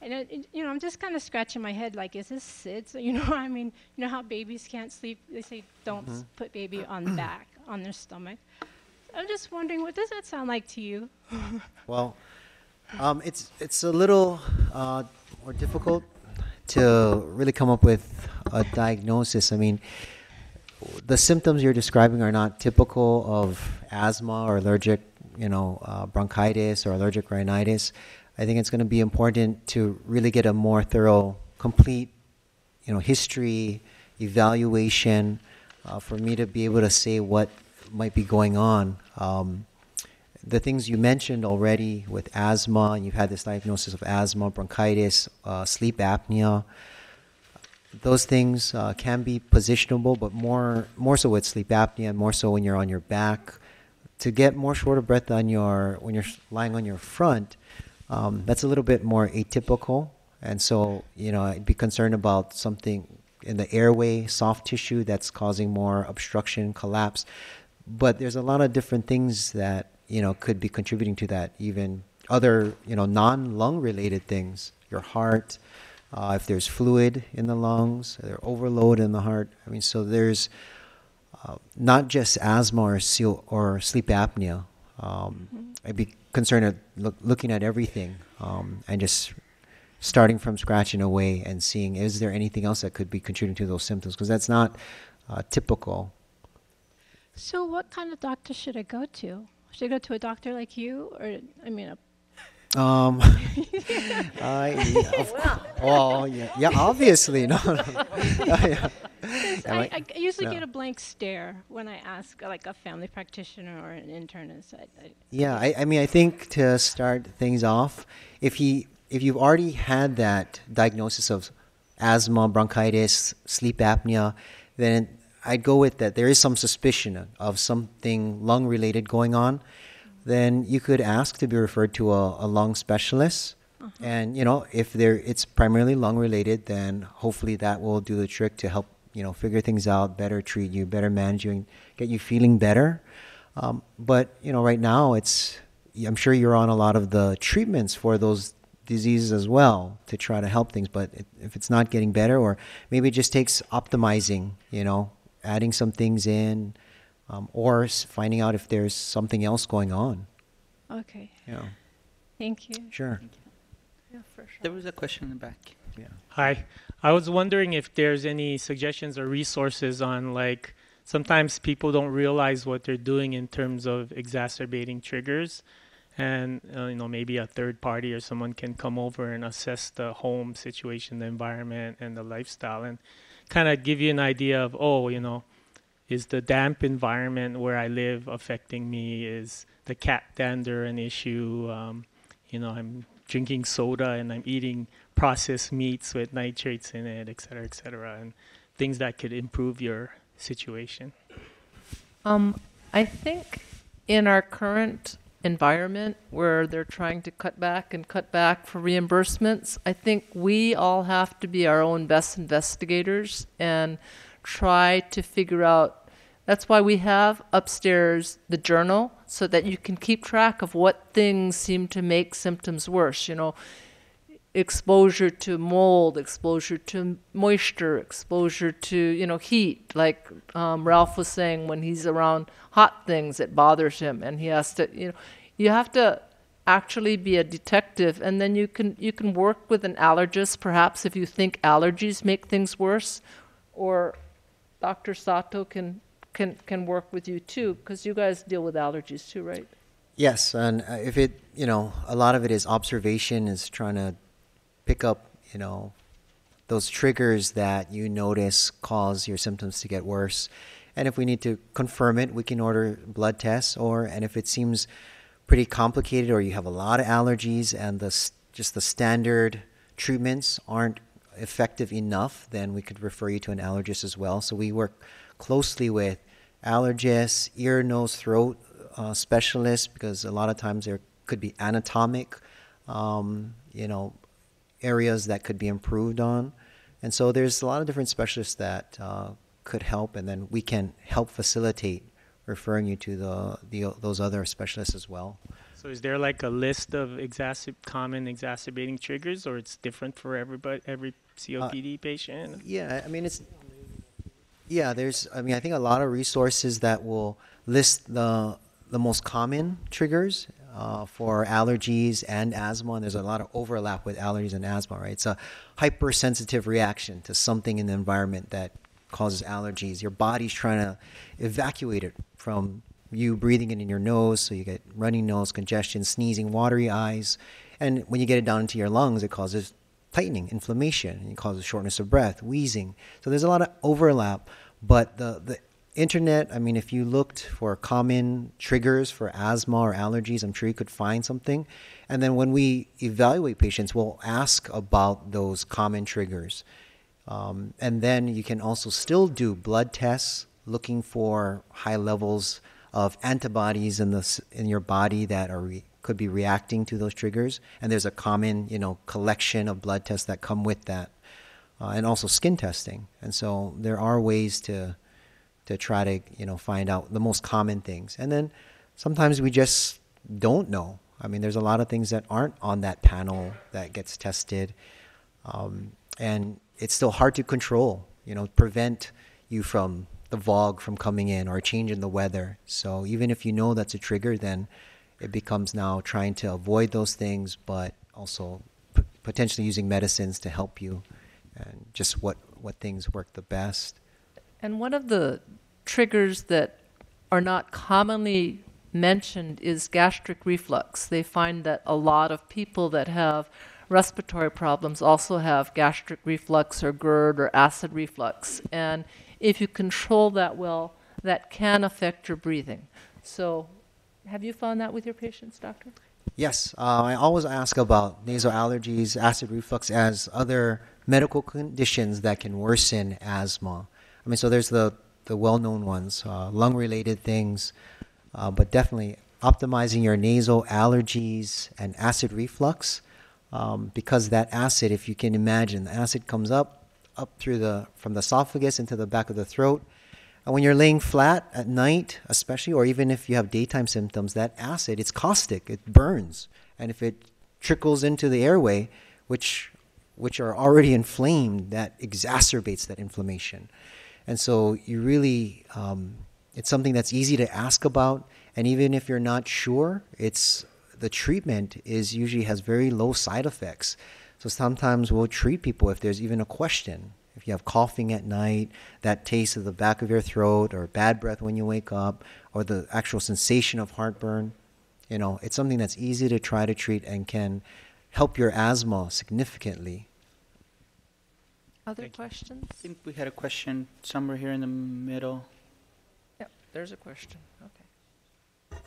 And it, it, you know, I'm just kind of scratching my head, like, is this SIDS? You know, I mean, you know how babies can't sleep? They say don't Mhm. s- put baby on the back, on their stomach. I'm just wondering, what does that sound like to you? Well, um, it's it's a little uh, more difficult to really come up with a diagnosis. I mean, the symptoms you're describing are not typical of asthma or allergic, you know, uh, bronchitis or allergic rhinitis. I think it's going to be important to really get a more thorough, complete, you know, history evaluation uh, for me to be able to say what might be going on. Um, the things you mentioned already with asthma, and you've had this diagnosis of asthma, bronchitis, uh, sleep apnea. Those things uh, can be positionable, but more more so with sleep apnea, and more so when you're on your back. To get more short of breath on your when you're lying on your front, um, that's a little bit more atypical, and so you know I'd be concerned about something in the airway, soft tissue that's causing more obstruction, collapse. But there's a lot of different things that you know could be contributing to that. Even other you know non-lung related things, your heart, uh, if there's fluid in the lungs, or overload in the heart. I mean, so there's uh, not just asthma or, seal, or sleep apnea. Um, I'd be concerned at look, looking at everything um, and just starting from scratch in a way and seeing is there anything else that could be contributing to those symptoms because that's not uh, typical. So, what kind of doctor should I go to? Should I go to a doctor like you, or I mean, a Um, I, yeah, of cou- well, yeah, yeah, obviously, no. no. yeah. Because Yeah, I, like- I usually no. get a blank stare when I ask like a family practitioner or an internist. I, I, Yeah, I, I mean, I think to start things off, if he, if you've already had that diagnosis of asthma, bronchitis, sleep apnea, then I'd go with that. There is some suspicion of something lung related going on. Then you could ask to be referred to a, a lung specialist. And you know, if there it's primarily lung related, then hopefully that will do the trick to help you know figure things out, better treat you, better manage you, and get you feeling better. Um, but you know, right now it's I'm sure you're on a lot of the treatments for those diseases as well to try to help things. But it, if it's not getting better, or maybe it just takes optimizing, you know, adding some things in, um, or finding out if there's something else going on. okay. Yeah. Thank you. Sure. Yeah, for sure. There was a question in the back. Yeah. Hi. I was wondering if there's any suggestions or resources on like sometimes people don't realize what they're doing in terms of exacerbating triggers and uh, you know maybe a third party or someone can come over and assess the home situation, the environment and the lifestyle and kind of give you an idea of oh, you know, is the damp environment where I live affecting me? Is the cat dander an issue? Um, you know, I'm drinking soda and I'm eating processed meats with nitrates in it, et cetera, et cetera, and things that could improve your situation. Um, I think in our current environment where they're trying to cut back and cut back for reimbursements, I think we all have to be our own best investigators and try to figure out. That's why we have upstairs the journal so that you can keep track of what things seem to make symptoms worse. You know, exposure to mold, exposure to moisture, exposure to you know heat. Like um, Ralph was saying, when he's around hot things, it bothers him, and he has to you know you have to actually be a detective, and then you can you can work with an allergist, perhaps if you think allergies make things worse, or Dr. Sato can can can work with you too, because you guys deal with allergies too, right? Yes, and uh, if it, you know, a lot of it is observation, is trying to pick up, you know, those triggers that you notice cause your symptoms to get worse. And if we need to confirm it, we can order blood tests. Or, and if it seems pretty complicated, or you have a lot of allergies and the just the standard treatments aren't effective enough, then we could refer you to an allergist as well. So we work closely with allergists, ear, nose, throat uh, specialists because a lot of times there could be anatomic, um, you know, areas that could be improved on. And so there's a lot of different specialists that uh, could help, and then we can help facilitate referring you to the, the those other specialists as well. So is there like a list of exacerb- common exacerbating triggers, or it's different for everybody, every COPD patient? Yeah, I mean it's yeah. There's I mean I think a lot of resources that will list the the most common triggers uh, for allergies and asthma, and there's a lot of overlap with allergies and asthma. Right, it's a hypersensitive reaction to something in the environment that causes allergies. Your body's trying to evacuate it from you breathing it in your nose, so you get running nose, congestion, sneezing, watery eyes, and when you get it down into your lungs, it causes tightening, inflammation, and it causes shortness of breath, wheezing. So there's a lot of overlap, but the the internet, I mean, if you looked for common triggers for asthma or allergies, I'm sure you could find something. And then when we evaluate patients, we'll ask about those common triggers. Um, and then you can also still do blood tests looking for high levels of antibodies in the in your body that are re- could be reacting to those triggers. And there's a common, you know, collection of blood tests that come with that, uh, and also skin testing. And so there are ways to to try to you know find out the most common things. And then sometimes we just don't know. I mean, there's a lot of things that aren't on that panel that gets tested, um, and it's still hard to control. You know, prevent you from the fog from coming in or a change in the weather. So even if you know that's a trigger, then it becomes now trying to avoid those things, but also potentially using medicines to help you, and just what what things work the best. And one of the triggers that are not commonly mentioned is gastric reflux. They find that a lot of people that have respiratory problems also have gastric reflux or GERD or acid reflux. And if you control that well, that can affect your breathing. So, have you found that with your patients, doctor? Yes, uh, I always ask about nasal allergies, acid reflux, as other medical conditions that can worsen asthma. I mean, so there's the, the well known ones, uh, lung related things, uh, but definitely optimizing your nasal allergies and acid reflux. Um, because that acid, if you can imagine, the acid comes up, up through the, from the esophagus into the back of the throat. And when you're laying flat at night, especially, or even if you have daytime symptoms, that acid, it's caustic, it burns. And if it trickles into the airway, which, which are already inflamed, that exacerbates that inflammation. And so you really, um, it's something that's easy to ask about. And even if you're not sure, it's the treatment is usually has very low side effects. So sometimes we'll treat people if there's even a question. If you have coughing at night, that taste of the back of your throat, or bad breath when you wake up, or the actual sensation of heartburn, you know, it's something that's easy to try to treat and can help your asthma significantly. Other questions? I think we had a question somewhere here in the middle. Yep, there's a question. Okay.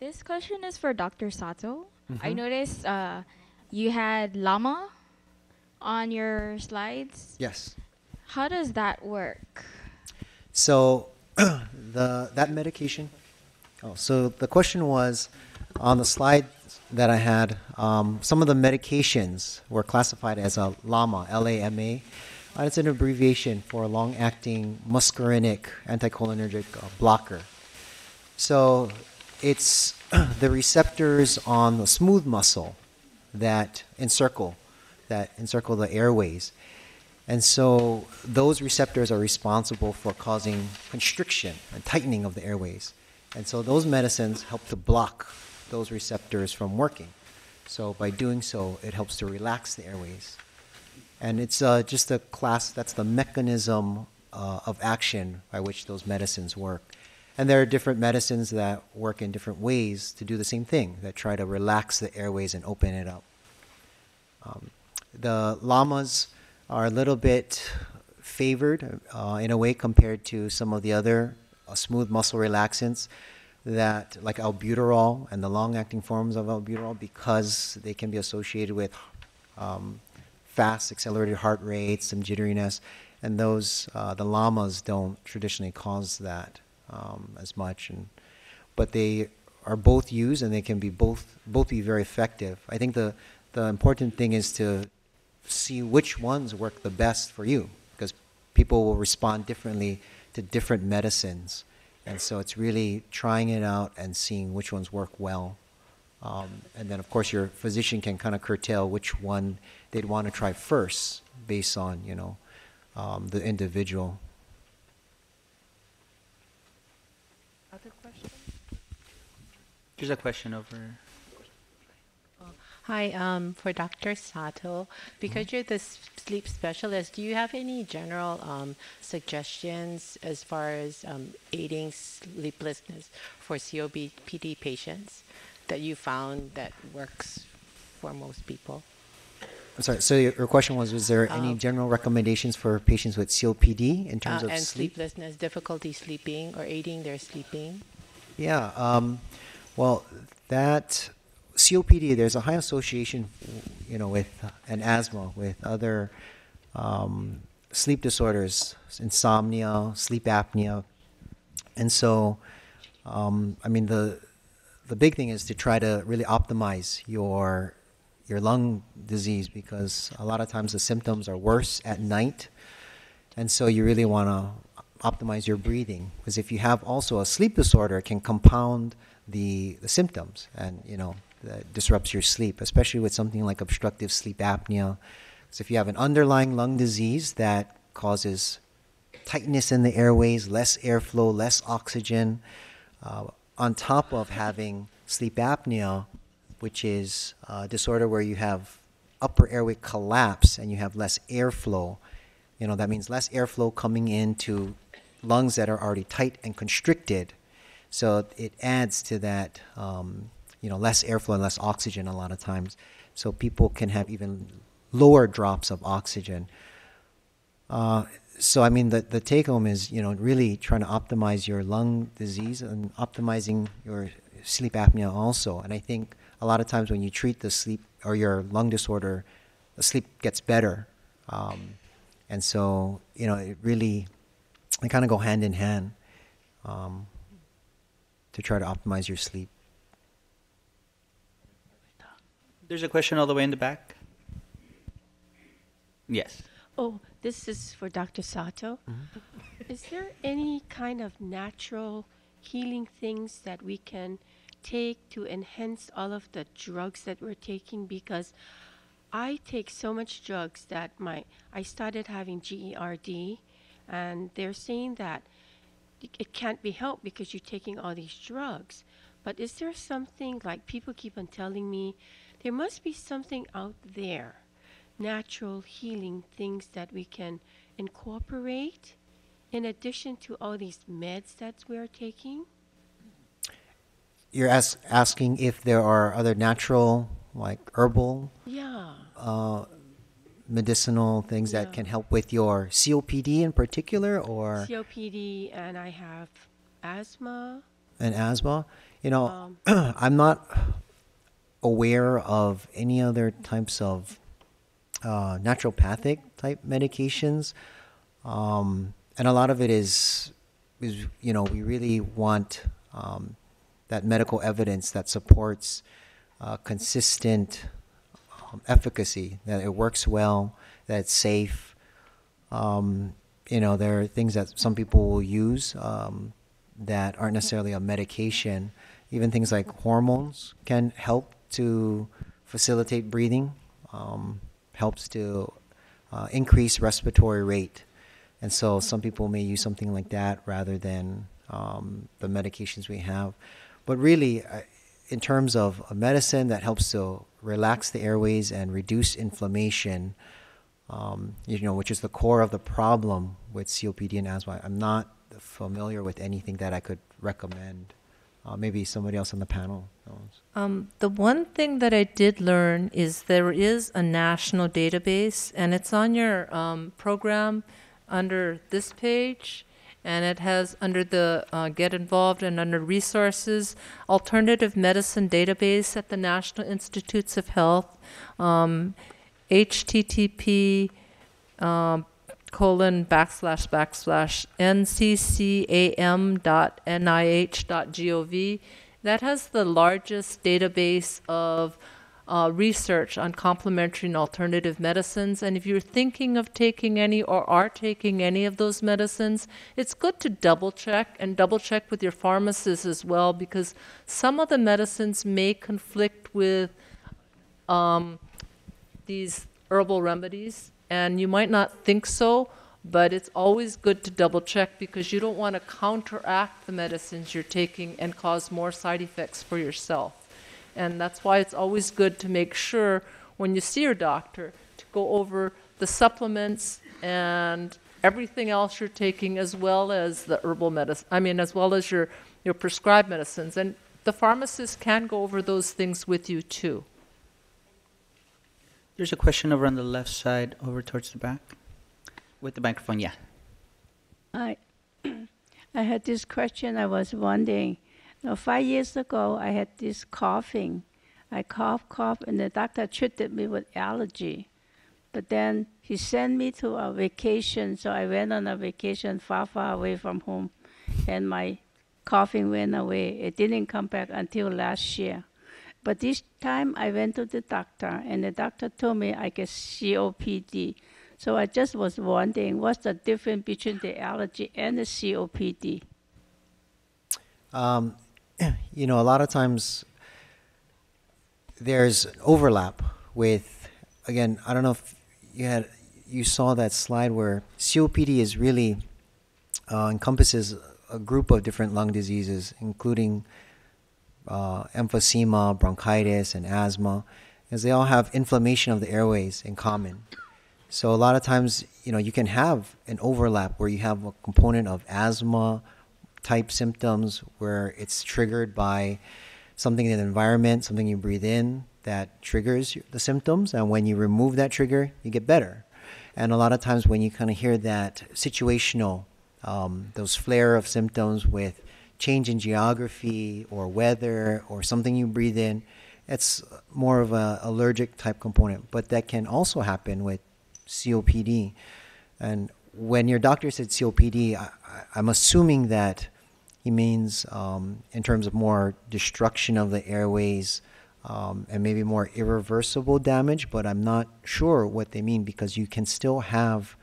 This question is for Dr. Sato. I Mhm. noticed uh, you had LAMA on your slides. Yes. How does that work? So the that medication. Oh, so the question was on the slide that I had. Um, some of the medications were classified as a LAMA, L-A-M-A. It's an abbreviation for a long-acting muscarinic anticholinergic uh, blocker. So it's the receptors on the smooth muscle that encircle that encircle the airways. And so those receptors are responsible for causing constriction and tightening of the airways. And so those medicines help to block those receptors from working. So by doing so, it helps to relax the airways. And it's uh, just a class, that's the mechanism uh, of action by which those medicines work. And there are different medicines that work in different ways to do the same thing, that try to relax the airways and open it up. Um, the LAMAs are a little bit favored uh, in a way compared to some of the other uh, smooth muscle relaxants that like albuterol and the long-acting forms of albuterol because they can be associated with um, fast accelerated heart rates, some jitteriness, and those uh, the LAMAs don't traditionally cause that um, as much, and but they are both used and they can be both both be very effective. I think the the important thing is to see which ones work the best for you because people will respond differently to different medicines. And so it's really trying it out and seeing which ones work well. Um, and then, of course, your physician can kind of curtail which one they'd want to try first based on, you know, um, the individual. Other questions? There's a question over. Hi, um, for Dr. Sato, because you're the sleep specialist, do you have any general um, suggestions as far as um, aiding sleeplessness for COPD patients that you found that works for most people? I'm sorry, so your, question was Was there any Um, general recommendations for patients with COPD in terms Uh, of and sleep? sleeplessness, difficulty sleeping, or aiding their sleeping? Yeah. Um, well, that COPD, there's a high association, you know, with uh, an asthma, with other um, sleep disorders, insomnia, sleep apnea, and so, um, I mean, the the big thing is to try to really optimize your your lung disease because a lot of times the symptoms are worse at night, and so you really want to optimize your breathing because if you have also a sleep disorder, it can compound the the symptoms and you know that disrupts your sleep, especially with something like obstructive sleep apnea. So if you have an underlying lung disease that causes tightness in the airways, less airflow, less oxygen, uh, on top of having sleep apnea, which is a disorder where you have upper airway collapse and you have less airflow. You know, that means less airflow coming into lungs that are already tight and constricted. So it adds to that, um, you know, less airflow and less oxygen a lot of times. So people can have even lower drops of oxygen. Uh, so I mean, the, the take home is, you know, really trying to optimize your lung disease and optimizing your sleep apnea also. And I think a lot of times when you treat the sleep or your lung disorder, the sleep gets better. Um, and so, you know, it really, they kind of go hand in hand um, to try to optimize your sleep. There's a question all the way in the back. Yes. Oh, this is for Dr. Sato. Mm-hmm. Is there any kind of natural healing things that we can take to enhance all of the drugs that we're taking? Because I take so much drugs that my I started having GERD, and they're saying that it- it can't be helped because you're taking all these drugs. But is there something like people keep on telling me there must be something out there, natural healing things that we can incorporate in addition to all these meds that we're taking? You're ask, asking if there are other natural, like herbal, Yeah. uh, medicinal things that can help with your COPD in particular, or COPD and I have asthma. And asthma. You know, Um, I'm not aware of any other types of uh, naturopathic type medications, um, and a lot of it is, is you know, we really want um, that medical evidence that supports uh, consistent um, efficacy, that it works well, that it's safe. Um, you know, there are things that some people will use um, that aren't necessarily a medication. Even things like hormones can help to facilitate breathing, um, helps to uh, increase respiratory rate. And so some people may use something like that rather than um, the medications we have. But really, I- in terms of a medicine that helps to relax the airways and reduce inflammation, um, you know, which is the core of the problem with COPD and asthma, I'm not familiar with anything that I could recommend. Uh, maybe somebody else on the panel knows. Um, the one thing that I did learn is there is a national database, and it's on your um, program under this page, and it has under the uh, Get Involved and under Resources, Alternative Medicine Database at the National Institutes of Health, um, HTTP um, colon backslash backslash nccam dot nih dot gov. That has the largest database of uh, research on complementary and alternative medicines. And if you're thinking of taking any or are taking any of those medicines, it's good to double check and double check with your pharmacist as well because some of the medicines may conflict with um, these herbal remedies, and you might not think so, but it's always good to double check because you don't want to counteract the medicines you're taking and cause more side effects for yourself. And that's why it's always good to make sure when you see your doctor to go over the supplements and everything else you're taking as well as the herbal medicine, I mean, as well as your, your prescribed medicines. And the pharmacist can go over those things with you too. There's a question over on the left side, over towards the back. With the microphone, yeah. I, I had this question. I was wondering. Now, five years ago, I had this coughing. I cough, cough, and the doctor treated me with allergy. But then he sent me to a vacation, so I went on a vacation far, far away from home, and my coughing went away. It didn't come back until last year. But this time I went to the doctor, and the doctor told me I get COPD. So I just was wondering what's the difference between the allergy and the COPD? Um, you know, a lot of times there's overlap with, again, I don't know if you had you saw that slide where COPD is really uh, encompasses a group of different lung diseases, including uh, emphysema, bronchitis, and asthma, because they all have inflammation of the airways in common. So a lot of times, you know, you can have an overlap where you have a component of asthma type symptoms where it's triggered by something in the environment, something you breathe in that triggers the symptoms, and when you remove that trigger, you get better. And a lot of times, when you kind of hear that situational, um, those flare of symptoms with change in geography or weather or something you breathe in, it's more of a allergic type component. But that can also happen with COPD. And when your doctor said COPD, I, I'm assuming that he means um, in terms of more destruction of the airways um, and maybe more irreversible damage, but I'm not sure what they mean because you can still have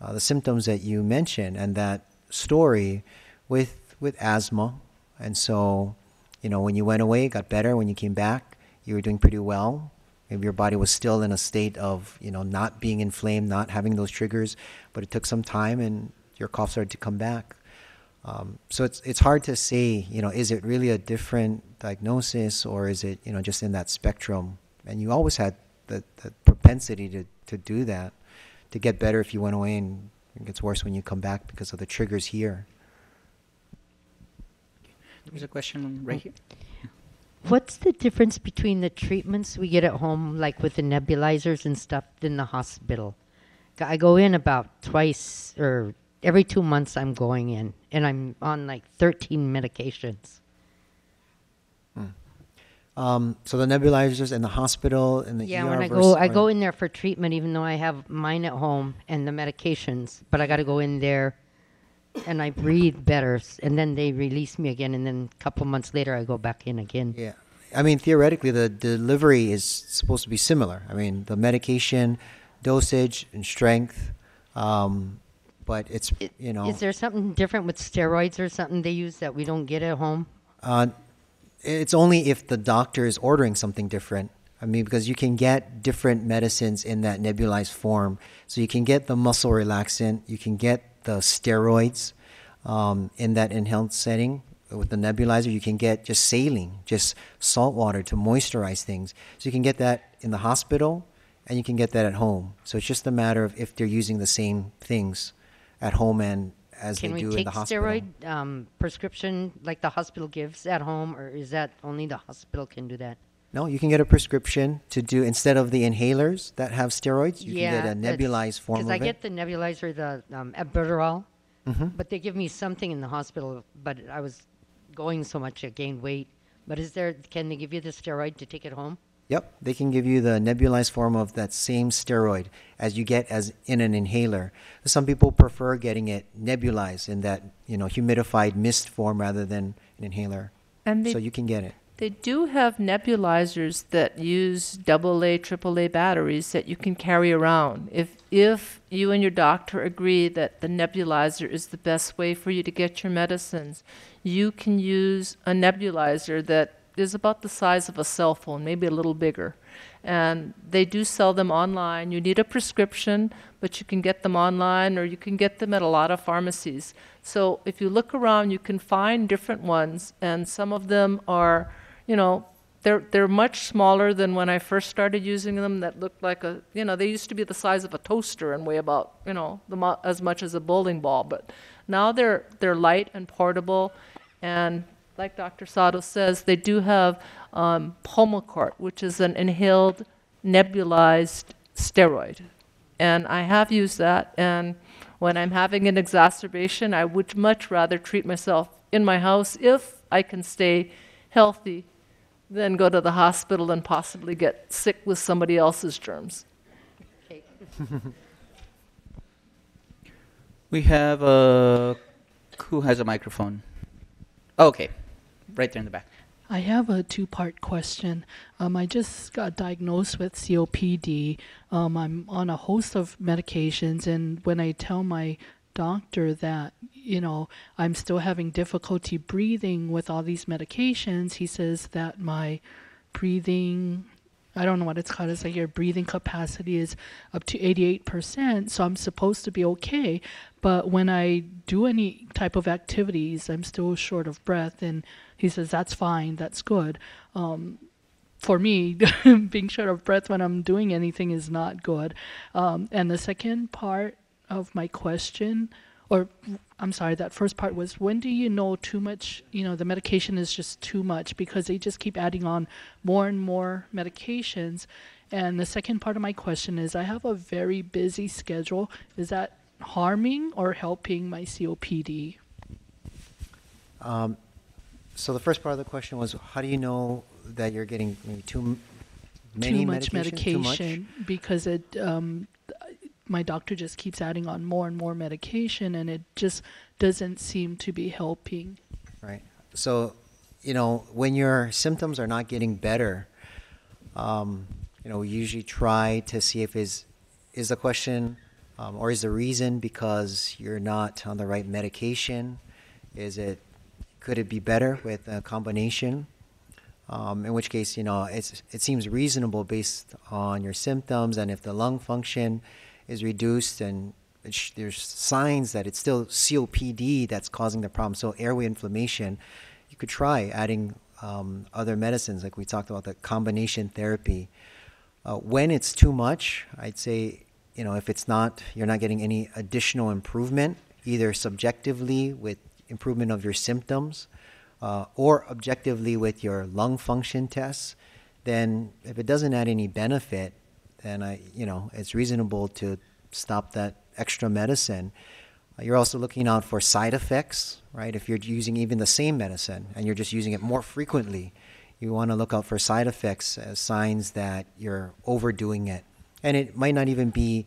uh, the symptoms that you mentioned and that story with with asthma. And so, you know, when you went away, it got better. When you came back, you were doing pretty well. Maybe your body was still in a state of, you know, not being inflamed, not having those triggers, but it took some time and your cough started to come back. Um, so it's it's hard to say, you know, is it really a different diagnosis or is it, you know, just in that spectrum? And you always had the, the propensity to, to do that, to get better if you went away and it gets worse when you come back because of the triggers here. There's a question right here. What's the difference between the treatments we get at home, like with the nebulizers and stuff, than the hospital? I go in about twice or every two months. I'm going in, and I'm on like 13 medications. Um, so the nebulizers in the hospital and the yeah, ER when I go, I go in there for treatment, even though I have mine at home and the medications. But I got to go in there, and I breathe better, s- and then they release me again, and then a couple months later I go back in again. Yeah. I mean, theoretically, the delivery is supposed to be similar. I mean, the medication, dosage, and strength, um, but it's you know Is there something different with steroids or something they use that we don't get at home? Uh, it's only if the doctor is ordering something different. I mean, because you can get different medicines in that nebulized form. So you can get the muscle relaxant, you can get the steroids um, in that inhaled setting. With the nebulizer, you can get just saline, just salt water to moisturize things. So you can get that in the hospital and you can get that at home. So it's just a matter of if they're using the same things at home and as Can they we do in take the hospital. steroid um, prescription like the hospital gives at home, or is that only the hospital can do that? No, you can get a prescription to do instead of the inhalers that have steroids. You yeah, can get a nebulized form of Because I it. get the nebulizer, the um, albuterol, Mhm. but they give me something in the hospital. But I was going so much, I gained weight. But is there? Can they give you the steroid to take it home? Yep, they can give you the nebulized form of that same steroid as you get as in an inhaler. Some people prefer getting it nebulized in that you know humidified mist form rather than an inhaler. And they- so you can get it. They do have nebulizers that use AA, AAA batteries that you can carry around. If if you and your doctor agree that the nebulizer is the best way for you to get your medicines, you can use a nebulizer that is about the size of a cell phone, maybe a little bigger. And they do sell them online. You need a prescription, but you can get them online or you can get them at a lot of pharmacies. So if you look around, you can find different ones, and some of them are, you know, they're they're much smaller than when I first started using them. That looked like a, you know, they used to be the size of a toaster and weigh about, you know, the as much as a bowling ball. But now they're they're light and portable, and like Dr. Sato says, they do have um, Pulmicort, which is an inhaled nebulized steroid. And I have used that, and when I'm having an exacerbation, I would much rather treat myself in my house if I can stay healthy than go to the hospital and possibly get sick with somebody else's germs. We have a. Who has a microphone? Okay, right there in the back. I have a two part question. Um, I just got diagnosed with COPD. Um, I'm on a host of medications, and when I tell my doctor that, you know, I'm still having difficulty breathing with all these medications, he says that my breathing. I don't know what it's called. It's like your breathing capacity is up to 88%, so I'm supposed to be okay. But when I do any type of activities, I'm still short of breath. And he says, that's fine, that's good. Um, for me, being short of breath when I'm doing anything is not good. Um, and the second part of my question, or I'm sorry, that first part was when do you know too much, you know, the medication is just too much because they just keep adding on more and more medications. And the second part of my question is I have a very busy schedule. Is that harming or helping my COPD? Um, so the first part of the question was, how do you know that you're getting maybe too many too much medication? medication because it um, my doctor just keeps adding on more and more medication and it just doesn't seem to be helping Right. So, you know, when your symptoms are not getting better, um, you know, we usually try to see if is is the question um, or is the reason because you're not on the right medication? Is it could it be better with a combination? Um, in which case, you know, it's it seems reasonable based on your symptoms and if the lung function is reduced and there's signs that it's still COPD that's causing the problem. So airway inflammation, you could try adding um, other medicines, like we talked about the combination therapy. Uh, when it's too much, I'd say, you know, if it's not, you're not getting any additional improvement, either subjectively with improvement of your symptoms, uh, or objectively with your lung function tests, then if it doesn't add any benefit, then I, you know, it's reasonable to stop that extra medicine. You're also looking out for side effects, right? If you're using even the same medicine and you're just using it more frequently, you want to look out for side effects as signs that you're overdoing it. And it might not even be,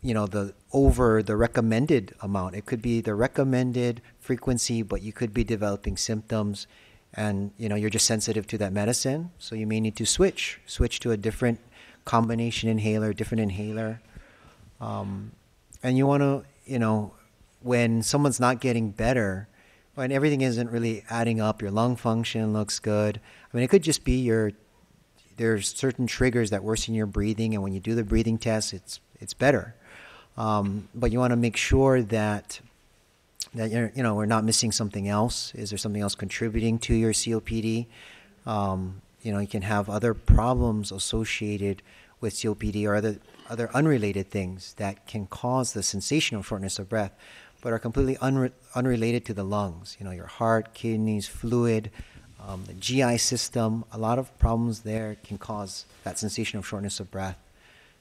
you know, the over the recommended amount. It could be the recommended frequency, but you could be developing symptoms and, you know, you're just sensitive to that medicine. So you may need to switch, switch to a different combination inhaler, different inhaler. Um, and you want to you know, when someone's not getting better, when everything isn't really adding up, your lung function looks good. I mean, it could just be your there's certain triggers that worsen your breathing, and when you do the breathing test, it's it's better. Um, but you want to make sure that that you're, you know we're not missing something else. Is there something else contributing to your COPD? Um, you know, you can have other problems associated with COPD or other other unrelated things that can cause the sensation of shortness of breath, but are completely unre- unrelated to the lungs. You know, your heart, kidneys, fluid, um, the GI system. A lot of problems there can cause that sensation of shortness of breath.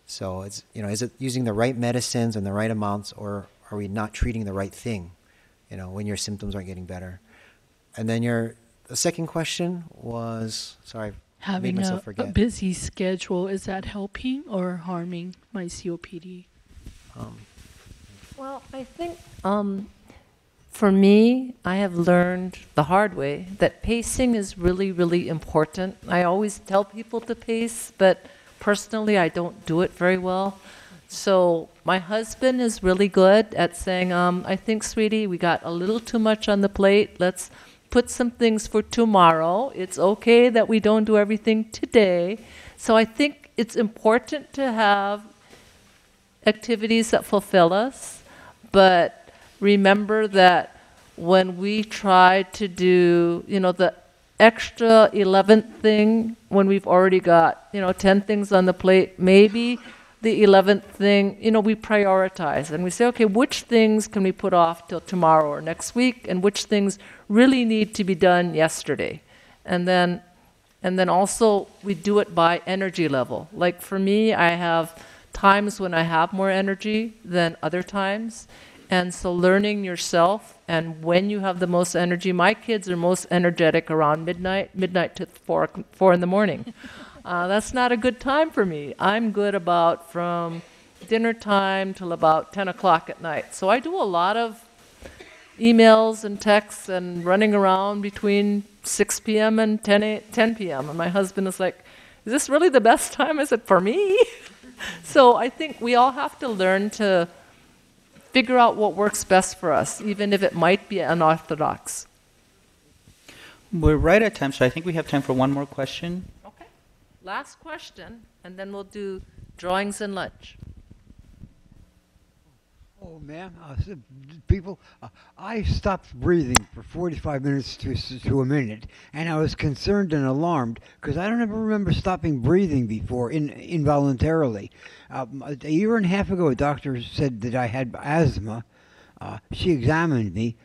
So it's you know, is it using the right medicines and the right amounts, or are we not treating the right thing? You know, when your symptoms aren't getting better. And then your the second question was sorry, I made Having myself a, a busy schedule, is that helping or harming my COPD? Um, Well, I think um, for me, I have learned the hard way that pacing is really, really important. I always tell people to pace, but personally, I don't do it very well. So my husband is really good at saying, um, I think, sweetie, we got a little too much on the plate. Let's put some things for tomorrow. It's okay that we don't do everything today. So I think it's important to have activities that fulfill us, but remember that when we try to do, you know, the extra 11th thing when we've already got, you know, 10 things on the plate, maybe the 11th thing, you know, we prioritize and we say, okay, which things can we put off till tomorrow or next week and which things really need to be done yesterday. And then and then also we do it by energy level. Like for me, I have times when I have more energy than other times. And so learning yourself and when you have the most energy, my kids are most energetic around midnight, midnight to four, four in the morning. Uh, that's not a good time for me. I'm good about from dinner time till about 10 o'clock at night. So I do a lot of emails and texts and running around between 6 p.m. and 10, a, 10 p.m. And my husband is like, Is this really the best time? I said, For me? so I think we all have to learn to figure out what works best for us, even if it might be unorthodox. We're right at time, so I think we have time for one more question. Last question, and then we'll do drawings and lunch. Oh, ma'am, uh, people, uh, I stopped breathing for 45 minutes to, to a minute, and I was concerned and alarmed because I don't ever remember stopping breathing before in, involuntarily. Um, a year and a half ago, a doctor said that I had asthma. Uh, she examined me.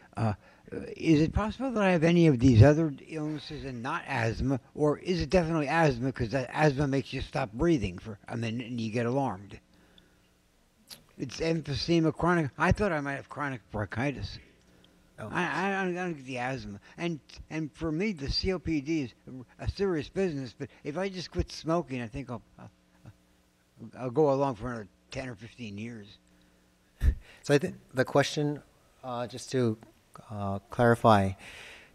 Is it possible that I have any of these other illnesses and not asthma, or is it definitely asthma because asthma makes you stop breathing for a minute and you get alarmed? It's emphysema chronic. I thought I might have chronic bronchitis. Oh. I, I, I don't get the asthma, and and for me the COPD is a serious business. But if I just quit smoking, I think I'll I'll, I'll go along for another ten or fifteen years. So I think the question, uh, just to uh, clarify,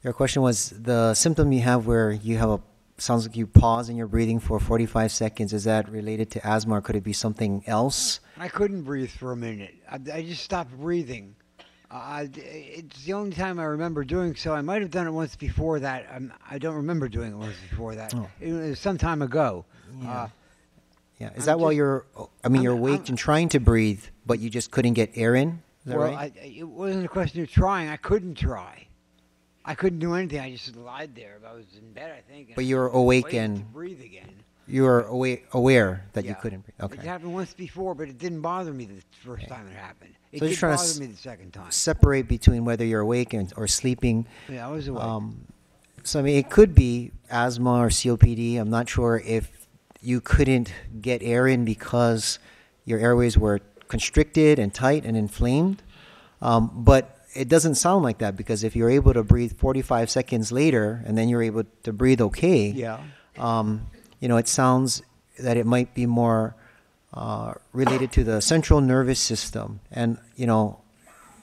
your question was the symptom you have where you have a sounds like you pause in your breathing for 45 seconds. Is that related to asthma, or could it be something else? I couldn't breathe for a minute. I, I just stopped breathing. Uh, it's the only time I remember doing so. I might have done it once before that. Um, I don't remember doing it once before that. Oh. It was some time ago. Uh, Yeah. Is I'm that while you're? I mean, I'm- you're awake and trying to breathe, but you just couldn't get air in. Well, right? I, it wasn't a question of trying. I couldn't try. I couldn't do anything. I just lied there. I was in bed, I think. But you were awake and breathe again. you were awa- aware that you couldn't breathe. Okay. It happened once before, but it didn't bother me the first time it happened. It so did trying bother to me the second time. separate between whether you're awake and, or sleeping. Yeah, I was awake. Um, so I mean, it could be asthma or COPD. I'm not sure if you couldn't get air in because your airways were constricted and tight and inflamed. Um, but it doesn't sound like that because if you're able to breathe 45 seconds later and then you're able to breathe okay, Yeah. um, you know, it sounds that it might be more uh, related to the central nervous system. And, you know,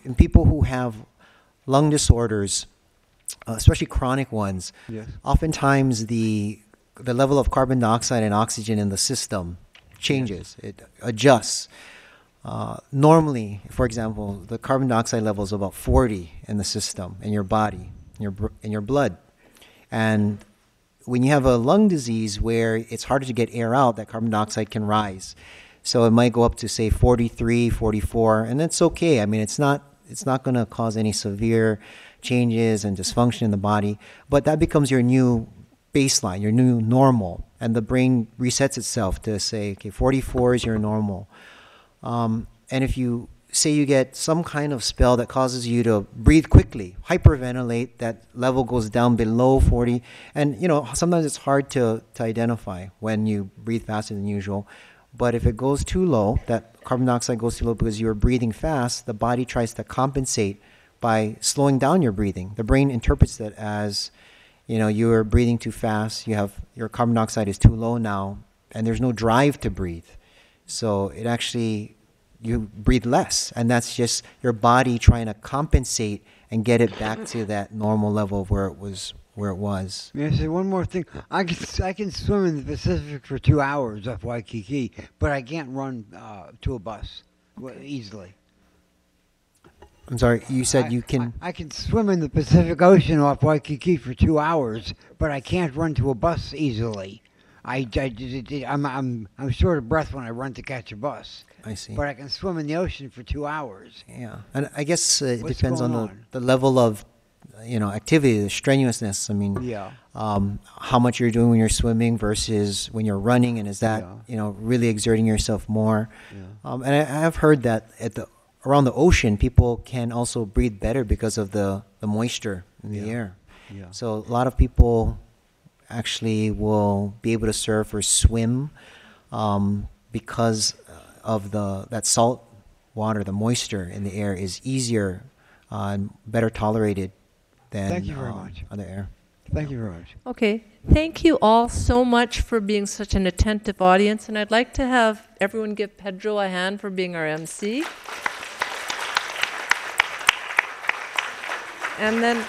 in people who have lung disorders, uh, especially chronic ones, Yes. oftentimes the the level of carbon dioxide and oxygen in the system changes. It adjusts. Uh, normally, for example, the carbon dioxide level is about 40 in the system, in your body, in your, in your blood. And when you have a lung disease where it's harder to get air out, that carbon dioxide can rise. So it might go up to say 43, 44, and that's okay. I mean, it's not it's not going to cause any severe changes and dysfunction in the body, but that becomes your new baseline, your new normal, and the brain resets itself to say, okay, 44 is your normal. Um, and if you say you get some kind of spell that causes you to breathe quickly, hyperventilate, that level goes down below 40. And, you know, sometimes it's hard to, to identify when you breathe faster than usual. But if it goes too low, that carbon dioxide goes too low because you're breathing fast, the body tries to compensate by slowing down your breathing. The brain interprets that as, you know, you're breathing too fast, you have your carbon dioxide is too low now, and there's no drive to breathe. So it actually you breathe less, and that's just your body trying to compensate and get it back to that normal level of where it was where it was. May I say one more thing? I can I can swim in the Pacific for two hours off Waikiki, but I can't run uh, to a bus easily. I'm sorry, you said I- you can. I, I can swim in the Pacific Ocean off Waikiki for two hours, but I can't run to a bus easily. I, I, am I'm, I'm short of breath when I run to catch a bus. I see. But I can swim in the ocean for two hours. Yeah, and I guess uh, it What's depends on the, on? the level of, you know, activity, the strenuousness. I mean, Yeah. um, how much you're doing when you're swimming versus when you're running, and is that you know really exerting yourself more? yeah. Um, and I, I have heard that at the around the ocean, people can also breathe better because of the the moisture in the air. Yeah. So a lot of people actually will be able to surf or swim um, because of the that salt water, the moisture in the air is easier uh, and better tolerated than Thank you very um, much. other air. Thank you very much. Okay, thank you all so much for being such an attentive audience, and I'd like to have everyone give Pedro a hand for being our MC. And then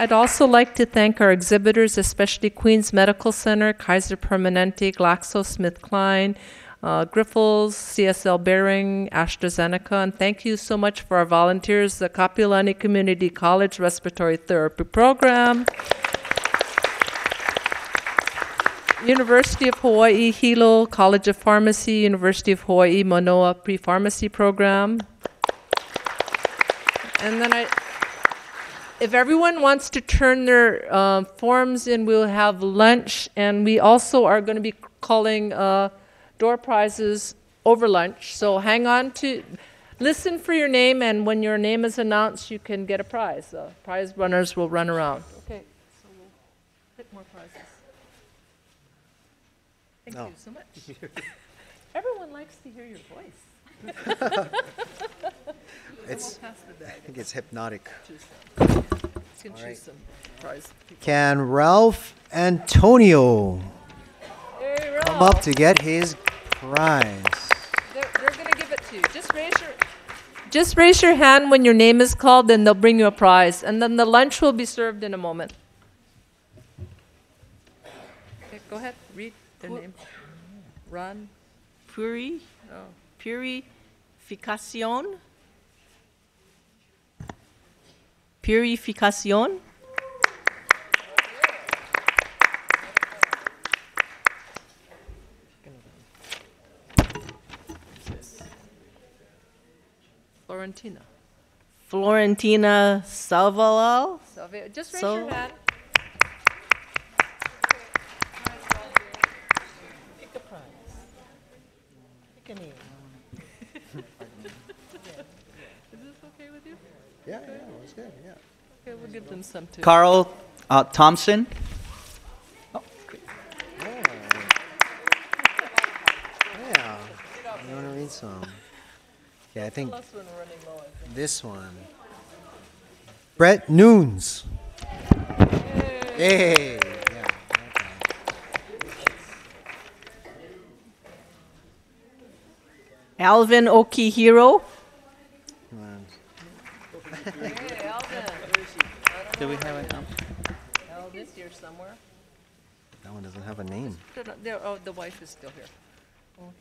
I'd also like to thank our exhibitors, especially Queens Medical Center, Kaiser Permanente, GlaxoSmithKline, uh, Grifols, CSL Behring, AstraZeneca, and thank you so much for our volunteers, the Kapiolani Community College Respiratory Therapy Program, University of Hawaii Hilo College of Pharmacy, University of Hawaii Manoa Pre-Pharmacy Program. And then I, if everyone wants to turn their uh, forms in, we'll have lunch, and we also are going to be calling uh, door prizes over lunch. So hang on to, listen for your name, and when your name is announced, you can get a prize. The prize runners will run around. Okay, so we'll pick more prizes. Thank No. you so much. Everyone likes to hear your voice. It's, We'll pass the I think it's hypnotic. Choose some. You can choose right. some prize. Can Ralph Antonio Hey, come up to get his prize? They're, they're going to give it to you. Just raise your just raise your hand when your name is called, and they'll bring you a prize. And then the lunch will be served in a moment. Okay, go ahead. Read their Who- name. Ron. Puri, Oh. purificación. Purificación. Florentina. Florentina Salvalal. Salve- Just raise So- your hand. Pick a prize. Pick a name. Is this okay with you? Yeah, yeah, it's good, yeah. Okay, we'll give them some too. Carl uh, Thompson. Yeah. You want to read some? Yeah, I think Plus when we're running low, I think. this one. Brett Noons. Hey. Yeah. Alvin Okihiro. Hey, Alvin. Do we have it? Um, Alvin's here somewhere. That one doesn't have a name. They're not- they're- Oh, the wife is still here.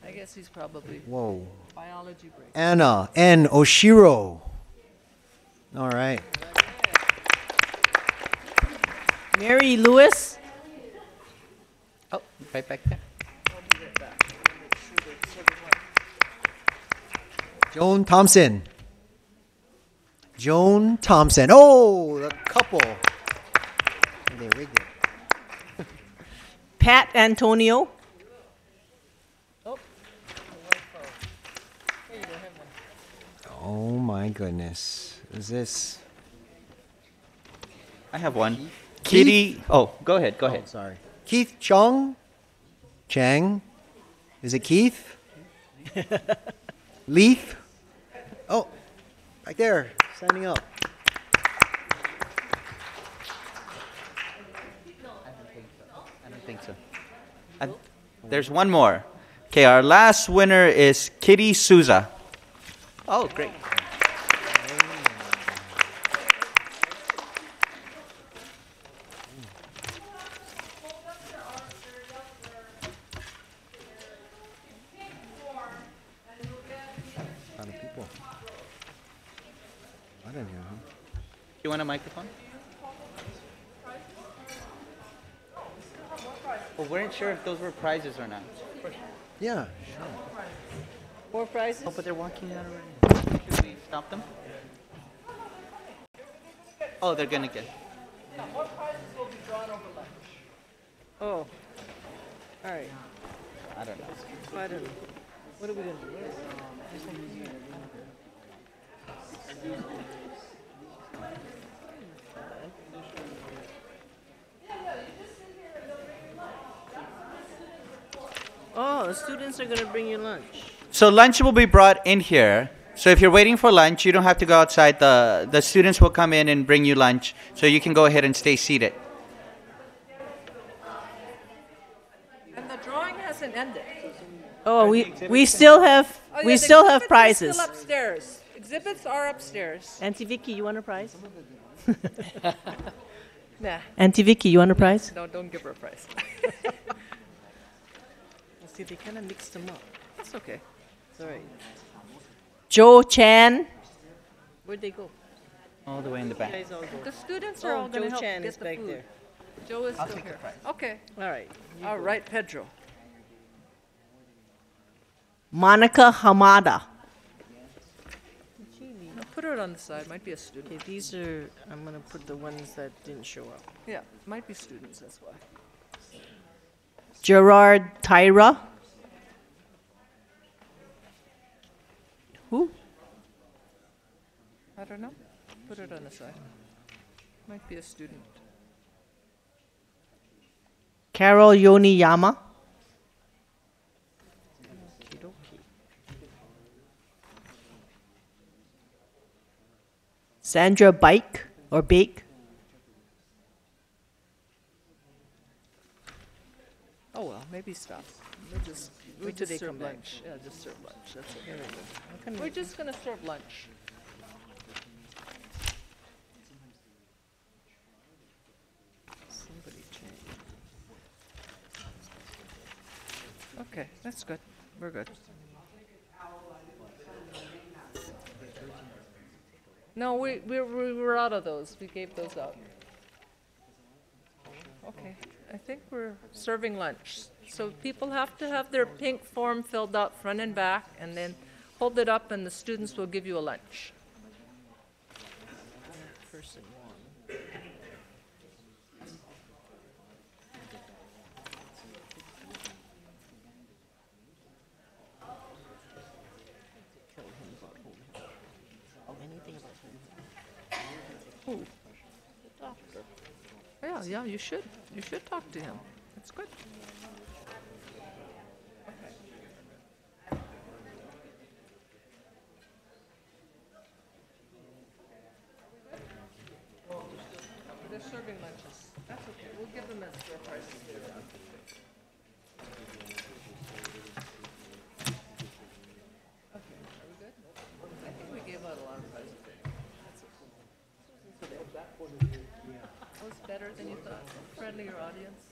I guess he's probably. Whoa. Biology break. Anna N. Oshiro. All right. Mary Lewis. Oh, right back there. Joan Thompson. Joan Thompson. Oh, the couple. They rigged it. Pat Antonio. Oh my goodness. Is this I have one. Keith? Kitty. Oh, go ahead. Go ahead. Oh, sorry. Keith Chong? Chang? Is it Keith? Leaf? Oh, right there, standing up. I don't think so. I- there's one more. Okay, our last winner is Kitty Souza. Oh, great. A lot of people. I don't know. You want a microphone? Well, we weren't sure if those were prizes or not. Yeah, sure. More prizes? Oh, but they're walking out already. Should we stop them? Oh, they're gonna get. Oh. All right. I don't know. I don't know. What are we gonna do? Oh, the students are gonna bring you lunch. So lunch will be brought in here. So if you're waiting for lunch, you don't have to go outside. The the students will come in and bring you lunch, so you can go ahead and stay seated. And the drawing hasn't ended. Oh, we we still have Oh, we yeah, the still have prizes. Still upstairs. Exhibits are upstairs. Auntie Vicky, you want a prize? Nah. Auntie Vicky, you want a prize? No, don't give her a prize. See, they kind of mixed them up. It's okay. It's all right. Joe Chan. Where'd they go? All the way in the back. You guys all go. The students Oh, are all going to help Chan get is the back food. there. Joe is I'll still take the here. prize. Okay. All right. All right, Pedro. Monica Hamada. Now put it on the side. Might be a student. Okay, these are, I'm going to put the ones that didn't show up. Yeah, might be students. That's why. Gerard Tyra. Who? I don't know. Put it on the side. Might be a student. Carol Yoneyama. Sandra Bike or Bake. Oh well, maybe stop. We'll just Wait till just they serve come back. lunch. Yeah, just serve lunch. That's it. Here we go. How come We're just gonna serve lunch. Somebody change. Okay, that's good. We're good. No, we, we, we were out of those. We gave those up. Okay, I think we're serving lunch. So people have to have their pink form filled out front and back, and then hold it up, and the students will give you a lunch. Yeah, yeah, you should. You should talk to him. That's good. They're serving lunches. That's okay. We'll give them as surprises. Okay, are we good? I think we gave out a lot of prizes. That's okay. That was better than you thought. Friendlier audience.